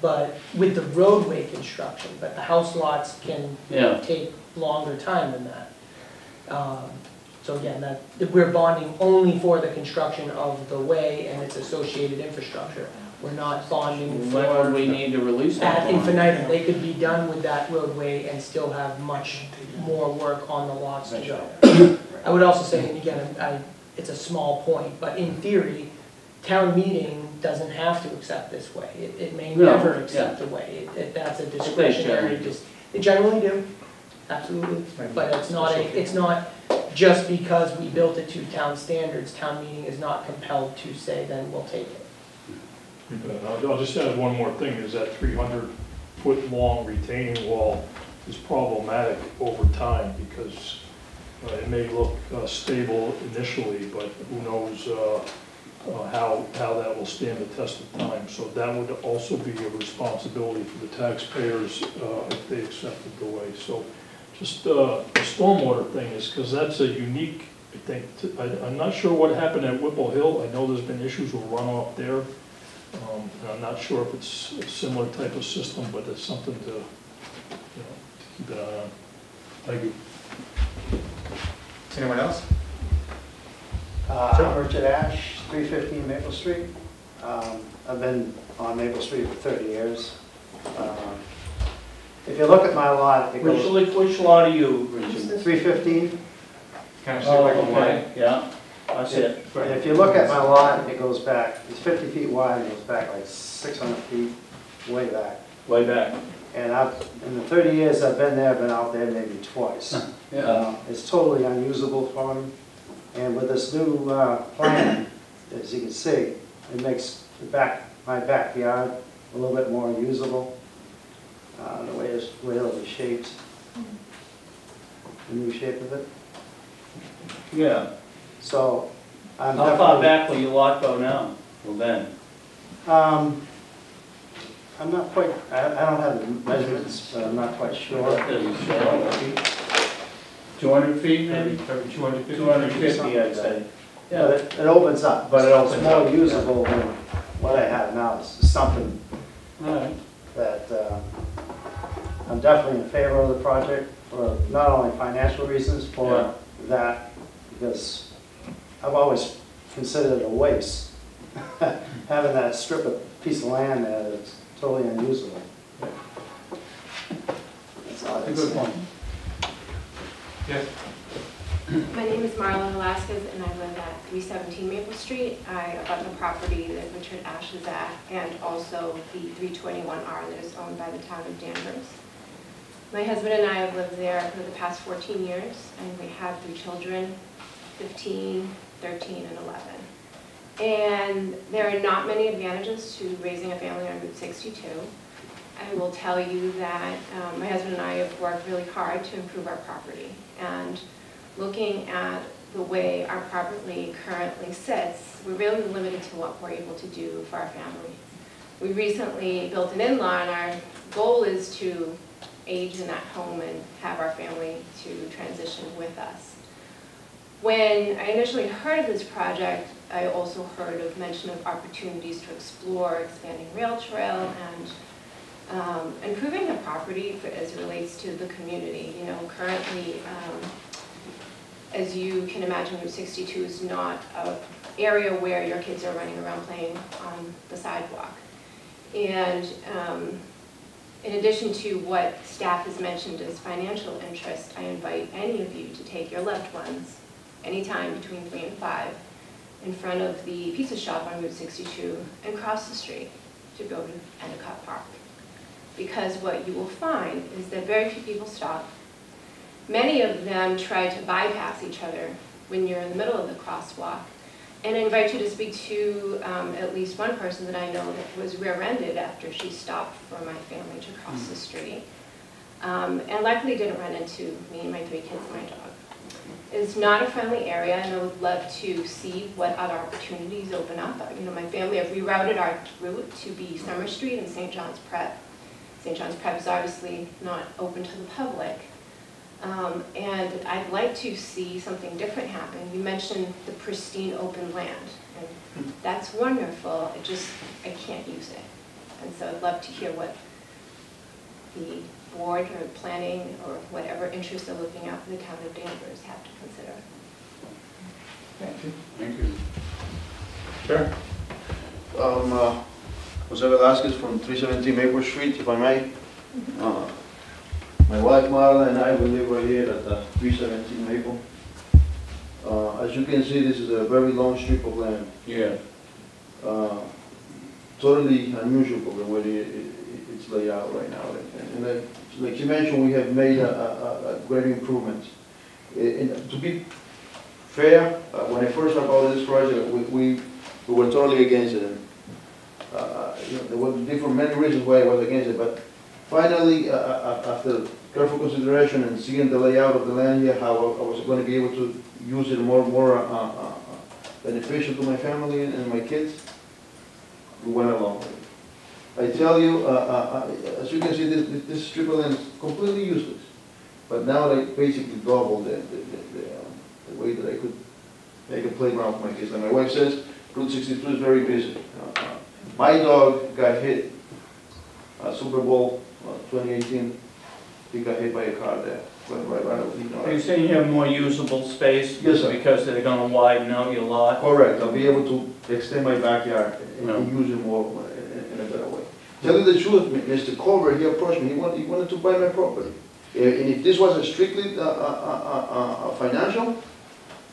but with the roadway construction, but the house lots can Yeah, take longer time than that. Um, So again, that, we're bonding only for the construction of the way and its associated infrastructure. We're not bonding when would for we need to release that bond? infinitum. They could be done with that roadway and still have much more work on the lots to go. I would also say, and again, I, it's a small point, but in theory, town meeting doesn't have to accept this way. It, it may No, never accept the way. It, it, that's a discretionary, do. just, they generally do, absolutely. But it's not a, it's not just because we built it to town standards, town meeting is not compelled to say, then we'll take it. Uh, I'll I'll just add one more thing, is that 300-foot-long retaining wall is problematic over time because uh, it may look uh, stable initially, but who knows uh, uh, how, how that will stand the test of time. So that would also be a responsibility for the taxpayers uh, if they accepted the way. So just uh, the stormwater thing is, because that's a unique, I think, t- I- I'm not sure what happened at Whipple Hill. I know there's been issues with runoff there. Um, and I'm not sure if it's a similar type of system, but it's something to, you know, to keep an eye on. Thank you. anyone else? Uh, Richard Ash, 315 Maple Street. Um, I've been on Maple Street for 30 years. Um, If you look at my lot, it Which, goes li- which lot are you, Richard? 315. Kind of shaped like a Oh, Y. okay, yeah, that's see it. Go. If you look at my lot, it goes back, it's 50 feet wide, and it goes back like 600 feet, way back. Way back. And I've, in the 30 years I've been there, I've been out there maybe twice. Yeah, Uh, It's totally unusable for me. And with this new uh, plan, as you can see, it makes the back, my backyard a little bit more usable, uh, the way it's, the way it'll be shaped, the new shape of it. yeah. So I'm How far definitely, back will your lot go now? Well, then, um, I'm not quite, I I don't have the measurements, but I'm not quite sure. two hundred feet maybe? Two hundred fifty? Two hundred fifty, I'd say. But it it opens up. But It's more usable than what I have now. It's something All right. that uh, I'm definitely in favor of the project for not only financial reasons, Yeah. for that, because I've always considered it a waste, having that strip of piece of land there that's totally unusable. That's all That's a I'd good say. point. Yes, My name is Marla Velasquez, and I live at 317 Maple Street. I abut the property that Richard Ash is at, and also the 321R that is owned by the town of Danvers. My husband and I have lived there for the past 14 years, and we have three children, 15, 13, and 11. And there are not many advantages to raising a family on Route 62. I will tell you that um, my husband and I have worked really hard to improve our property. And looking at the way our property currently sits, we're really limited to what we're able to do for our family. We recently built an in-law, and our goal is to age in that home and have our family to transition with us. When I initially heard of this project, I also heard of mention of opportunities to explore expanding rail trail and um, improving the property for- as it relates to the community. You know, currently, um, as you can imagine, Route 62 is not an area where your kids are running around playing on the sidewalk. And um, in addition to what staff has mentioned as financial interest, I invite any of you to take your loved ones anytime between three and five in front of the pizza shop on Route 62 and cross the street to go to Endicott Park. Because what you will find is that very few people stop. Many of them try to bypass each other when you're in the middle of the crosswalk. And I invite you to speak to um, at least one person that I know that was rear-ended after she stopped for my family to cross the street. Um, And luckily didn't run into me and my three kids and my dog. It's not a friendly area, and I would love to see what other opportunities open up. You know, my family have rerouted our route to be Summer Street and St. John's Prep. St. John's Prep is obviously not open to the public. Um, And I'd like to see something different happen. You mentioned the pristine open land, and that's wonderful, it just, I can't use it. And so I'd love to hear what the board or planning or whatever interest they're looking at for the town of Danvers have to consider. Thank you. Thank you. Sure. Um, uh, Jose Velasquez from 317 Maple Street, if I may. Uh, My wife Marla and I, we live right here at uh, 317 Maple. Uh, As you can see, this is a very long strip of land. Yeah. Uh, Totally unusual for the way it- it- it's laid out right now. And- And like- like you mentioned, we have made a- a a- great improvement. Eh, And to be fair, uh, when I first heard about this project, we- we we were totally against it. And, uh, you know, There were different, many reasons why I was against it, but finally, uh, uh, uh, after careful consideration and seeing the layout of the land here, how I I was going to be able to use it more, more uh, uh, uh, beneficial to my family and my kids, we went along with it. I tell you, uh, uh, uh, as you can see, this, this- strip of land is completely useless, but now they basically doubled the, the, the, the, um, the way that I could make a playground for my kids. And my wife says, Route 62 is very busy. Uh, uh, My dog got hit, Super Bowl uh, 2018, he got hit by a car there, right, right, right, you know. Are you saying you have more usable space? Yes, sir. Because they're gonna widen out your lot? Correct, I'll be able to extend my backyard and and use it more in- in a better way. Tell you the truth, M- Mr. Culver, he approached me, he wanted, he wanted to buy my property. Eh, And if this was a strictly uh, uh, uh, uh, uh, financial,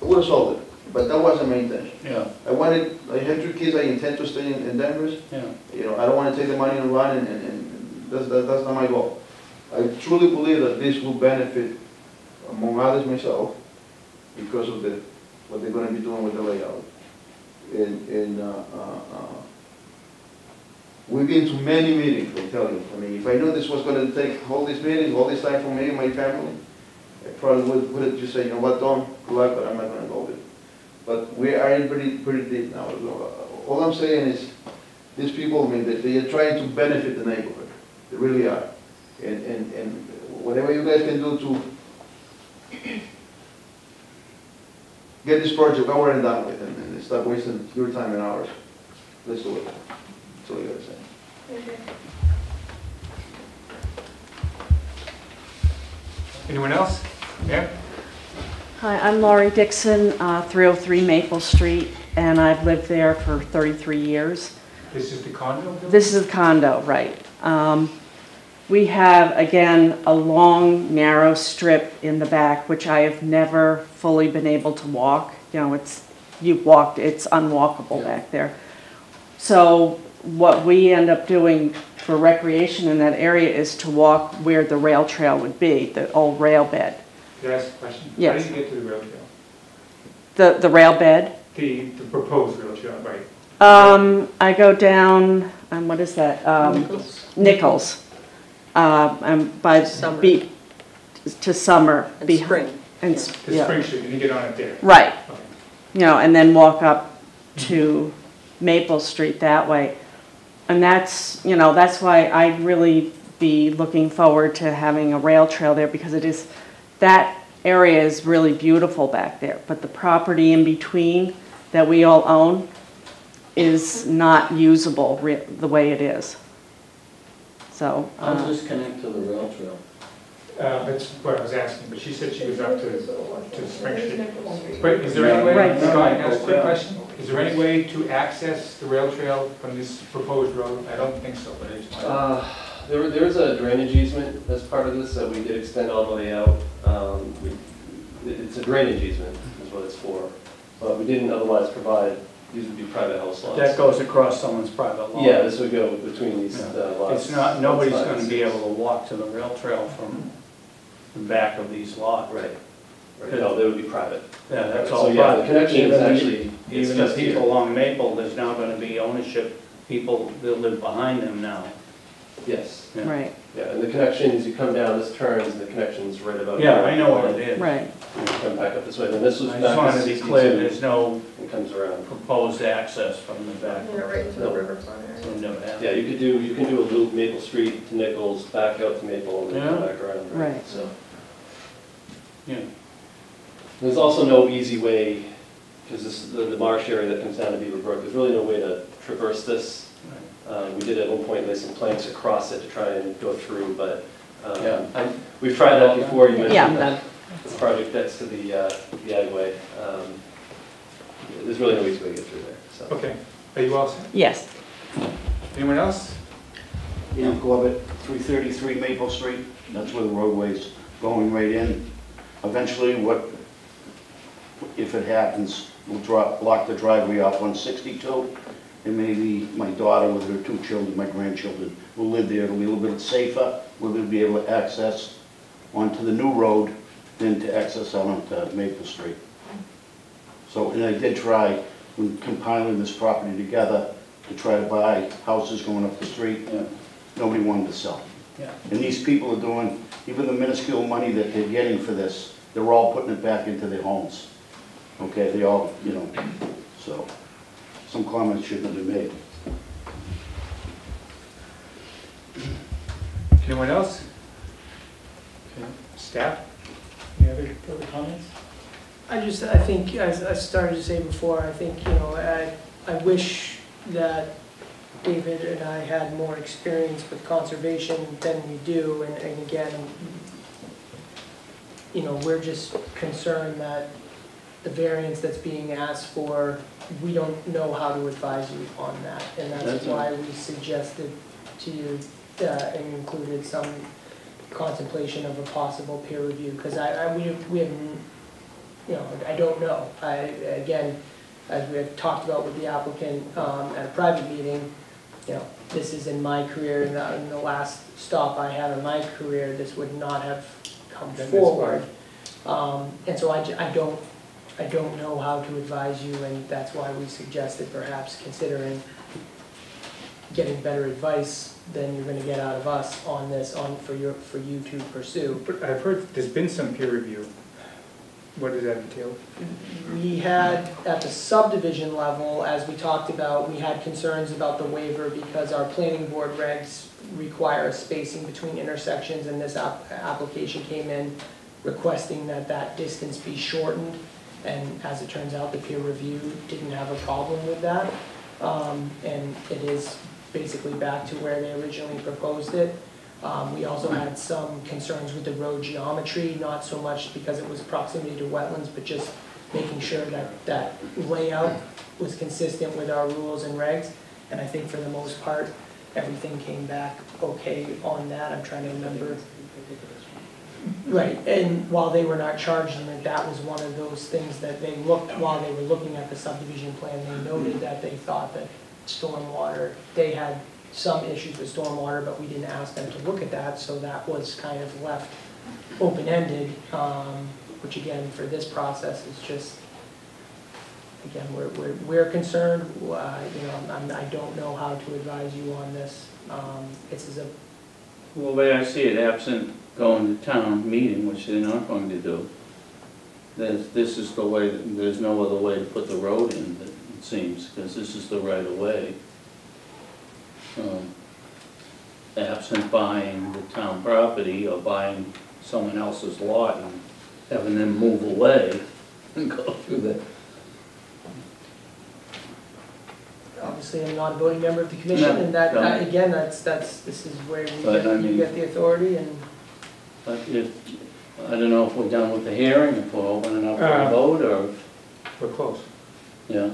I would have sold it, but that wasn't my intention. Yeah, I wanted, I have two kids, I intend to stay in in Danvers, yeah. you know, I don't want to take the money and run, and, and and that's, that- that's not my goal. I truly believe that this will benefit, among others, myself, because of the, what they're gonna be doing with the layout. And, and, uh, uh, uh, we've been to many meetings, I tell you. I mean, if I knew this was gonna take all these meetings, all this time for me and my family, I probably would, would have just said, you know what, Don, good luck, but I'm not gonna go with it. But we are in pretty, pretty deep now. All I'm saying is, these people, I mean, they, they are trying to benefit the neighborhood. They really are. And, and, and whatever you guys can do to get this project over and done with and, and stop wasting your time and ours, let's do it. That's all you gotta say. Anyone else? Yeah? Hi, I'm Laurie Dixon, uh, 303 Maple Street, and I've lived there for 33 years. This is the condo building? This is the condo, right. Um, We have, again, a long, narrow strip in the back, which I have never fully been able to walk. You know, it's, you've walked, it's unwalkable back there. So what we end up doing for recreation in that area is to walk where the rail trail would be, the old rail bed. Can I ask a question? Yes. How do you get to the rail trail? The, the rail bed, The, the proposed rail trail, right? Um, I go down, um, what is that? Um, Nichols. Uh, um, by, be, to Summer. And Spring. And, s- To yeah. Spring Street, and you get on it there? Right. Okay. You know, and then walk up to Maple Street that way. And that's, you know, that's why I'd really be looking forward to having a rail trail there because it is, that area is really beautiful back there. But the property in between that we all own is not usable re- the way it is. So. How uh, does this connect to the rail trail? Uh, that's what I was asking, but she said she was up to, to Spring Street. But is there any way, Right. Scott, can I ask a quick question? Is there any way to access the rail trail from this proposed road? I don't think so, but I just wanted. Uh, There, there is a drainage easement as part of this that we did extend all the way out. Um, we- it- It's a drainage easement is what it's for, but we didn't otherwise provide these would be private house lots. That goes across someone's private lawn. Yeah, this would go between these uh, lots. It's not, nobody's lots gonna be able to walk to the rail trail from the back of these lots. Right. Right, no, they would be private. Yeah, that's all. So, yeah, the private. connection is Even actually, it's Even the just here. people along Maple, there's now gonna be ownership, people that live behind them now. Yes. Yeah. Right, Yeah, and the connection is you come down, this turns, and the connection's right about here. Yeah, I know what it is. right. And you come back up this way, then this was I back just wanted to to be 62. clear, there's no It comes around. proposed access from the back. Yeah, right into the No. riverfront So area. never. Yeah, you could do, you can do a loop Maple Street to Nichols, back out to Maple, and then come Yeah. back around. Right. So, Yeah. there's also no easy way, because this, the the marsh area that comes down to Beaver Brook, there's really no way to traverse this. Uh, We did at one point lay some planks across it to try and go through, but um, Yeah. I- we've tried that before, you Yeah. mentioned that the project next to the uh, the Agway. Um, There's really no easy way to get through there, so. Okay, are you all set? Yes. Anyone else? Ian Corbett, 333 Maple Street, that's where the roadway's going right in. Eventually, what, if it happens, we'll drop, block the driveway off on 62, and maybe my daughter with her two children, my grandchildren, will live there. It'll be a little bit safer, we'll be able to access onto the new road than to access out onto Maple Street. So, and I did try, when compiling this property together, to try to buy houses going up the street. Yeah. Nobody wanted to sell. Yeah. And these people are doing, even the minuscule money that they're getting for this, they're all putting it back into their homes. Okay, they all, you know, so, some comments shouldn't have been made. Anyone else? Okay, Staff? Any other further comments? I just, I think, as I started to say before, I think, you know, I, I wish that David and I had more experience with conservation than we do, and, and again, you know, we're just concerned that the variance that's being asked for, we don't know how to advise you on that, and that's That's why we suggested to you, uh, and included some contemplation of a possible peer review, because I, I, we, we have you know, I don't know. I, again, as we have talked about with the applicant um, at a private meeting, you know, this is in my career, in the, in the last stop I had in my career, this would not have come Been this forward. Um, And so I, ju- I don't, I don't know how to advise you, and that's why we suggested perhaps considering getting better advice than you're gonna get out of us on this, on, for your, for you to pursue. But I've heard there's been some peer review. What does that entail? We had, at the subdivision level, as we talked about, we had concerns about the waiver because our planning board regs require a spacing between intersections, and this app, application came in requesting that that distance be shortened, and as it turns out, the peer review didn't have a problem with that. Um, and it is basically back to where they originally proposed it. Um, we also had some concerns with the road geometry, not so much because it was proximity to wetlands, but just making sure that that layout was consistent with our rules and regs. And I think for the most part, everything came back okay on that. I'm trying to remember. Right, and while they were not charging it, that was one of those things that they looked, while they were looking at the subdivision plan, they noted that they thought that stormwater, they had some issues with stormwater, but we didn't ask them to look at that, so that was kind of left open-ended, um, which again, for this process is just, again, we're, we're, we're concerned, uh, you know, I'm, I don't know how to advise you on this. Um, this is a, Well, the way I see it, absent going to town meeting, which they're not going to do, this, this is the way, there's no other way to put the road in, it seems, because this is the right of way. Um, Absent buying the town property or buying someone else's lot and having them move away and go through the, obviously, I'm not a voting member of the commission, No, and that, no. that- again, that's, that's, this is where you But, I get, you mean- get the authority, and but if, I don't know if we're done with the hearing, if we're opening up for a Uh, vote, or, We're close. yeah.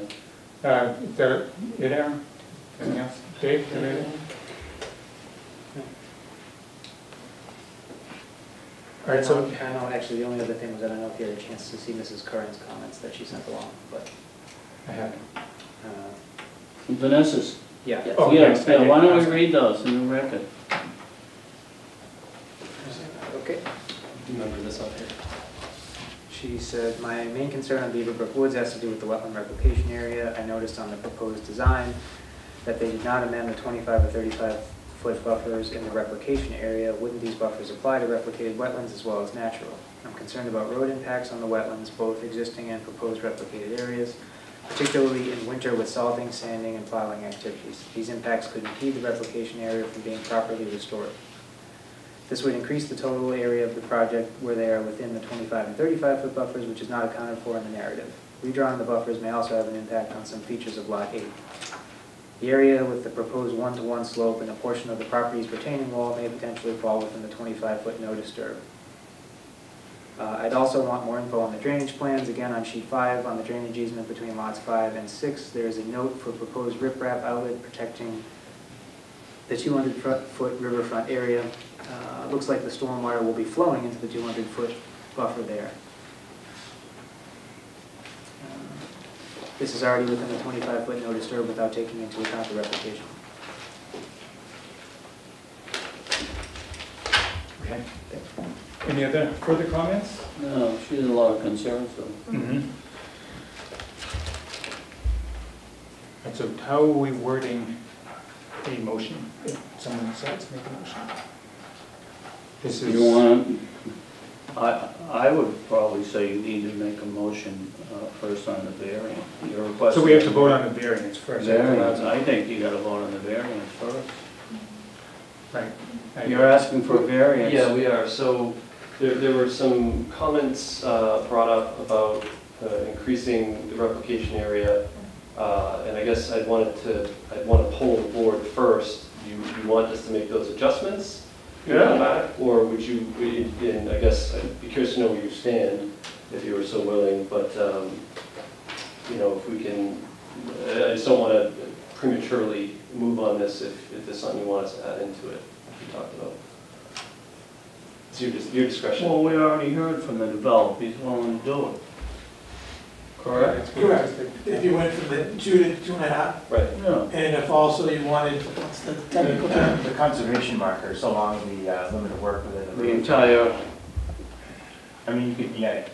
Uh, Is that it, Aaron? Anything else? Dave, you have anything? All right, so, I know, actually, the only other thing was I don't know if you had a chance to see Mrs. Curran's comments that she sent along, but I haven't. Uh, Vanessa's. Yeah. Oh, Yeah, yes, I yeah, did. why don't we read those in the record? Okay. Remember this up here. She said, "My main concern on Beaver Brook Woods has to do with the wetland replication area. I noticed on the proposed design that they did not amend the 25 or 35 foot buffers in the replication area. Wouldn't these buffers apply to replicated wetlands as well as natural? I'm concerned about road impacts on the wetlands, both existing and proposed replicated areas, particularly in winter with salting, sanding, and plowing activities. These impacts could impede the replication area from being properly restored. This would increase the total area of the project where they are within the 25 and 35 foot buffers, which is not accounted for in the narrative. Redrawing the buffers may also have an impact on some features of Lot 8. The area with the proposed one-to-one slope and a portion of the property's retaining wall may potentially fall within the 25-foot no disturb. Uh, I'd also want more info on the drainage plans. Again, on sheet five, on the drainage easement between lots five and six, there's a note for proposed riprap outlet protecting the 200-foot riverfront area. Uh, Looks like the stormwater will be flowing into the 200-foot buffer there. Uh, This is already within the 25-foot no disturb without taking into account the replication. Okay. Any other further comments? No, she has a lot of concerns though. Mm-hmm. And so how are we wording a motion? If someone decides to make a motion? This is. You want, I, I would probably say you need to make a motion uh, first on the variance. Your request- So we have to vote on the variance first. Variance, I think you gotta vote on the variance first. Right. You're asking for a variance. Yeah, we are. So there, there were some comments uh, brought up about uh, increasing the replication area. Uh, And I guess I'd wanted to, I'd want to poll the board first. You, you want us to make those adjustments? Yeah. Or would you, and I guess I'd be curious to know where you stand, if you were so willing. But, um, you know, if we can, I just don't want to prematurely move on this if, if there's something you want us to add into it, we talked about. It's your, dis- your discretion. Well, we already heard from the developer, he's willing to do it. Correct? Correct. If you went from the two to two and a half, Right. Yeah. and if also you wanted, what's the technical term? The conservation marker, so long the uh, limit of work within the. The entire, I mean, you could, yeah,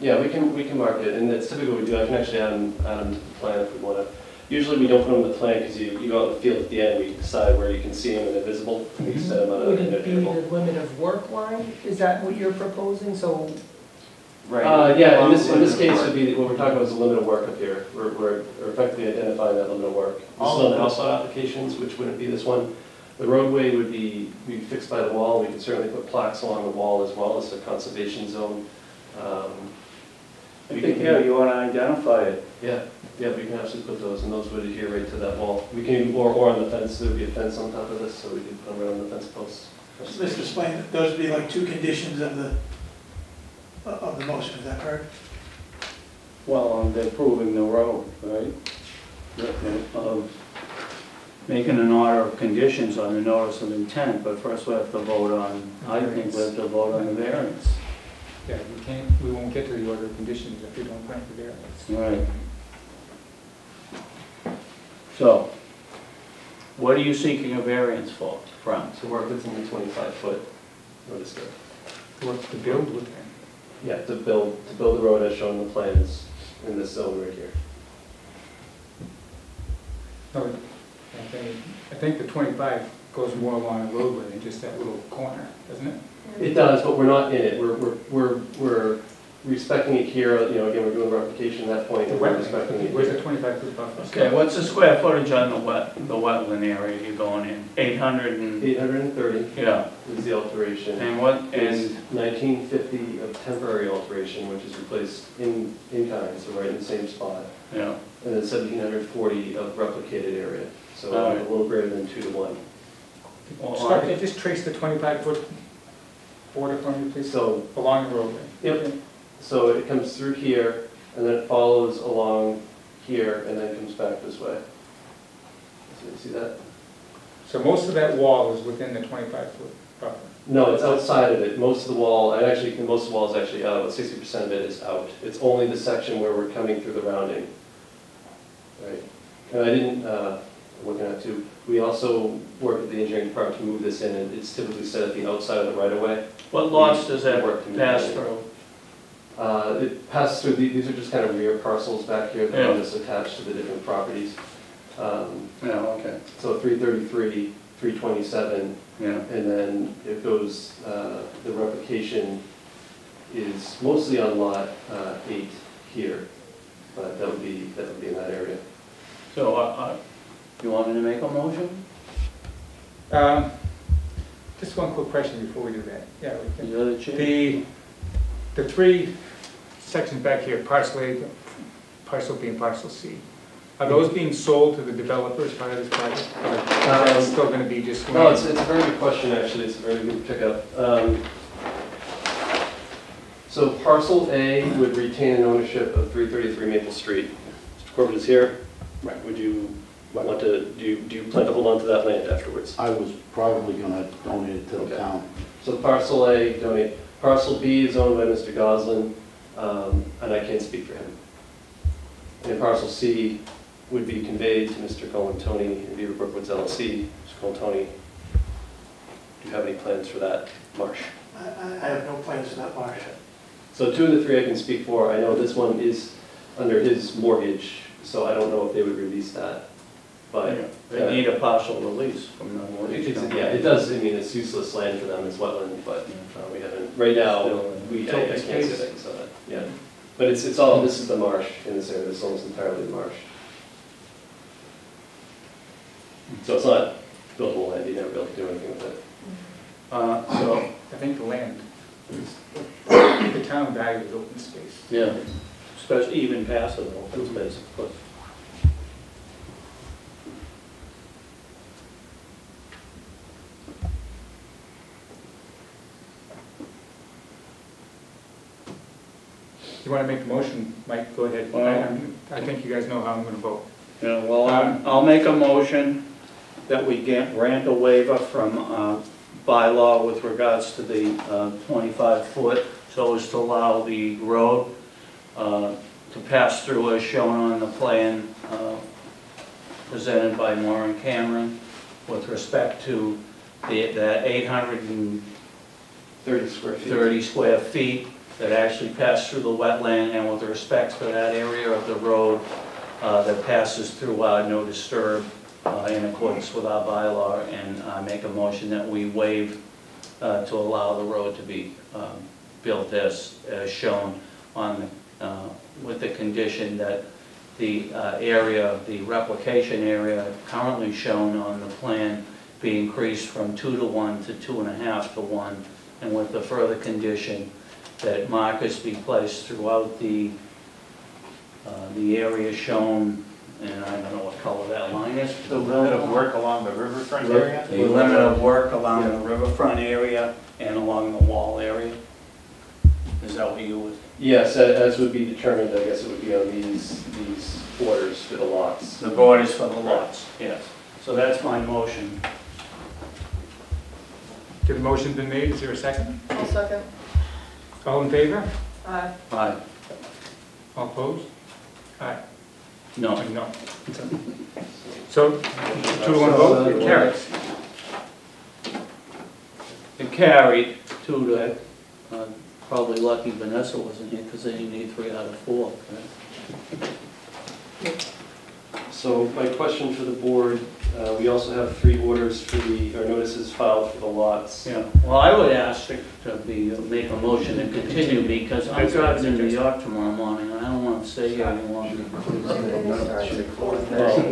Yeah, we can, we can mark it, and that's typically what we do, I can actually add them, add them to the plan if we want to. Usually we don't put them in the plan because you, you go out in the field at the end, we decide where you can see them and they're visible. We set them on a, Would in a it be the table. limit of work line? Is that what you're proposing? So, right. Uh, yeah, in this, in this case, work. would be, what we're talking about is the limit of work up here. We're, we're we're effectively identifying that limit of work. This is on the of house lot applications, which wouldn't be this one. The roadway would be, be fixed by the wall. We can certainly put plaques along the wall as well as a conservation zone. Um, I we think, can- yeah, you wanna identify it. Yeah, yeah, we can absolutely put those, and those would adhere right to that wall. We can, or, or on the fence, there would be a fence on top of this, so we could put them right on the fence posts. Mr. Splain, those would be like two conditions of the, of the motion, is that correct? Well, um, they're proving the road, right? Of making an order of conditions on the notice of intent, but first we have to vote on, I think we have to vote on the variance. Yeah, we can't, we won't get to the order of conditions if we don't grant the variance. Right. So, what are you seeking a variance for, from? To work within the twenty-five foot notice there. What to build within. Yeah, to build, to build the road as shown in the plans in this zone right here. No, I think, I think the twenty-five goes more along the roadway than just that little corner, doesn't it? It does, but we're not in it. We're, we're, we're, we're respecting it here, you know, again, we're doing replication at that point, The and we're respecting it where's the here. twenty-five foot buffer? Okay, what's the square footage on the wet, the wetland area you're going in? Eight hundred and, Eight hundred and thirty yeah, is the alteration. and what, Is and, nineteen fifty of temporary alteration, which is replaced in, in kind, so right in the same spot. yeah, And then seventeen hundred forty of replicated area, so All a little greater than two to one. well, Start, I- just trace the twenty-five foot border for me, please, So, along the roadway. Yep. So it comes through here, and then it follows along here, and then comes back this way. So you see that? So most of that wall is within the twenty-five foot buffer. No, it's outside of it. Most of the wall, and actually, most of the wall is actually out, about sixty percent of it is out. It's only the section where we're coming through the rounding. Right? And I didn't, uh, I'm looking at two, we also work with the engineering department to move this in, and it's typically set at the outside of the right of way. What lots does that Work to pass through? Uh, it passes through, the- these are just kind of rear parcels back here that Yeah. are just attached to the different properties. Um, Yeah, okay, So three thirty-three, three twenty-seven, yeah. and then it goes, uh, the replication is mostly on lot uh, eight here, but that would be, that would be in that area. So, uh, uh, you want me to make a motion? Um, Just one quick question before we do that. Yeah, we can. You're the chair. The, the three sections back here, parcel A, parcel B, and parcel C, are those being sold to the developer as part of this project? Or is that Um, still gonna be just? No, it's, it's a very good question, actually, it's a very good pickup. Um, So parcel A would retain an ownership of 333 Maple Street. Mr. Corbett is here. Right. Would you want to, do you, do you plan to hold on to that land afterwards? I was probably gonna donate it to the Okay. town. So parcel A, donate. Parcel B is owned by Mr. Goslin, um, and I can't speak for him. And parcel C would be conveyed to Mr. Colantoni and Beaver Brook Woods LLC. Mr. Colantoni, do you have any plans for that marsh? I I have no plans for that marsh. So two of the three I can speak for. I know this one is under his mortgage, so I don't know if they would release that. But They need a partial release from the mortgage It's- company. Yeah, it does, I mean, it's useless land for them, it's wetland, but uh, we haven't, right now, we, I I can't say that, so that, yeah. But it's, it's all, this is the marsh in this area, this is almost entirely marsh. So it's not buildable land, you never be able to do anything with it. Uh, so, I think the land, the town value is open space. Yeah, especially even passive open space, of course. You wanna make the motion, Mike, go ahead. Well- I I think you guys know how I'm gonna vote. Yeah, well, I'm- I'll make a motion that we get, grant a waiver from uh, bylaw with regards to the 25-foot, so as to allow the road uh, to pass through as shown on the plan uh, presented by Morin-Cameron with respect to the the 830 square feet. 30 square feet that actually pass through the wetland and with respect to that area of the road uh, that passes through our no disturb uh, in accordance with our bylaw, and I make a motion that we waive uh, to allow the road to be um, built as, as shown on, uh, with the condition that the uh, area, of the replication area currently shown on the plan be increased from two to one to two and a half to one, and with the further condition that markers be placed throughout the, uh, the area shown, and I don't know what color that line is. The limit of work along the riverfront The area? the limit of work along the riverfront area and along the wall area? Is that what you would? Yes, a- as would be determined, I guess it would be on these, these borders for the lots. The borders for the lots, yes. So that's my motion. Okay, the motion's been made, is there a second? I'll second. All in favor? Aye. Aye. All opposed? Aye. No. No. So, two to one vote, it carries. It carried two to, uh, probably lucky Vanessa wasn't here because they didn't need three out of four. right? So my question for the board, uh, we also have three orders for the, or notices filed for the lots. Yeah, well, I would ask to to be, make a motion to continue because I'm That's what I driving to New. York tomorrow morning and I don't want to stay here any longer.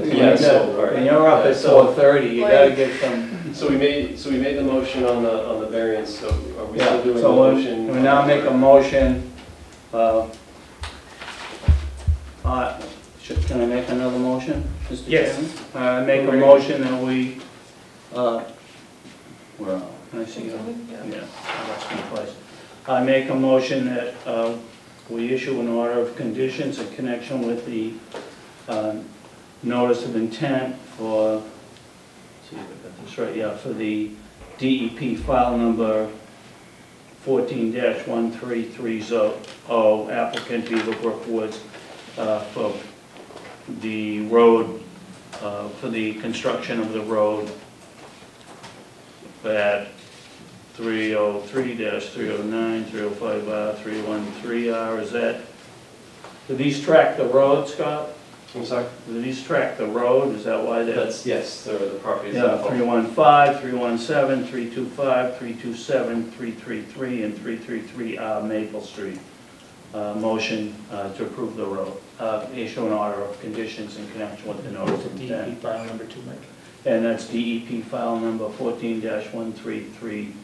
Yeah, so, all right. And you're up at So- four thirty, you gotta get some. So we made, so we made the motion on the, on the variance, so are we Yeah, still doing the so we- motion? we now make a motion, uh, uh, should- can I make another motion, Mr. Yes. Chairman? Uh, I make a motion that we, uh, where, can I see you? Yeah, lost my place. I make a motion that uh, we issue an order of conditions in connection with the um, notice of intent for, let's see if I got this right, yeah, for the DEP file number fourteen one three three oh applicant Beaver Brook Woods uh, for the road uh, for the construction of the road at 303-309, 305R, 313R, is that, do these track the road, Scott? I'm sorry? Do these track the road, is that why they're? That's, yes, the, the property is. Yeah, 315, 317, 325, 327, 333, and 333 uh, Maple Street. Uh, Motion uh, to approve the road, uh, issue an order of conditions in connection with the notice of DEP intent. file number two, Mike. And that's DEP file number 14-1330.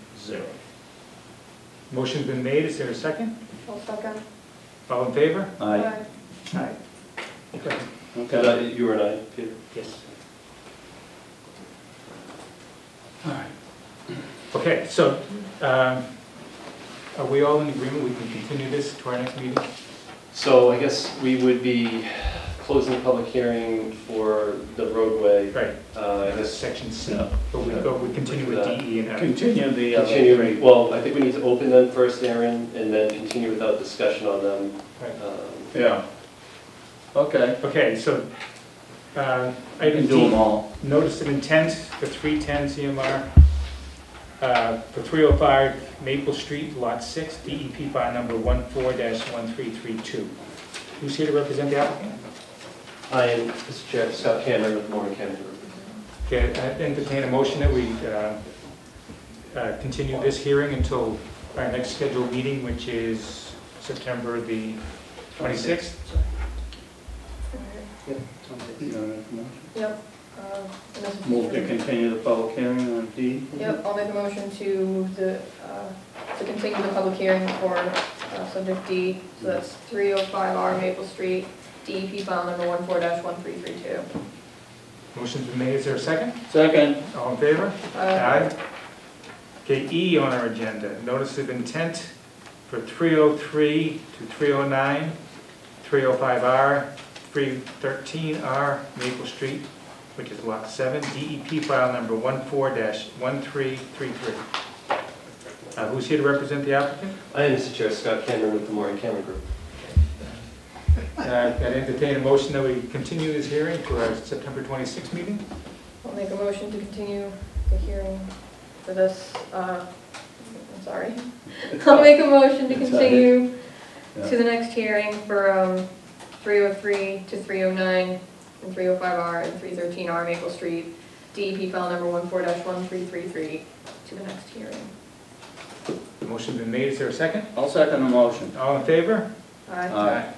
Motion's been made, is there a second? I'll second. All in favor? Aye. Aye. Okay. Uh, You and I, Peter? Yes. All right. Okay, so, um, are we all in agreement we can continue this to our next meeting? So I guess we would be closing the public hearing for the roadway. Right. Uh, I That's guess section C, but we go, we continue with DE and F. Continue the other continue, three. well, I think we need to open them first, Aaron, and then continue without discussion on them. Right. Um, Yeah. Okay. Okay, so, uh, I item can do them D, all. notice of intent for 310 CMR, uh, for 305 Maple Street, Lot 6, DEP file number 14-1332. Who's here to represent the applicant? I am, Mr. Chair, Scott Cameron with Morin-Cameron Group. Okay, I entertain a motion that we uh, uh, continue this hearing until our next scheduled meeting, which is September the 26th. Yep. Uh, and this Move to continue the public hearing on D. Yep, I'll make a motion to move the, uh, to continue the public hearing for uh, subject D. So that's 305R Maple Street, DEP file number 14-1332. Motion's been made, is there a second? Second. All in favor? Uh, Okay, E on our agenda, notice of intent for 303 to 309, 305R, 313R Maple Street, which is Lot 7, DEP file number 14-1333. Uh, Who's here to represent the applicant? I am, Mr. Chair, Scott Cameron with the Morin-Cameron Group. Uh, I'd entertain a motion that we continue this hearing to our September 26th meeting. I'll make a motion to continue the hearing for this, uh, I'm sorry. I'll make a motion to continue to the next hearing for um, 303 to 309 and 305R and 313R Maple Street, DEP file number 14-1333 to the next hearing. Motion's been made, is there a second? I'll second the motion. All in favor? Aye. Aye.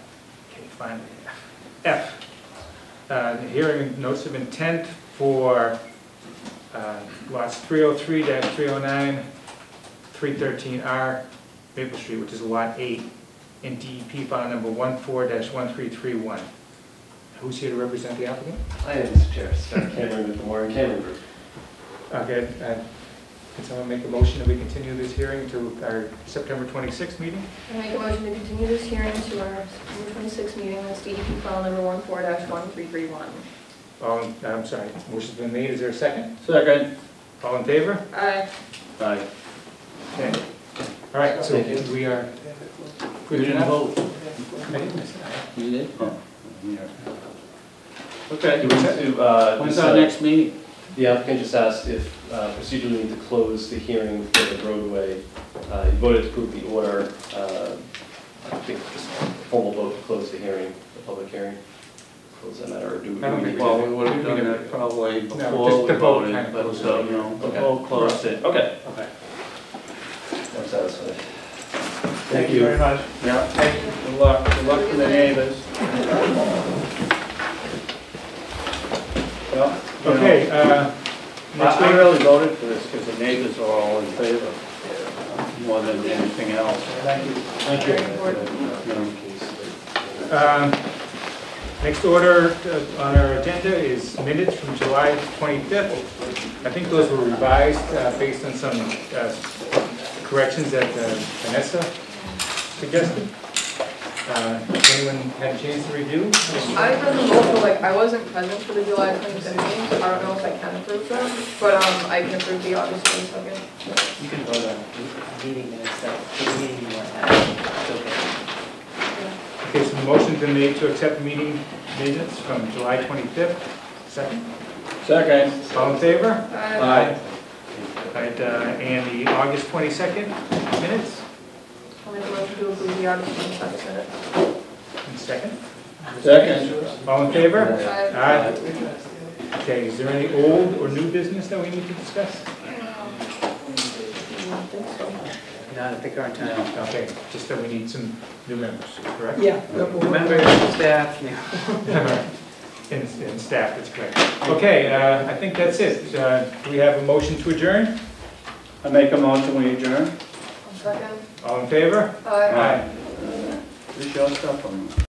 Okay, finally, F. Uh, the Hearing notice of intent for uh, lots 303-309, 313R Maple Street, which is Lot 8, in DEP file number 14-1331. Who's here to represent the applicant? I am, Mr. Chair, Scott Cameron with the Morin-Cameron Group. Okay, uh, can someone make a motion that we continue this hearing to our September 26th meeting? I make a motion to continue this hearing to our September 26th meeting, that's DEP file number 14-1331. All, in- I'm sorry, motion's been made, is there a second? Second. All in favor? Aye. Aye. Okay. All right, so Thank you. we are. We didn't vote. I didn't miss it. You did? Oh. Okay. Do we need to, uh, When's our next meeting? The applicant just asked if uh, procedurally we need to close the hearing for the roadway. Uh, You voted to approve the order. uh, I think just a formal vote to close the hearing, the public hearing. Close that matter, or do we? I don't think we Well, we would have We done did. that probably just before we the vote voted, kind of but, closed uh, you know, the Okay. vote closed it. Okay. Okay. I'm satisfied. Thank you very much. Yeah. Thank you. Good luck, good luck to the neighbors. Well, you know, Okay, uh, I I really voted for this because the neighbors are all in favor, more than anything else. Thank you. Thank you. um, next order uh, on our agenda is minutes from July 25th. I think those were revised uh, based on some uh, corrections that uh, Vanessa suggested. Uh, Anyone had a chance to review? I have them also, like, I wasn't present for the July 25th meeting, so I don't know if I can approve them, but um, I can approve the August 22nd. You can vote on meeting minutes, that, the meeting you weren't at, it's okay. Okay, so the motion's been made to accept the meeting minutes from July 25th. Second? Second. All in favor? Aye. All right, uh, and the August 22nd minutes? I'll make a motion to approve the August twenty-second minutes. And Second? Second. All in favor? Aye. Aye. Okay, is there any old or new business that we need to discuss? No, I think our time. Okay, just that we need some new members, correct? Yeah. yep, we'll- Members, staff, yeah. And, and staff, that's correct. Okay, uh, I think that's it. Uh, do we have a motion to adjourn? I make a motion, we adjourn. Second? All in favor? Aye. We show stuff on. Aye.